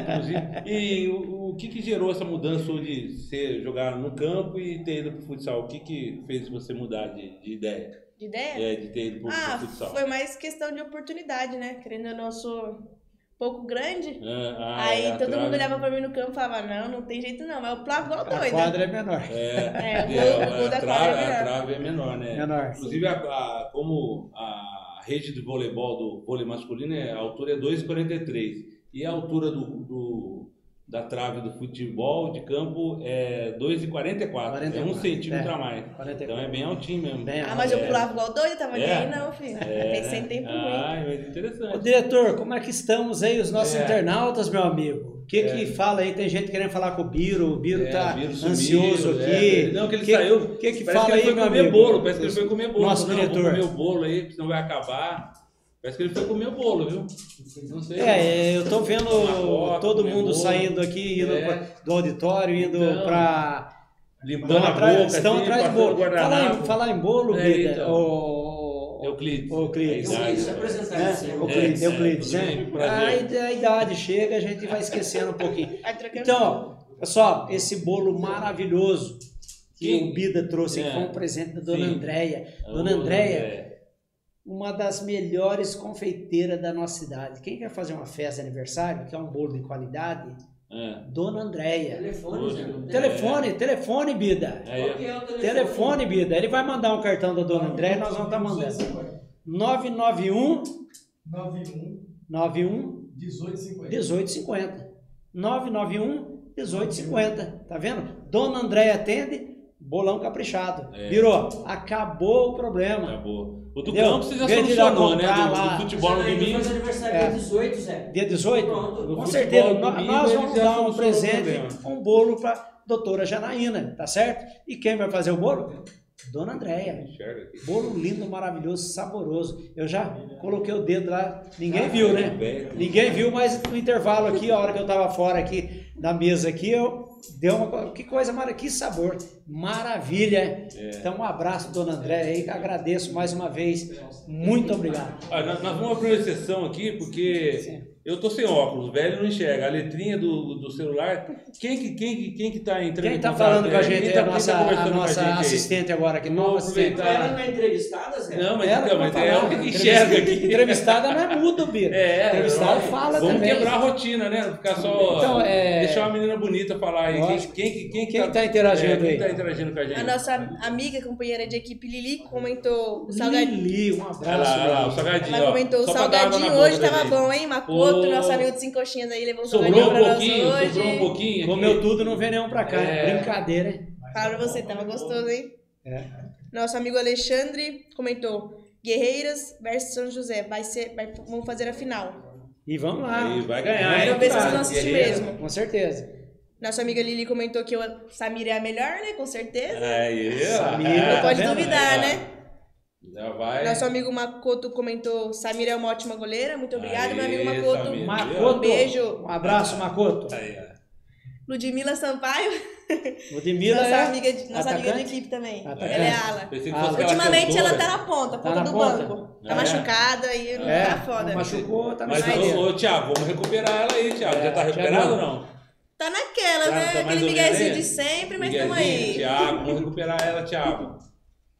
inclusive. E o, o que que gerou essa mudança de ser jogar no campo e ter ido pro futsal? O que que fez você mudar de, de ideia? De ideia? É, de ter ido pro, Ah, pro futsal? foi mais questão de oportunidade, né? Querendo ou não, eu sou um pouco grande. Ah, ah, Aí é, a todo trave. mundo olhava pra mim no campo e falava, não, não tem jeito não, mas eu plavo igual A doida. quadra é menor. É, É, o é, gol- o a, da trave, quadra é a menor. trave é menor, né? Menor. Inclusive, a, a- como a rede de voleibol do vôlei masculino, é, a altura é 2,43. E a altura do, do- da trave do futebol de campo é 2,44. É um 44, centímetro é. a mais. 44. Então é bem altinho mesmo. Bem Ah, mas eu É. pulava igual doida, tava nem É. aí não, filho. É, Tem sem tempo ruim. Ah, mas Ô, interessante. diretor, como é que estamos aí, os nossos É. internautas, meu amigo? O que que fala aí? Tem gente querendo falar com o Biro, o Biro É, tá Biro sumiu, ansioso é. aqui. Não, que ele que, saiu. O que que fala que ele aí, foi meu comer amigo? bolo, parece que ele foi comer bolo. Nosso não, diretor. Vou comer o bolo aí, senão vai acabar. Parece que ele foi comer o bolo, viu? Não sei. É, eu tô vendo coca, todo mundo bolo. saindo aqui, indo É. do auditório, indo Então, pra. Limpando Estão a atrás, boca, estão assim, atrás passando bolo. Falar em, falar em bolo, É, Bida, então. O, Euclides. Euclides. É, aí. Euclides, É, Euclides, é, né? bem, prazer. A, id- a idade chega, a gente vai esquecendo um pouquinho. Então, pessoal, esse bolo maravilhoso que Quem? o Bida trouxe aqui É. foi um presente da Dona Sim. Andréia. Ô, Dona Andréia, é. uma das melhores confeiteiras da nossa cidade. Quem quer fazer uma festa de aniversário, que é um bolo de qualidade, É. Dona Andréia. Telefone, Zé. Telefone, telefone, Bida. Aí, Qual que é o telefone? Telefone, Bida. Ele vai mandar um cartão da Dona Andréia e nós vamos estar mandando. 991 91 91 1850. 1850. 991 1850. Tá vendo? Dona Andréia atende, bolão caprichado. É. Virou. Acabou o problema. Acabou. O do Entendeu? campo você já de solucionou, né? Do, lá. do futebol no domingo. faz aniversário É. dia 18, Zé. Dia 18? Pronto. Com certeza. domingo, Nós vamos dar um solucionou o presente, um bolo para doutora Janaína, tá certo? E quem vai fazer o bolo? Dona Andréia. Bolo lindo, maravilhoso, saboroso. Eu já coloquei o dedo lá, ninguém viu, né? velho. Ninguém viu, mas no intervalo aqui, a hora que eu tava fora aqui da mesa aqui, eu deu uma que coisa que sabor, maravilha. Então um abraço, dona André, aí agradeço mais uma vez. Muito obrigado. Ah, nós, vamos abrir uma exceção aqui, porque eu tô sem óculos, o velho não enxerga. A letrinha do, do celular. Quem que, quem, que- quem que tá entrando Quem em tá falando com a É, gente quem é tá- a quem nossa, tá conversando a com nossa gente aí? assistente agora aqui, nova assistente. aproveitar. Ela não é entrevistada, Zé? Não, mas, Ela então, mas é ela que enxerga aqui. Entrevistada não é mudo, Bira. É, Entrevistado é, fala Vamos também. quebrar a rotina, né? Não Ficar só. Então, é- Deixar uma menina bonita falar aí. Quem, quem, quem, quem, Quem tá interagindo é, quem aí? tá interagindo com a gente? A nossa amiga, companheira de equipe Lili, comentou o salgadinho. Lili, um Olha abraço. lá, olha lá, o Lili. salgadinho. Ela comentou, o salgadinho hoje tava bom, hein? Makoto, Pô. nosso amigo de cinco coxinhas aí, levou um Sobrou um pra pouquinho, nós hoje. sobrou um pouquinho. aqui. Comeu tudo, não vem nenhum pra cá. É. Brincadeira, hein? Fala pra você, tava gostoso, hein? É. Nosso amigo Alexandre comentou, Guerreiras versus São José, vai ser, vai, vamos fazer a final. E vamos lá. Aí, vai ganhar, Vamos ver se vocês vão cara? assistir mesmo. Com certeza. Nossa amiga Lili comentou que o Samir é a melhor, né? Com certeza. Aí, Samir, ó. tá Pode duvidar, ó. né? Já vai. Nosso amigo Makoto comentou, Samir é uma ótima goleira. Muito obrigada, meu amigo Aê, Makoto. Makoto. Um beijo. Um abraço, Makoto. Aí, ó. Ludmila Sampaio, Ludmilla nossa, é amiga de, nossa amiga de equipe também. Atacante. Ela é ala. Ah, Ultimamente cantora. ela tá na ponta, ponta na do ponta? banco. Tá É. machucada e não É, tá foda. machucou, tá Mas, machucado. ô, ô, Thiago, vamos recuperar ela aí, Thiago. É, Já tá Thiago. recuperado ou não? Tá naquela, Tá- né? tá Aquele miguezinho de sempre, mas tamo aí. Thiago, vamos recuperar ela, Thiago.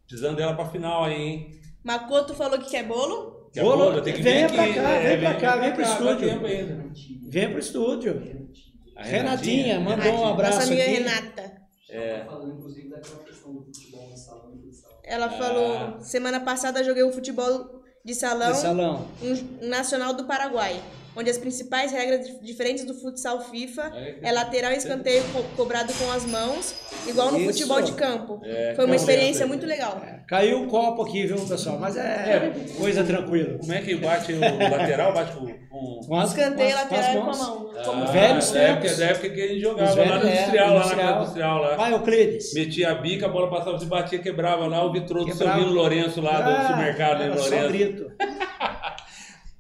Precisando dela pra final aí, hein? Makoto falou que quer bolo. Que a Bolo, bola tem que venha vir pra aqui. cá, é, vem pra cá, vem pro cá, estúdio. dá tempo ainda. Vem pro estúdio. A Renatinha, mandou um abraço Nossa amiga aqui. Renata. É. Falando inclusive daquela questão do futebol no salão e futsal. Ela Ah. falou, semana passada joguei um futebol de salão, De salão. Um, um nacional do Paraguai. Onde as principais regras dif- diferentes do futsal FIFA É. é lateral e escanteio co- cobrado com as mãos, igual no Isso. futebol de campo. É, Foi uma tá experiência certo. muito legal. Caiu o copo aqui, viu, pessoal? Mas é, coisa tranquila. Como é que bate o lateral? Bate com. com... Com as, Escanteio com as- lateral com com a as mão. mãos. Como Ah, velhos da época, da época que a gente jogava Os lá velhos, no é, industrial, lá na industrial. casa industrial lá. Vai, Euclides. Metia a bica, a bola passava, você batia, quebrava lá o vitrô do seu Lourenço lá do Ah, supermercado em era só Lourenço. grito.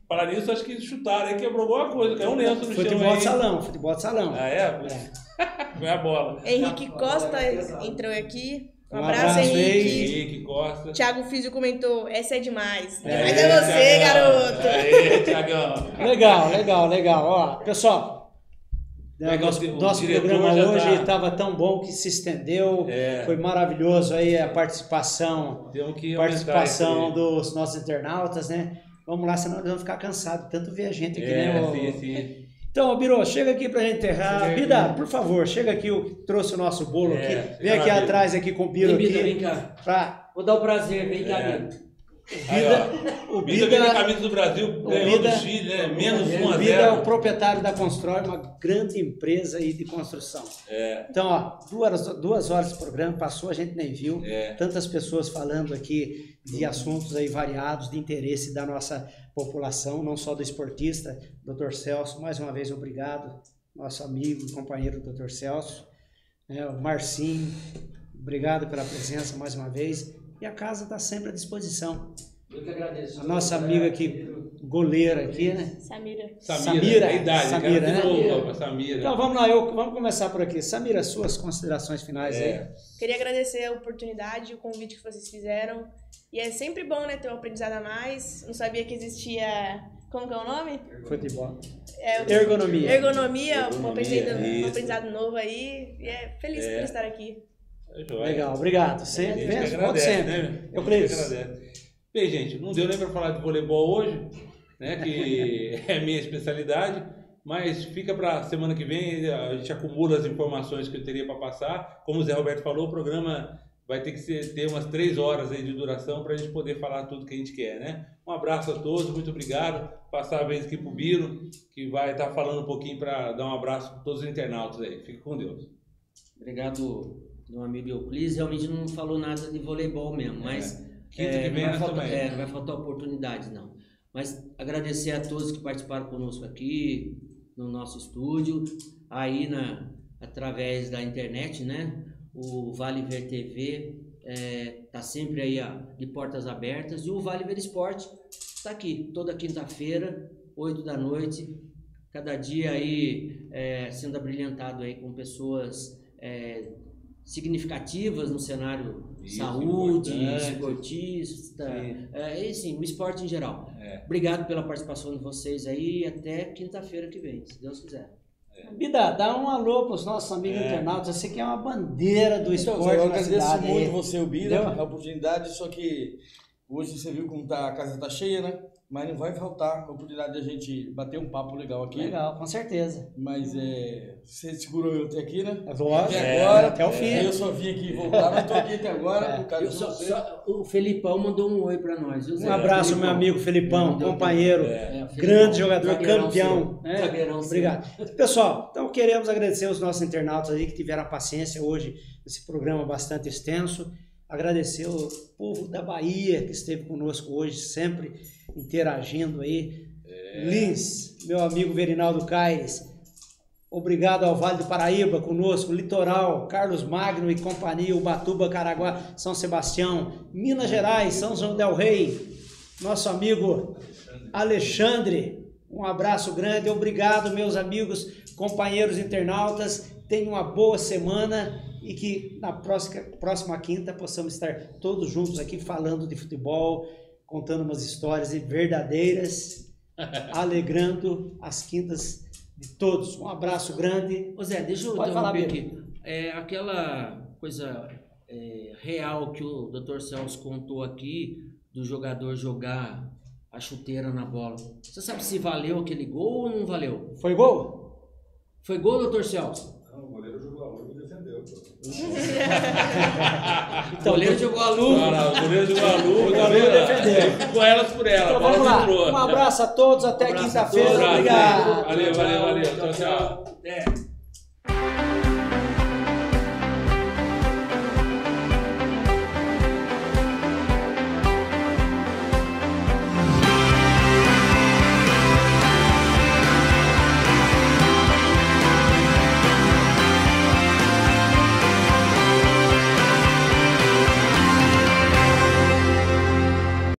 Para nisso, acho que chutaram aí, quebrou alguma coisa, caiu um lenço no chão Futebol de salão, futebol de salão. Ah, é? Foi a bola. Henrique Costa entrou aqui. Um Um abraço, abraço, Henrique. Henrique Costa. Thiago Físio comentou, essa é demais. É, é você, Thiagão. garoto. Aê, Thiagão. Legal, legal, legal. Ó, pessoal, é que nosso, o- nosso programa hoje tá- estava tão bom que se estendeu. É. Foi maravilhoso aí a participação, participação dos nossos internautas, né? Vamos lá, senão nós vamos ficar cansados. Tanto ver a gente aqui, É, né? ô- sim, sim. Então, Biro, chega aqui pra gente enterrar. Bida, por favor, chega aqui, eu trouxe o nosso bolo É, aqui. Vem aqui Biro. atrás aqui com o Biro Vem, Bida, aqui. vem cá. Pra... Vou dar o prazer, vem cá, É. Bida. Aí. O O Bida Bida- camisa do Brasil, o ganhou Bida- do Chile, né? Menos 1 O a Bida é o 0. proprietário da Constrói, uma grande empresa aí de construção. É. Então, ó, duas, duas horas de programa, passou, a gente nem viu. É. Tantas pessoas falando aqui de assuntos aí variados, de interesse da nossa população, não só do esportista, Dr. Celso. Mais uma vez, obrigado, nosso amigo e companheiro Dr. Celso. É, o Marcinho, obrigado pela presença mais uma vez. E a casa está sempre à disposição. Eu que agradeço. A nossa amiga aqui, goleira aqui, né? Samira. Samira, Samira, é idade, Samira, cara, né? novo, Samira. Então vamos lá, eu, vamos começar por aqui. Samira, suas considerações finais É. aí. Queria agradecer a oportunidade, o convite que vocês fizeram. E é sempre bom, né, ter um aprendizado a mais. Não sabia que existia. Como que é o nome? Futebol. É, o- Ergonomia. Ergonomia, um Ergonomia, aprendizado, um aprendizado novo aí. E é feliz É. por estar aqui. Joia. Legal, obrigado. A Sempre, gente volte agradece, sempre. né? A gente que agradece. Bem, gente, não deu nem para falar de voleibol hoje, né? Que é minha especialidade, mas fica para semana que vem, a gente acumula as informações que eu teria para passar. Como o Zé Roberto falou, o programa vai ter que ser, ter umas três horas aí de duração para a gente poder falar tudo que a gente quer, né? Um abraço a todos, muito obrigado. Passar a vez aqui pro Biro, que vai estar falando um pouquinho para dar um abraço para todos os internautas aí. Fique com Deus. Obrigado, meu amigo Euclides. Realmente não falou nada de voleibol mesmo, mas. Quinta é, que vem não, vai faltar, é, não vai faltar oportunidade, não. Mas agradecer a todos que participaram conosco aqui no nosso estúdio, aí na, através da internet, né? O Vale Ver TV está sempre aí ó, de portas abertas e o Vale Ver Esporte está aqui toda quinta-feira, 8 da noite, cada dia aí é, sendo abrilhantado aí com pessoas é, significativas no cenário Isso, saúde, esportista, é, e sim, o esporte em geral. É. Obrigado pela participação de vocês aí e até quinta-feira que vem, se Deus quiser. Bida, dá um alô para os nossos amigos É. internautas. Você que é uma bandeira do Então, esporte eu na agradeço cidade. muito você, o Entendeu? a oportunidade, só que hoje você viu como tá, a casa tá cheia, né? Mas não vai faltar a oportunidade de a gente bater um papo legal aqui. Legal, com certeza. Mas é, você segurou eu até aqui, né? É lógico. Até É, agora. até o fim. Eu só vim aqui voltar, mas tô aqui até agora. É. por causa Eu só- só- o Felipão mandou um oi para nós. Um abraço, meu Felipão. amigo Felipão, companheiro. É, Felipão, grande jogador, zagueirão campeão. seu. né? Seu. Obrigado. Pessoal, então queremos agradecer os nossos internautas aí que tiveram a paciência hoje nesse programa bastante extenso. Agradecer o povo da Bahia que esteve conosco hoje, sempre interagindo aí. Lins, meu amigo Verinaldo Caires. Obrigado ao Vale do Paraíba conosco, Litoral, Carlos Magno e companhia, Ubatuba, Caraguá, São Sebastião, Minas Gerais, São João del Rei, nosso amigo Alexandre. Um abraço grande, obrigado, meus amigos, companheiros internautas. Tenham uma boa semana e que na próxima, próxima quinta possamos estar todos juntos aqui falando de futebol, contando umas histórias verdadeiras, alegrando as quintas de todos. Um abraço grande. Ô Zé, deixa eu Pode falar, Biro. aqui. É, aquela coisa é, real que o Dr. Celso contou aqui do jogador jogar a chuteira na bola. Você sabe se valeu aquele gol ou não valeu? Foi gol? Foi gol, Dr. Celso? Não, o goleiro jogou a luva. Não, não, o goleiro jogou a luva. O goleiro defendeu. Ficou elas por ela. Então vamos lá. entrou. Um abraço a todos, até a quinta-feira. Obrigado. Valeu, valeu, valeu. Tchau, tchau. Até.